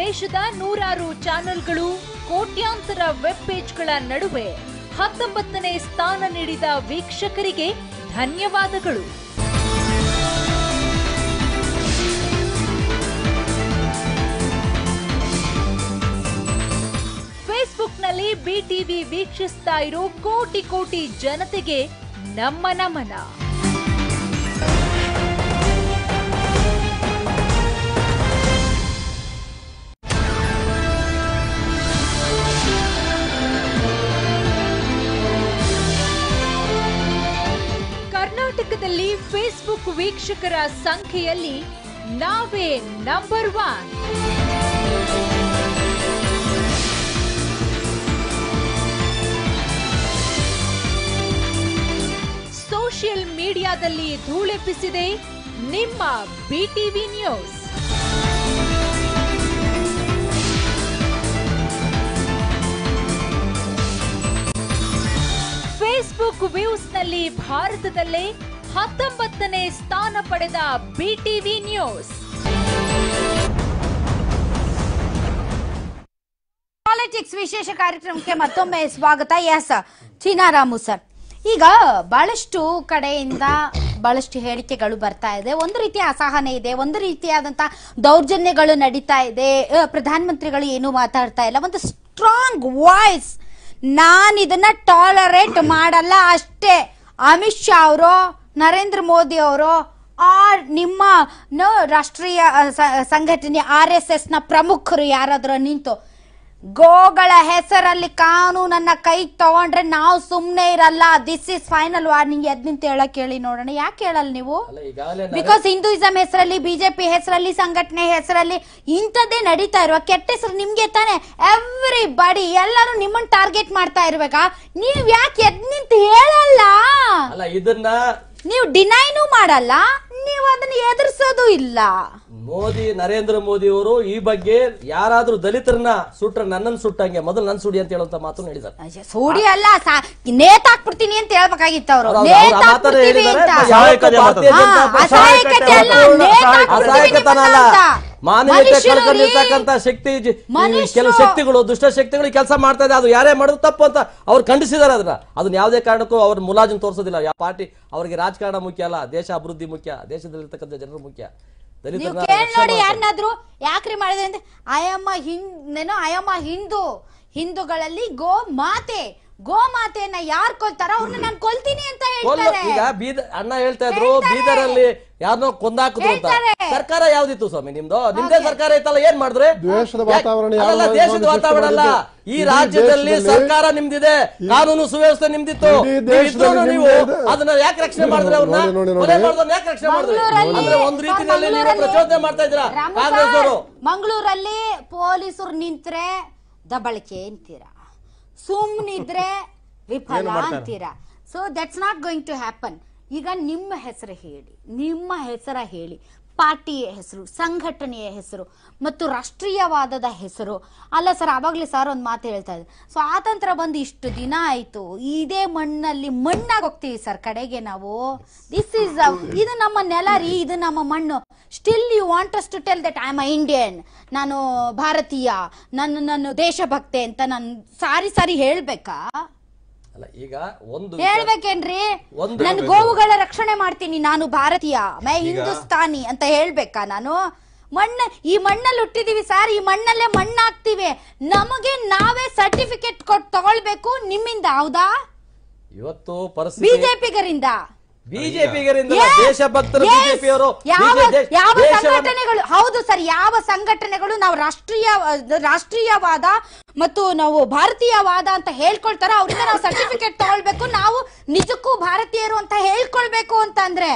ದೇಶದ ನೂರಾರು ಚಾನೆಲ್ಗಳು ಕೋಟ್ಯಾಂತರ ವೆಬ್ ಪೇಜ್ಗಳ ನಡುವೆ ಹತ್ತೊಂಬತ್ತನೇ ಸ್ಥಾನ ನೀಡಿದ ವೀಕ್ಷಕರಿಗೆ ಧನ್ಯವಾದಗಳು. ಫೇಸ್ಬುಕ್ನಲ್ಲಿ ಬಿಟಿವಿ ವೀಕ್ಷಿಸ್ತಾ ಇರೋ ಕೋಟಿ ಕೋಟಿ ಜನತೆಗೆ ನಮ್ಮ ನಮನ. ಕರ್ನಾಟಕದಲ್ಲಿ ಫೇಸ್ಬುಕ್ ವೀಕ್ಷಕರ ಸಂಖ್ಯೆಯಲ್ಲಿ ನಾವೇ ನಂಬರ್ ಒನ್ ಸೋಷಿಯಲ್ ಮೀಡಿಯಾದಲ್ಲಿ ಧೂಳೆಪ್ಪಿಸಿದೆ ನಿಮ್ಮ ಬಿಟಿವಿ ನ್ಯೂಸ್. ಫೇಸ್ಬುಕ್ ವ್ಯೂಸ್ನಲ್ಲಿ ಭಾರತದಲ್ಲೇ ಹತ್ತೊಂಬತ್ತನೇ ಸ್ಥಾನ ಪಡೆದ ಬಿಟಿವಿ ನ್ಯೂಸ್. ಪಾಲಿಟಿಕ್ಸ್ ವಿಶೇಷ ಕಾರ್ಯಕ್ರಮಕ್ಕೆ ಮತ್ತೊಮ್ಮೆ ಸ್ವಾಗತ. ಎಸ್, ಚೀನಾರಾಮು ಸರ್. ಈಗ ಬಹಳಷ್ಟು ಕಡೆಯಿಂದ ಬಹಳಷ್ಟು ಹೇಳಿಕೆಗಳು ಬರ್ತಾ ಇದೆ. ಒಂದು ರೀತಿಯ ಅಸಹನೆ ಇದೆ, ಒಂದು ರೀತಿಯಾದಂತಹ ದೌರ್ಜನ್ಯಗಳು ನಡೀತಾ ಇದೆ. ಪ್ರಧಾನಮಂತ್ರಿಗಳು ಏನು ಮಾತಾಡ್ತಾ ಇಲ್ಲ. ಒಂದು ಸ್ಟ್ರಾಂಗ್ ವಾಯ್ಸ್ ನಾನು ಇದನ್ನ ಟಾಲರೇಟ್ ಮಾಡಲ್ಲ ಅಷ್ಟೇ. ಅಮಿತ್ ಶಾ ಅವರು, ನರೇಂದ್ರ ಮೋದಿ ಅವರು ಆ ನಿಮ್ಮ ರಾಷ್ಟ್ರೀಯ ಸಂಘಟನೆ, ಆರ್ ಎಸ್ ಎಸ್ನ ಪ್ರಮುಖರು ಯಾರಾದರೂ ನಿಂತು ಗೋಗಳ ಹೆಸರಲ್ಲಿ ಕಾನೂನನ್ನ ಕೈ ತಗೊಂಡ್ರೆ ನಾವು ಸುಮ್ನೆ ಇರಲ್ಲ. ದಿಸ್ ಇಸ್ ಫೈನಲ್ ವಾರ್ನಿಂಗ್ ಎದ್ ನಿಂತ ಹೇಳಕ್ ಹೇಳಿ ನೋಡೋಣ. ಯಾಕೆ ಹೇಳಲ್ಲ ನೀವು? ಬಿಕಾಸ್ ಹಿಂದೂಯಿಸಂ ಹೆಸರಲ್ಲಿ ಬಿಜೆಪಿ ಹೆಸರಲ್ಲಿ ಸಂಘಟನೆ ಹೆಸರಲ್ಲಿ ಇಂಥದ್ದೇ ನಡೀತಾ ಇರುವ. ಕೆಟ್ಟ ಹೆಸರು ನಿಮ್ಗೆ ತಾನೆ. ಎವ್ರಿ ಬಡಿ ಎಲ್ಲರೂ ನಿಮ್ಮನ್ನ ಟಾರ್ಗೆಟ್ ಮಾಡ್ತಾ ಇರ್ಬೇಕಾ ನೀವ್ ಯಾಕೆ ಎದ್ ನಿಂತ ಹೇಳಲ್ಲ? ಇದನ್ನ ನೀವು ಡಿನೈನೂ ಮಾಡಲ್ಲ. ನೀವು ಅದನ್ನ ಎದುರಿಸೋದು ಇಲ್ಲ. ಮೋದಿ ನರೇಂದ್ರ ಮೋದಿ ಅವರು ಈ ಬಗ್ಗೆ ಯಾರಾದ್ರೂ ದಲಿತರನ್ನ ಸುಟ್ರೆ ನನ್ನನ್ನು ಸುಟ್ಟಂಗೆ ಮೊದಲು ನನ್ ಸುಡಿ ಅಂತ ಹೇಳುವಂತ ಮಾತು ಹೇಳಿದ್ದಾರೆ ಸುಡಿ ಅಲ್ಲ ಸಾ- ನೇತಾಕ್ಬಿಡ್ತೀನಿ ಅಂತ ಹೇಳ್ಬೇಕಾಗಿತ್ತು ಅವರು ಆ ಮಾತನ್ನ ಹೇಳಿದ್ದಾರೆ. ಅಸಹಾಯಕತೆ ಅಲ್ಲ, ಅಸಹಾಯಕತನ ಅಲ್ಲ ಅಂತ. ಮಾನವೀಯತೆ ಮನುಷ್ಯರು ರೀ. ಕಳ್ಕೊಂಡಿರ್ತಕ್ಕಂಥ ಶಕ್ತಿ ಜಿ- ಈ ಮನುಷ್ಯರು. ಕೆಲವು ಶಕ್ತಿಗಳು ದುಷ್ಟ ಶಕ್ತಿಗಳು ಕೆಲಸ ಮಾಡ್ತಾ ಇದೆ ಅದು ಯಾರೇ ಮಾಡೋದು ತಪ್ಪು ಅಂತ ಅವ್ರು ಖಂಡಿಸಿದಾರೆ ಅದನ್ನ ಅದನ್ನ ಯಾವುದೇ ಕಾರಣಕ್ಕೂ ಅವ್ರ ಮುಲಾಜಿನ ತೋರಿಸೋದಿಲ್ಲ ಯಾವ ಪಾರ್ಟಿ ಅವರಿಗೆ ರಾಜಕಾರಣ ಮುಖ್ಯ ಅಲ್ಲ ದೇಶ ಅಭಿವೃದ್ಧಿ ಮುಖ್ಯ ದೇಶದಲ್ಲಿರ್ತಕ್ಕಂಥ ಜನರು ಮುಖ್ಯ ನೀವು ಕೇಳಿ ನೋಡಿ ಯಾರನ್ನಾದ್ರೂ ಯಾಕ್ರಿ ಮಾಡಿದ್ರೆ ಅಂದ್ರೆ ಅಯಮ್ಮ ಏನೋ ಅಯಮ್ಮ ಹಿಂದೂ. ಹಿಂದೂಗಳಲ್ಲಿ ಗೋ ಮಾತೆ. ಗೋ ಮಾತೆಯನ್ನ ಯಾರು ಕೊಲ್ತಾರ ಅವ್ರನ್ನ ನಾನು ಕೊಲ್ತೀನಿ ಅಂತ ಕೊಲ್ಲ ಹೇಳ್ತಾರೆ ಈಗ ಬೀದ ಅಣ್ಣ ಹೇಳ್ತಾ ಇದ್ರು ಹೇಳ್ತಾರೆ. ಬೀದರಲ್ಲಿ ಯಾರನ್ನೋ ಕೊಂದಾಕಿದ್ರು ಅಂತ. ಹೇಳ್ತಾರೆ. ಸರ್ಕಾರ ಯಾವ್ದಿತ್ತು ಸ್ವಾಮಿ ನಿಮ್ದು? ನಿಮ್ದೇ ಸರ್ಕಾರ ಇತ್ತಲ್ಲ ಏನ್ ಮಾಡಿದ್ರೆ? ದ್ವೇಷದ ವಾತಾವರಣ ಅಲ್ಲಲ್ಲ, ದೇಶದ ವಾತಾವರಣ ಅಲ್ಲ. ಈ ರಾಜ್ಯದಲ್ಲಿ ದೇಶದಲ್ಲಿ- ಸರ್ಕಾರ ನಿಮ್ದಿದೆ ಕಾನೂನು ಸುವ್ಯವಸ್ಥೆ ನಿಮ್ದಿತ್ತು. ಇಡೀ ನೀವು ದೇಶದಲ್ಲಿ ಇದ್ರೂನು ನೀವು. ನಿಮ್ದೇ ಇದೆ. ಅದನ್ನ ಯಾಕೆ ರಕ್ಷಣೆ ಮಾಡಿದ್ರೆ ಅವ್ರನ್ನ? ನೋಡಿ, ನೋಡಿ, ನೋಡಿ. ಕೊಲೆ ಮಾಡಿದವ್ರನ್ನ ಯಾಕೆ ರಕ್ಷಣೆ ಮಾಡಿದ್ರೆ? ಮಂಗಳೂರಲ್ಲಿ- ಅಂದ್ರೆ ಒಂದ್ ರೀತಿಯಲ್ಲಿ ನೀವು ಮಂಗಳೂರಲ್ಲಿ- ಪ್ರಚೋದನೆ ಮಾಡ್ತಾ ಇದ್ರ ಕಾಂಗ್ರೆಸ್ ಅವರು ಮಂಗಳೂರಲ್ಲಿ ಪೊಲೀಸರು ನಿಂತ್ರೆ ದಬಳಿಕೆ ಅಂತೀರಾ? ಸುಮ್ನಿದ್ರೆ ವಿಫಲ ಅಂತೀರಾ? So that's not going to happen ಈಗ ನಿಮ್ಮ ಹೆಸರು ಹೇಳಿ ನಿಮ್ಮ ಹೆಸರ ಹೇಳಿ. ಪಾರ್ಟಿಯ ಹೆಸರು, ಸಂಘಟನೆಯ ಹೆಸರು ಮತ್ತು ರಾಷ್ಟ್ರೀಯವಾದದ ಹೆಸರು. ಅಲ್ಲ ಸರ್ ಆವಾಗಲೇ ಸರ್ ಒಂದು ಮಾತು ಹೇಳ್ತಾ ಇದ್ರು ಸ್ವಾತಂತ್ರ್ಯ ಬಂದು ಇಷ್ಟು ದಿನ ಆಯಿತು. ಇದೇ ಮಣ್ಣಲ್ಲಿ ಮಣ್ಣಾಗಿ ಹೋಗ್ತೀವಿ ಸರ್ ಕಡೆಗೆ ನಾವು. ದಿಸ್ ಈಸ್ ಇದು ನಮ್ಮ ನೆಲ ರೀ, ಇದು ನಮ್ಮ ಮಣ್ಣು. Still you want us to tell that I am Indian ನಾನು ಭಾರತೀಯ, ನನ್ನ ನನ್ನ ದೇಶಭಕ್ತೆ ಅಂತ ನಾನು ಸಾರಿ ಸಾರಿ ಹೇಳ್ಬೇಕಾ? ಅಲ್ಲ ಈಗ ಒಂದು ಹೇಳ್ಬೇಕೇನ್ರಿ? ನನ್ನ ನನ್ ಗೋವುಗಳ ರಕ್ಷಣೆ ಮಾಡ್ತೀನಿ ನಾನು ಭಾರತೀಯ. ಮೈ ಹಿಂದೂಸ್ತಾನಿ ಅಂತ ಹೇಳ್ಬೇಕಾ ನಾನು? ಮಣ್ಣ ಈ ಮಣ್ಣಲ್ಲಿ ಹುಟ್ಟಿದೀವಿ ಸರ್ ಈ ಮಣ್ಣಲ್ಲೇ ಮಣ್ಣಾಗ್ತಿವಿ. ನಮಗೆ ನಾವೇ ಸರ್ಟಿಫಿಕೇಟ್ ಕೊಟ್ಟು ತಗೊಳ್ಬೇಕು ನಿಮ್ಮಿಂದ ಹೌದಾ? ಇವತ್ತು ಬಿಜೆಪಿಗರಿಂದ. ಬಿಜೆಪಿಗರಿಂದ ದೇಶಭಕ್ತರು. ಬಿಜೆಪಿಯವರು ಯಾವ ಯಾವ ಸಂಘಟನೆಗಳು ಹೌದು ಸರ್ ಯಾವ ಸಂಘಟನೆಗಳು ನಾವು ರಾಷ್ಟ್ರೀಯ ರಾಷ್ಟ್ರೀಯವಾದ ಮತ್ತು ನಾವು ಭಾರತೀಯವಾದ ಅಂತ ಹೇಳ್ಕೊಳ್ತಾರ ಅವರಿಂದ ನಾವು ಸರ್ಟಿಫಿಕೇಟ್ ತಗೊಳ್ಬೇಕು. ನಾವು ನಿಜಕ್ಕೂ ಭಾರತೀಯರು ಅಂತ ಹೇಳ್ಕೊಳ್ಬೇಕು ಅಂತ ಅಂದ್ರೆ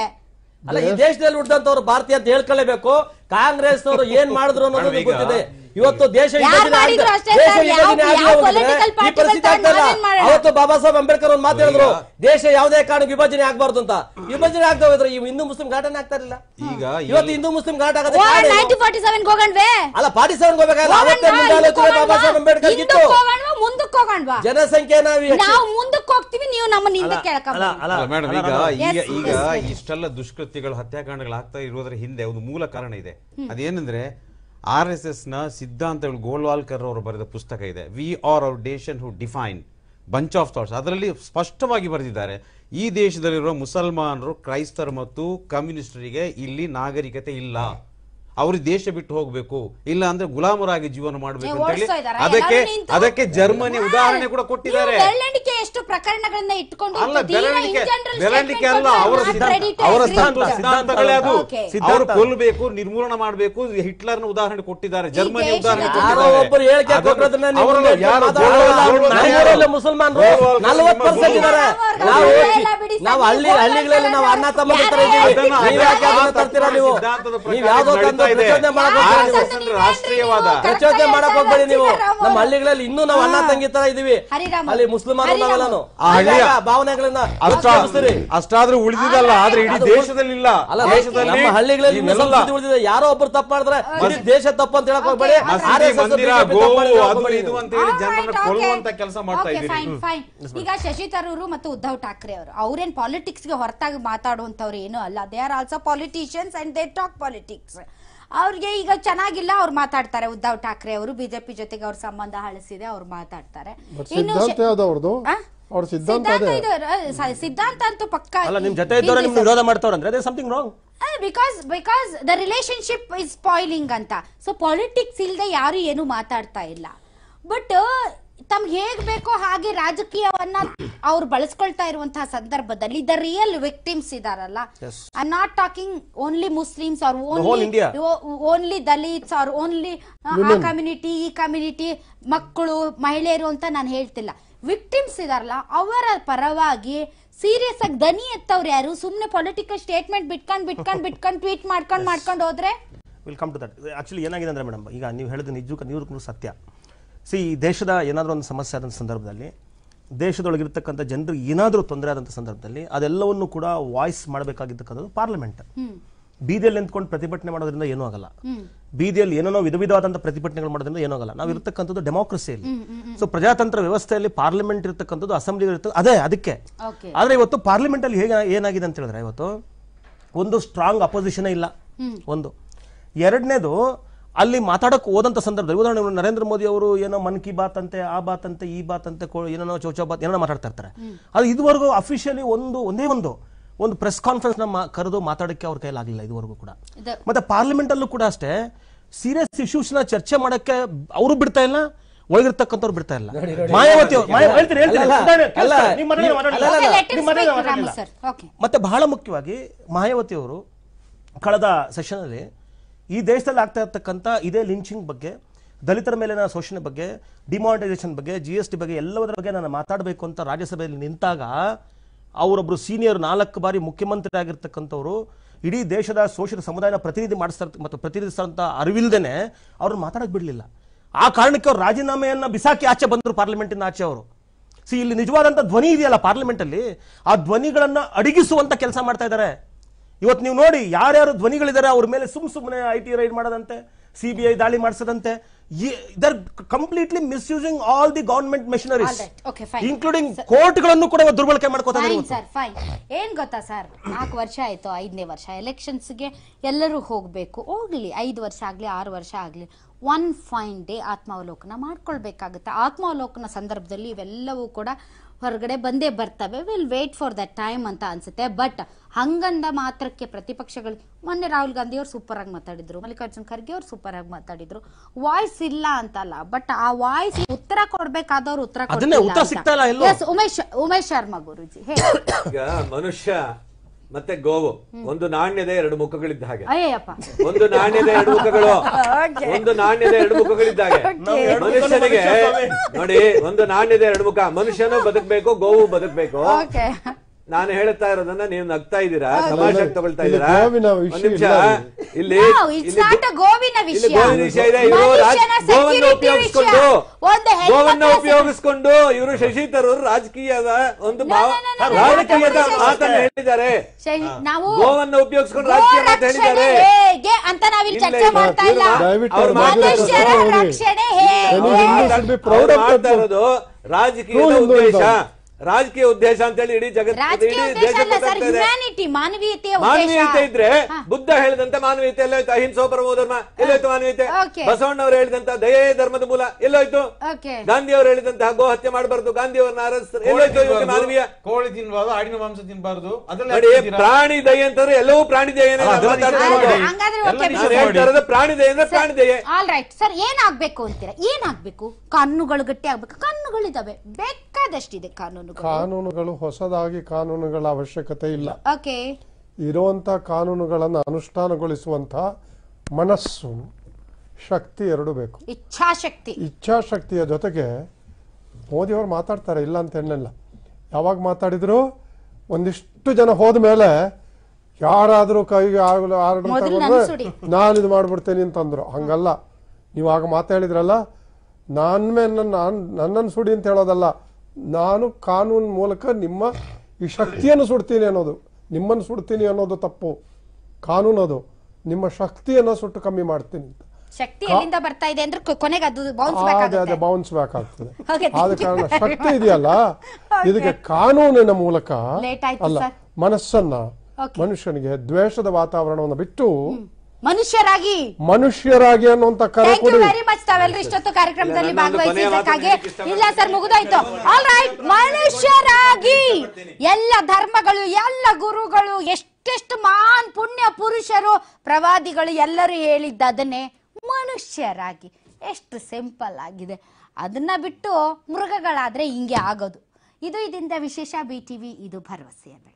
ಅಲ್ಲ ಈ ದೇಶದಲ್ಲಿ ಹುಟ್ಟಿದಂತವ್ರು ಭಾರತೀಯ ಅಂತ ಹೇಳ್ಕೊಳ್ಳೇಬೇಕು ಕಾಂಗ್ರೆಸ್ನವರು ಏನ್ ಮಾಡಿದ್ರು ಅನ್ನೋದು ಗೊತ್ತಿದೆ. ಇವತ್ತು ದೇಶ ಈ ಪರಿಸ್ಥಿತಿ ಆಗ್ತಾ? ಅವತ್ತು ಬಾಬಾ ಸಾಹೇಬ್ ಅಂಬೇಡ್ಕರ್ ಒಂದು ಮಾತು ಹೇಳಿದ್ರು. ದೇಶ ಯಾವುದೇ ಕಾರಣ ವಿಭಜನೆ ಆಗಬಾರ್ದು ಅಂತ. ವಿಭಜನೆ ಆಗ್ತಾ ಹೋದ್ರೆ ಈ ಹಿಂದೂ ಮುಸ್ಲಿಂ ಘಾಟನೆ ಆಗ್ತಾ ಇಲ್ಲ ಈಗ ಇವತ್ತು ಹಿಂದೂ ಮುಸ್ಲಿಂ ಘಾಟ ಕಾರಣ ಏನು? ಫಾರ್ಟಿ ಸೆವೆನ್ ಅಲ್ಲ ಹೋಗ್ಬೇಕಾಗಲ್ಲ ಅವತ್ತೇ ಮುಂದೆ ಆಲೋಚನೆ ಬಾಬಾ ಸಾಹೇಬ್ ಅಂಬೇಡ್ಕರ್ ಇತ್ತು. ಮುಂದಕ್ಕೆ ಹೋಗಣ್ವಾ? ಜನಸಂಖ್ಯೆ ನಾವು ನಾವು ಮುಂದಕ್ಕೆ ಹೋಗ್ತೀವಿ ನೀವು ನಮ್ಮನ್ನ ಹಿಂದೆ ಅಲ್ಲ ಅಲ್ಲ ಅಲ್ಲ ಮೇಡಮ್ ಈಗ ಈಗ ಈಗ ಇಷ್ಟೆಲ್ಲ ದುಷ್ಕೃತ್ಯಗಳು ಹತ್ಯಾಕಾಂಡಗಳು ಆಗ್ತಾ ಇರೋದ್ರ ಹಿಂದೆ ಒಂದು ಮೂಲ ಕಾರಣ ಇದೆ. ಅದೇನಂದ್ರೆ ಆರ್ ಎಸ್ ಎಸ್ನ ಸಿದ್ಧಾಂತಗಳು ಗೋಲ್ವಾಲ್ಕರ್ ಅವರು ಬರೆದ ಪುಸ್ತಕ ಇದೆ. We or our nationhood define bunch of thoughts. ಅದರಲ್ಲಿ ಸ್ಪಷ್ಟವಾಗಿ ಬರೆದಿದ್ದಾರೆ, ಈ ದೇಶದಲ್ಲಿರುವ ಮುಸಲ್ಮಾನರು ಕ್ರೈಸ್ತರು ಮತ್ತು ಕಮ್ಯುನಿಸ್ಟರಿಗೆ ಇಲ್ಲಿ ನಾಗರಿಕತೆ ಇಲ್ಲ. ಅವರು ದೇಶ ಬಿಟ್ಟು ಹೋಗ್ಬೇಕು ಇಲ್ಲ ಅಂದ್ರೆ ಗುಲಾಮರಾಗಿ ಜೀವನ ಮಾಡಬೇಕು ಅಂತ ಹೇಳಿ ಅದಕ್ಕೆ ಅದಕ್ಕೆ ಜರ್ಮನಿ ಉದಾಹರಣೆ ಕೂಡ ಕೊಟ್ಟಿದ್ದಾರೆ. ಎಷ್ಟು ಪ್ರಕರಣಗಳನ್ನ ಇಟ್ಕೊಂಡು ಅಲ್ಲ ಬೆರಳಿಕೆ ಬೆರಳಿಕೆ ಅಲ್ಲ ಅವರ ಅವರ. ಸಿದ್ಧಾಂತಗಳೇ ಅದು. ಅವರು. ಕೊಲ್ಲಬೇಕು ನಿರ್ಮೂಲನ ಮಾಡಬೇಕು ಹಿಟ್ಲರ್ನ ಉದಾಹರಣೆ ಕೊಟ್ಟಿದ್ದಾರೆ ಜರ್ಮನಿ ಉದಾಹರಣೆ ಕೊಟ್ಟಿದ್ದಾರೆ. ಮುಸಲ್ಮಾನರು ನಲವತ್ತು ಇದ್ದಾರೆ. ನಾವು ನಾವು ಹಳ್ಳಿ ಹಳ್ಳಿಗಳಲ್ಲಿ ನಾವು ಅಣ್ಣ ತಮ್ಮ ನೀವು ನೀವು? ಯಾವ್ದೋ ತಂದು ಇದೆ. ಅಂದ್ರೆ ರಾಷ್ಟ್ರೀಯವಾದ ಪ್ರಚೋದನೆ ಮಾಡಕ್ ಹೋಗ್ಬೇಡಿ ನೀವು ನಮ್ಮ ಹಳ್ಳಿಗಳಲ್ಲಿ ಇನ್ನೂ ನಾವು ಅಣ್ಣ ತಂಗಿ ತರ ಇದೀವಿ. ಹರಿರಾಮ. ಅಲ್ಲಿ ಮುಸ್ಲಿಮರು ಹರಿರಾಮ. ನಾವೆಲ್ಲಾನು. ಭಾವನೆಗಳನ್ನ ಅಷ್ಟ ಅಷ್ಟಾದ್ರೂ ಉಳಿದಿದಲ್ಲ ಆದ್ರೆ ಇಡೀ ದೇಶದಲ್ಲಿ ಇಲ್ಲ ಅಲ್ಲ ದೇಶದಲ್ಲಿ ನಮ್ಮ ಹಳ್ಳಿಗಳಲ್ಲಿ ಉಳಿದಿದೆ. ಯಾರೋ ಒಬ್ರು ತಪ್ಪು ಮಾಡಿದ್ರೆ ದೇಶ ತಪ್ಪು ಅಂತ ಹೇಳಕ್ ಹೋಗ್ಬೇಡಿ. ಇದು ಅಂತ ಹೇಳಿ ಜನರನ್ನ ಕೊಲ್ಲುವಂತ ಕೆಲಸ ಮಾಡ್ತಾ ಇದ್ದೀರಿ. ಈಗ ಶಶಿ ತರೂರು ಮತ್ತು ಉದ್ಧವ್ ಠಾಕ್ರೆ ಅವರು ಅವ್ರೇನ್ ಪಾಲಿಟಿಕ್ಸ್ಗೆ ಹೊರತಾಗಿ ಮಾತಾಡುವಂತವ್ರು ಏನು ಅಲ್ಲ. They are also politicians and they talk politics ಅವ್ರಿಗೆ ಈಗ ಚೆನ್ನಾಗಿಲ್ಲ ಅವ್ರು ಮಾತಾಡ್ತಾರೆ. ಉದ್ಧವ್ ಠಾಕ್ರೆ ಅವರು ಬಿಜೆಪಿ ಜೊತೆಗೆ ಅವ್ರ ಸಂಬಂಧ ಹಳಿಸಿದೆ ಅವ್ರು ಮಾತಾಡ್ತಾರೆ. ಇನ್ನು ಸಿದ್ಧಾಂತ ಶ- ಯಾವ್ದು ಅವ್ರದ್ದು ಆ? ಅವ್ರ ಸಿದ್ಧಾಂತ ಸಿದ್ಧಾಂತ ಅದೇ. ಇದು ಸ- ಸಿದ್ಧಾಂತ ಅಂತೂ ಪಕ್ಕ ಅಲ್ಲ ನಿಮ್ ಜೊತೆ ಇದ್ದವ್ರೆ ನಿಮ್ಗೆ ವಿರೋಧ ಅದೇ something wrong because because the relationship is spoiling ಅಂತ. ಸೊ ಪಾಲಿಟಿಕ್ಸ್ ಇಲ್ಲದೆ ಯಾರು ಏನು ಮಾತಾಡ್ತಾ ಇಲ್ಲ. ಬಟ್ ತಮ್ಗೆ ಹೇಗ್ ಬೇಕೋ ಹಾಗೆ ರಾಜಕೀಯವನ್ನ ಅವ್ರು ಬಳಸ್ಕೊಳ್ತಾ ಇರುವಂತಹ ಸಂದರ್ಭದಲ್ಲಿ ದ ರಿಯಲ್ ವಿಕ್ಟಿಮ್ಸ್ ಇದಾರಲ್ಲ. I not talking only Muslims or only only Dalits or only ಆ ಕಮ್ಯುನಿಟಿ ಈ ಕಮ್ಯುನಿಟಿ ಮಕ್ಕಳು ಮಹಿಳೆಯರು ಅಂತ ನಾನು ಹೇಳ್ತಿಲ್ಲ. ವಿಕ್ಟಿಮ್ಸ್ ಇದಾರಲ್ಲ ಅವರ ಪರವಾಗಿ ಸೀರಿಯಸ್ ಆಗಿ ದನಿ ಎತ್ತವ್ರು ಯಾರು? ಸುಮ್ನೆ ಪೊಲಿಟಿಕಲ್ ಸ್ಟೇಟ್ಮೆಂಟ್ ಬಿಟ್ಕೊಂಡ್ ಬಿಟ್ಕೊಂಡ್ ಬಿಟ್ಕೊಂಡ್ ಟ್ವೀಟ್ ಮಾಡ್ಕೊಂಡ್ ಮಾಡ್ಕೊಂಡ್ ಹೋದ್ರೆ? Will come to that actually ಏನಾಗಿದೆ ಅಂದ್ರೆ ಮೇಡಮ್ ಈಗ ನೀವು ಹೇಳಿದ ನಿಜಕ್ಕೂ ನೀವು ಸತ್ಯ. ಸಿ ಈ ದೇಶದ ಏನಾದರೂ ಒಂದು ಸಮಸ್ಯೆ ಆದಂಥ ಸಂದರ್ಭದಲ್ಲಿ ದೇಶದೊಳಗಿರ್ತಕ್ಕಂಥ ಜನರಿಗೆ ಏನಾದರೂ ತೊಂದರೆ ಆದಂಥ ಸಂದರ್ಭದಲ್ಲಿ ಅದೆಲ್ಲವನ್ನು ಕೂಡ ವಾಯ್ಸ್ ಮಾಡಬೇಕಾಗಿರ್ತಕ್ಕಂಥದ್ದು ಪಾರ್ಲಿಮೆಂಟ್ ಬೀದಿಯಲ್ಲಿ ನಿಂತ್ಕೊಂಡು ಪ್ರತಿಭಟನೆ ಮಾಡೋದ್ರಿಂದ ಏನೂ ಆಗಲ್ಲ. ಬೀದಿಯಲ್ಲಿ ಏನೇನೋ ವಿಧ ವಿಧವಾದಂಥ ಪ್ರತಿಭಟನೆಗಳು ಮಾಡೋದ್ರಿಂದ ಏನೂ ಆಗಲ್ಲ. ನಾವು ಇರ್ತಕ್ಕಂಥದ್ದು ಡೆಮೋಕ್ರಸಿಯಲ್ಲಿ ಸೊ ಪ್ರಜಾತಂತ್ರ ವ್ಯವಸ್ಥೆಯಲ್ಲಿ ಪಾರ್ಲಿಮೆಂಟ್ ಇರ್ತಕ್ಕಂಥದ್ದು ಅಸೆಂಬ್ಲಿ ಇರ್ತಕ್ಕ ಅದೇ ಅದಕ್ಕೆ. ಆದ್ರೆ ಇವತ್ತು ಪಾರ್ಲಿಮೆಂಟಲ್ಲಿ ಹೇಗೆ ಏನಾಗಿದೆ ಅಂತ ಹೇಳಿದ್ರೆ ಇವತ್ತು ಒಂದು ಸ್ಟ್ರಾಂಗ್ ಅಪೋಸಿಷನ್ ಇಲ್ಲ. ಒಂದು. ಎರಡನೇದು ಅಲ್ಲಿ ಮಾತಾಡಕ್ಕೆ ಹೋದಂಥ ಸಂದರ್ಭದಲ್ಲಿ ಉದಾಹರಣೆ ನರೇಂದ್ರ ಮೋದಿ ಅವರು ಏನೋ ಮನ್ ಕಿ ಬಾತ್ ಅಂತೆ ಆ ಬಾತ್ ಅಂತೆ ಈ ಬಾತ್ ಅಂತೆ ಏನೋ ಏನೇನೋ ಚೌಚೌ ಬಾತ್ ಏನೋ ಮಾತಾಡ್ತಾ ಇರ್ತಾರೆ. ಅದು ಇದುವರೆಗೂ ಅಫಿಷಿಯಲಿ ಒಂದು ಒಂದೇ ಒಂದು ಒಂದು ಪ್ರೆಸ್ ಕಾನ್ಫರೆನ್ಸ್ನ ಕರೆದು ಮಾತಾಡಕ್ಕೆ ಅವ್ರ ಕೈಲಾಗಲಿಲ್ಲ ಇದುವರೆಗೂ ಕೂಡ. ಮತ್ತೆ ಪಾರ್ಲಿಮೆಂಟ್ ಅಲ್ಲೂ ಕೂಡ ಅಷ್ಟೇ ಸೀರಿಯಸ್ ಇಶ್ಯೂಸ್ನ ಚರ್ಚೆ ಮಾಡಕ್ಕೆ ಅವರು ಬಿಡ್ತಾ ಇಲ್ಲ ಒಳಗಿರ್ತಕ್ಕಂಥವ್ರು ಬಿಡ್ತಾ ಇಲ್ಲ. ಮಾಯಾವತಿ. ಮತ್ತೆ ಬಹಳ ಮುಖ್ಯವಾಗಿ ಮಾಯಾವತಿ ಅವರು ಕಳೆದ ಸೆಷನ್ ಅಲ್ಲಿ ಈ ದೇಶದಲ್ಲಿ ಆಗ್ತಾ ಇರ್ತಕ್ಕಂಥ ಇದೇ ಲಿಂಚಿಂಗ್ ಬಗ್ಗೆ, ದಲಿತರ ಮೇಲಿನ ಶೋಷಣೆ ಬಗ್ಗೆ ಡಿಮಾನಿಟೈಸೇಷನ್ ಬಗ್ಗೆ ಜಿ ಎಸ್ ಟಿ ಬಗ್ಗೆ, ಎಲ್ಲದರ ಬಗ್ಗೆ ನಾನು ಮಾತಾಡಬೇಕು ಅಂತ ರಾಜ್ಯಸಭೆಯಲ್ಲಿ ನಿಂತಾಗ ಅವರೊಬ್ಬರು ಸೀನಿಯರ್ ನಾಲ್ಕು ಬಾರಿ ಮುಖ್ಯಮಂತ್ರಿ ಆಗಿರ್ತಕ್ಕಂಥವ್ರು ಇಡೀ ದೇಶದ ಶೋಷಿತ ಸಮುದಾಯನ ಪ್ರತಿನಿಧಿ ಮಾಡಿಸ್ತಾ ಮತ್ತು ಪ್ರತಿನಿಧಿಸಿದಂಥ ಅರಿವಿಲ್ದೇನೆ ಅವ್ರನ್ನ ಮಾತಾಡಕ್ ಬಿಡಲಿಲ್ಲ. ಆ ಕಾರಣಕ್ಕೆ ಅವ್ರು ರಾಜೀನಾಮೆಯನ್ನ ಬಿಸಾಕಿ ಆಚೆ ಬಂದರು ಪಾರ್ಲಿಮೆಂಟಿನ ಆಚೆ ಅವರು. ಸಿ ಇಲ್ಲಿ ನಿಜವಾದಂತ ಧ್ವನಿ ಇದೆಯಲ್ಲ ಪಾರ್ಲಿಮೆಂಟಲ್ಲಿ, ಆ ಧ್ವನಿಗಳನ್ನ ಅಡಗಿಸುವಂತ ಕೆಲಸ ಮಾಡ್ತಾ ಇದ್ದಾರೆ. ಇವತ್ತು ನೀವು ನೋಡಿ ಯಾರ್ಯಾರು ಧ್ವನಿಗಳಿದ್ದಾರೆ ಅವ್ರ ಮೇಲೆ ಸುಮ್ ಸುಮ್ಮನೆ ಐ ಟಿ ರೈಡ್ ಮಾಡೋದಂತೆ ಸಿ ಬಿ ಐ ದಾಳಿ ಮಾಡಿಸದಂತೆ ಇದರ್ completely misusing all the government machineries including ಕೋರ್ಟ್ಗಳನ್ನು including ಕೋರ್ಟ್ಗಳನ್ನು ಕೂಡ ದುರ್ಬಳಕೆ ಮಾಡ್ಕೋತಾರೆ ಸರ್ ಫೈನ್ ಏನ್ ಗೊತ್ತಾ ಸರ್ ನಾಲ್ಕು ವರ್ಷ ಆಯ್ತು ಐದನೇ ವರ್ಷ. ಎಲೆಕ್ಷನ್ಸ್ಗೆ ಎಲ್ಲರೂ ಹೋಗ್ಬೇಕು. ಹೋಗ್ಲಿ ಐದು ವರ್ಷ ಆಗ್ಲಿ ಆರು ವರ್ಷ ಆಗ್ಲಿ. ಒನ್ ಫೈನ್ ಡೇ ಆತ್ಮಾವಲೋಕನ ಮಾಡ್ಕೊಳ್ಬೇಕಾಗುತ್ತೆ. ಆತ್ಮಾವಲೋಕನ ಸಂದರ್ಭದಲ್ಲಿ ಇವೆಲ್ಲವೂ ಕೂಡ ಹೊರಗಡೆ ಬಂದೇ ಬರ್ತವೆ. Will wait for that time ಅಂತ ಅನ್ಸುತ್ತೆ. ಬಟ್ ಹಂಗಂದ ಮಾತ್ರಕ್ಕೆ ಪ್ರತಿಪಕ್ಷಗಳು ಮೊನ್ನೆ ರಾಹುಲ್ ಗಾಂಧಿ ಅವ್ರು ಸೂಪರ್ ಆಗಿ ಮಾತಾಡಿದ್ರು. ಮಲ್ಲಿಕಾರ್ಜುನ್ ಖರ್ಗೆ ಅವ್ರು ಸೂಪರ್ ಆಗಿ ಮಾತಾಡಿದ್ರು. ವಾಯ್ಸ್ ಇಲ್ಲ ಅಂತಲ್ಲ ಬಟ್ ಆ ವಾಯ್ಸ್ ಉತ್ತರ ಕೊಡ್ಬೇಕಾದವ್ರು ಉತ್ತರ ಉಮೇಶ್ ಉಮೇಶ್ ಶರ್ಮಾ ಗುರುಜಿ ಹೇಳಿ. ಮನುಷ್ಯ ಮತ್ತೆ ಗೋವು. ಒಂದು ನಾಣ್ಯದ ಎರಡು ಮುಖಗಳಿದ್ದ ಹಾಗೆ. ಅಯ್ಯಪ್ಪ ಒಂದು ನಾಣ್ಯದ ಎರಡು ಮುಖಗಳು. ಒಂದು ನಾಣ್ಯದ ಎರಡು ಮುಖಗಳಿದ್ದಾಗ. ಮನುಷ್ಯನಿಗೆ ನೋಡಿ ಒಂದು ನಾಣ್ಯದ ಎರಡು ಮುಖ. ಮನುಷ್ಯನು ಬದುಕಬೇಕು ಗೋವು ಬದುಕಬೇಕು. ಓಕೆ ನಾನು ಹೇಳ್ತಾ ಇರೋದನ್ನ ನೀವು ನಗ್ತಾ ಇದ್ದೀರಾ ತಮಾಷೆ ತಗೊಳ್ತಾ ಇದ್ದೀರಾ ಗೋವಿನ ವಿಷಯ ನಿಮಿಷ ಇಲ್ಲಿ ಗೋವಿನ ಇಲ್ಲಿ ವಿಷಯ. ಗೋವಿನ ವಿಷಯ ಇದೆ ಇವರು ಗೋವನ್ನು ಉಪಯೋಗಿಸ್ಕೊಂಡು ಗೋವನ್ನ ಉಪಯೋಗಿಸ್ಕೊಂಡು ಇವರು ಶಶಿ ತರೂರ್ ರಾಜಕೀಯದ ಒಂದು ರಾಜಕೀಯದ ಮಾತನ್ನ. ಹೇಳಿದ್ದಾರೆ ಗೋವನ್ನ ಉಪಯೋಗಿಸ್ಕೊಂಡು ರಾಜಕೀಯ ಮಾತು ಹೇಳಿದ್ದಾರೆ ಅಂತ ನಾವಿಲ್ಲಿ ಚರ್ಚೆ ಮಾಡ್ತಾ ಇಲ್ಲ ಅವ್ರು that. ಇರೋದು ರಾಜಕೀಯದ ಉದ್ದೇಶ. ರಾಜಕೀಯ ಉದ್ದೇಶ ಅಂತ ಹೇಳಿ ಇಡೀ ಜಗತ್ತು ಇಡೀ ದೇಶ ಸರ್ ಹ್ಯುಮ್ಯಾನಿಟಿ ಮಾನವೀಯತೆ ಉದ್ದೇಶ. ಇದ್ರೆ ಬುದ್ಧ ಹೇಳಿದಂತ ಮಾನವೀಯತೆ ಎಲ್ಲೋಯ್ತು ಅಹಿಂಸೋ ಪರಮೋ ಧರ್ಮ ಎಲ್ಲೋಯ್ತು ಮಾನವೀಯತೆ. ಬಸವಣ್ಣವರು ಹೇಳಿದಂತ ದಯೆ ಧರ್ಮದ ಮೂಲ ಎಲ್ಲೋಯ್ತು. ಗಾಂಧಿ ಅವರು ಹೇಳಿದಂತಹ ಗೋ ಹತ್ಯೆ ಮಾಡಬಾರ್ದು ಗಾಂಧಿ ಅವರನ್ನ ಎಲ್ಲೋಯ್ತು ಮಾನವೀಯ. ಕೋಳಿ ತಿನ್ಬಾರ್ದು ಆಡಿನ ಮಾಂಸ ತಿನ್ಬಾರ್ದು ಅದೆಲ್ಲ? ಪ್ರಾಣಿ ದಯೆ ಅಂತಂದ್ರೆ ಎಲ್ಲವೂ ಪ್ರಾಣಿ ದಯ ಪ್ರಾಣಿ ದಯ ಅಂದ್ರೆ ಪ್ರಾಣಿ ದಯ. ಆಲ್ ರೈಟ್ ಸರ್ ಏನಾಗ್ಬೇಕು ಅಂತೀರಾ? ಏನಾಗ್ಬೇಕು? ಕಣ್ಣುಗಳು ಗಟ್ಟಿ ಆಗ್ಬೇಕು ಕಣ್ಣುಗಳಿದಾವೆ ಬೇಕಾದಷ್ಟಿದೆ ಕಾನೂನುಗಳು ಕಾನೂನುಗಳು. ಹೊಸದಾಗಿ ಕಾನೂನುಗಳ ಅವಶ್ಯಕತೆ ಇಲ್ಲ. ಓಕೆ. ಇರುವಂತ ಕಾನೂನುಗಳನ್ನು ಅನುಷ್ಠಾನಗೊಳಿಸುವಂತ ಮನಸ್ಸು ಶಕ್ತಿ ಎರಡು ಬೇಕು. ಇಚ್ಛಾಶಕ್ತಿ. ಇಚ್ಛಾಶಕ್ತಿಯ ಜೊತೆಗೆ ಮೋದಿಯವರು ಮಾತಾಡ್ತಾರೆ ಇಲ್ಲ ಅಂತ ಹೇಳಲಿಲ್ಲ. ಯಾವಾಗ ಮಾತಾಡಿದ್ರು? ಒಂದಿಷ್ಟು ಜನ ಹೋದ ಮೇಲೆ ಯಾರಾದರೂ ಕೈಗೆ ಆಗಲು ಆರ್ಡರ್ ತಗೊಂಡ್ರೆ ನನ್ನ ನಾನು ಇದು ಮಾಡ್ಬಿಡ್ತೇನೆ ಅಂತಂದ್ರು ಹಂಗಲ್ಲ. ನೀವು ಆಗ ಮಾತಾಡಿದ್ರಲ್ಲ ನನ್ನ ಮೇಲೆ ನಾನು ನನ್ನನ್ನು ಸುಡಿ ಅಂತ ಹೇಳೋದಲ್ಲ. ನಾನು ಕಾನೂನು ಮೂಲಕ ನಿಮ್ಮ ಈ ಶಕ್ತಿಯನ್ನು ಸುಡ್ತೀನಿ ಅನ್ನೋದು. ನಿಮ್ಮನ್ನು ಸುಡ್ತೀನಿ ಅನ್ನೋದು ತಪ್ಪು. ಕಾನೂನು ಅದು. ನಿಮ್ಮ ಶಕ್ತಿಯನ್ನು ಸುಟ್ಟು ಕಮ್ಮಿ ಮಾಡ್ತೀನಿ ಅಂತ. ಶಕ್ತಿ ಎಲ್ಲಿಂದ ಬರ್ತಾ ಇದೆ ಅಂದ್ರೆ ಕೊ- ಕೊನೆಗೆ ಅದು ಬೌನ್ಸ್ ಅದೇ ಅದೇ ಬೇಕಾಗುತ್ತೆ ಬೌನ್ಸ್ ಬ್ಯಾಕ್ ಆಗ್ತದೆ. ಆದ ಕಾರಣ ಶಕ್ತಿ ಇದೆಯಲ್ಲ? ಇದಕ್ಕೆ ಕಾನೂನಿನ ಮೂಲಕ ಅಲ್ಲ. ಮನಸ್ಸನ್ನ ಮನುಷ್ಯನಿಗೆ ದ್ವೇಷದ ವಾತಾವರಣವನ್ನು ಬಿಟ್ಟು ಮನುಷ್ಯರಾಗಿ. ಮನುಷ್ಯರಾಗಿ ಅನ್ನುವಂತ ಕರೆ ಥ್ಯಾಂಕ್ ಯು ಕೊಡಿ. ವೆರಿ ಮಚ್ ತಾವೆಲ್ಲರೂ ಇಷ್ಟೊತ್ತು ಕಾರ್ಯಕ್ರಮದಲ್ಲಿ ಭಾಗವಹಿಸಿದ್ದಕ್ಕಾಗಿ ಇಲ್ಲ ಸರ್ ಮುಗಿದೋಯ್ತು. ಆಲ್ ರೈಟ್ ಮನುಷ್ಯರಾಗಿ. ಎಲ್ಲ ಧರ್ಮಗಳು ಎಲ್ಲ ಗುರುಗಳು ಎಷ್ಟೆಷ್ಟು ಮಾನ್ ಪುಣ್ಯ ಪುರುಷರು ಪ್ರವಾದಿಗಳು ಎಲ್ಲರೂ ಹೇಳಿದ್ದ ಅದನ್ನೇ ಮನುಷ್ಯರಾಗಿ. ಎಷ್ಟು ಸಿಂಪಲ್ ಆಗಿದೆ. ಅದನ್ನ ಬಿಟ್ಟು ಮೃಗಗಳಾದ್ರೆ ಹಿಂಗೆ ಆಗೋದು. ಇದು ಇದರಿಂದ ವಿಶೇಷ ಬಿ ಟಿವಿ ಇದು ಭರವಸೆಯ ಬೆಳಕು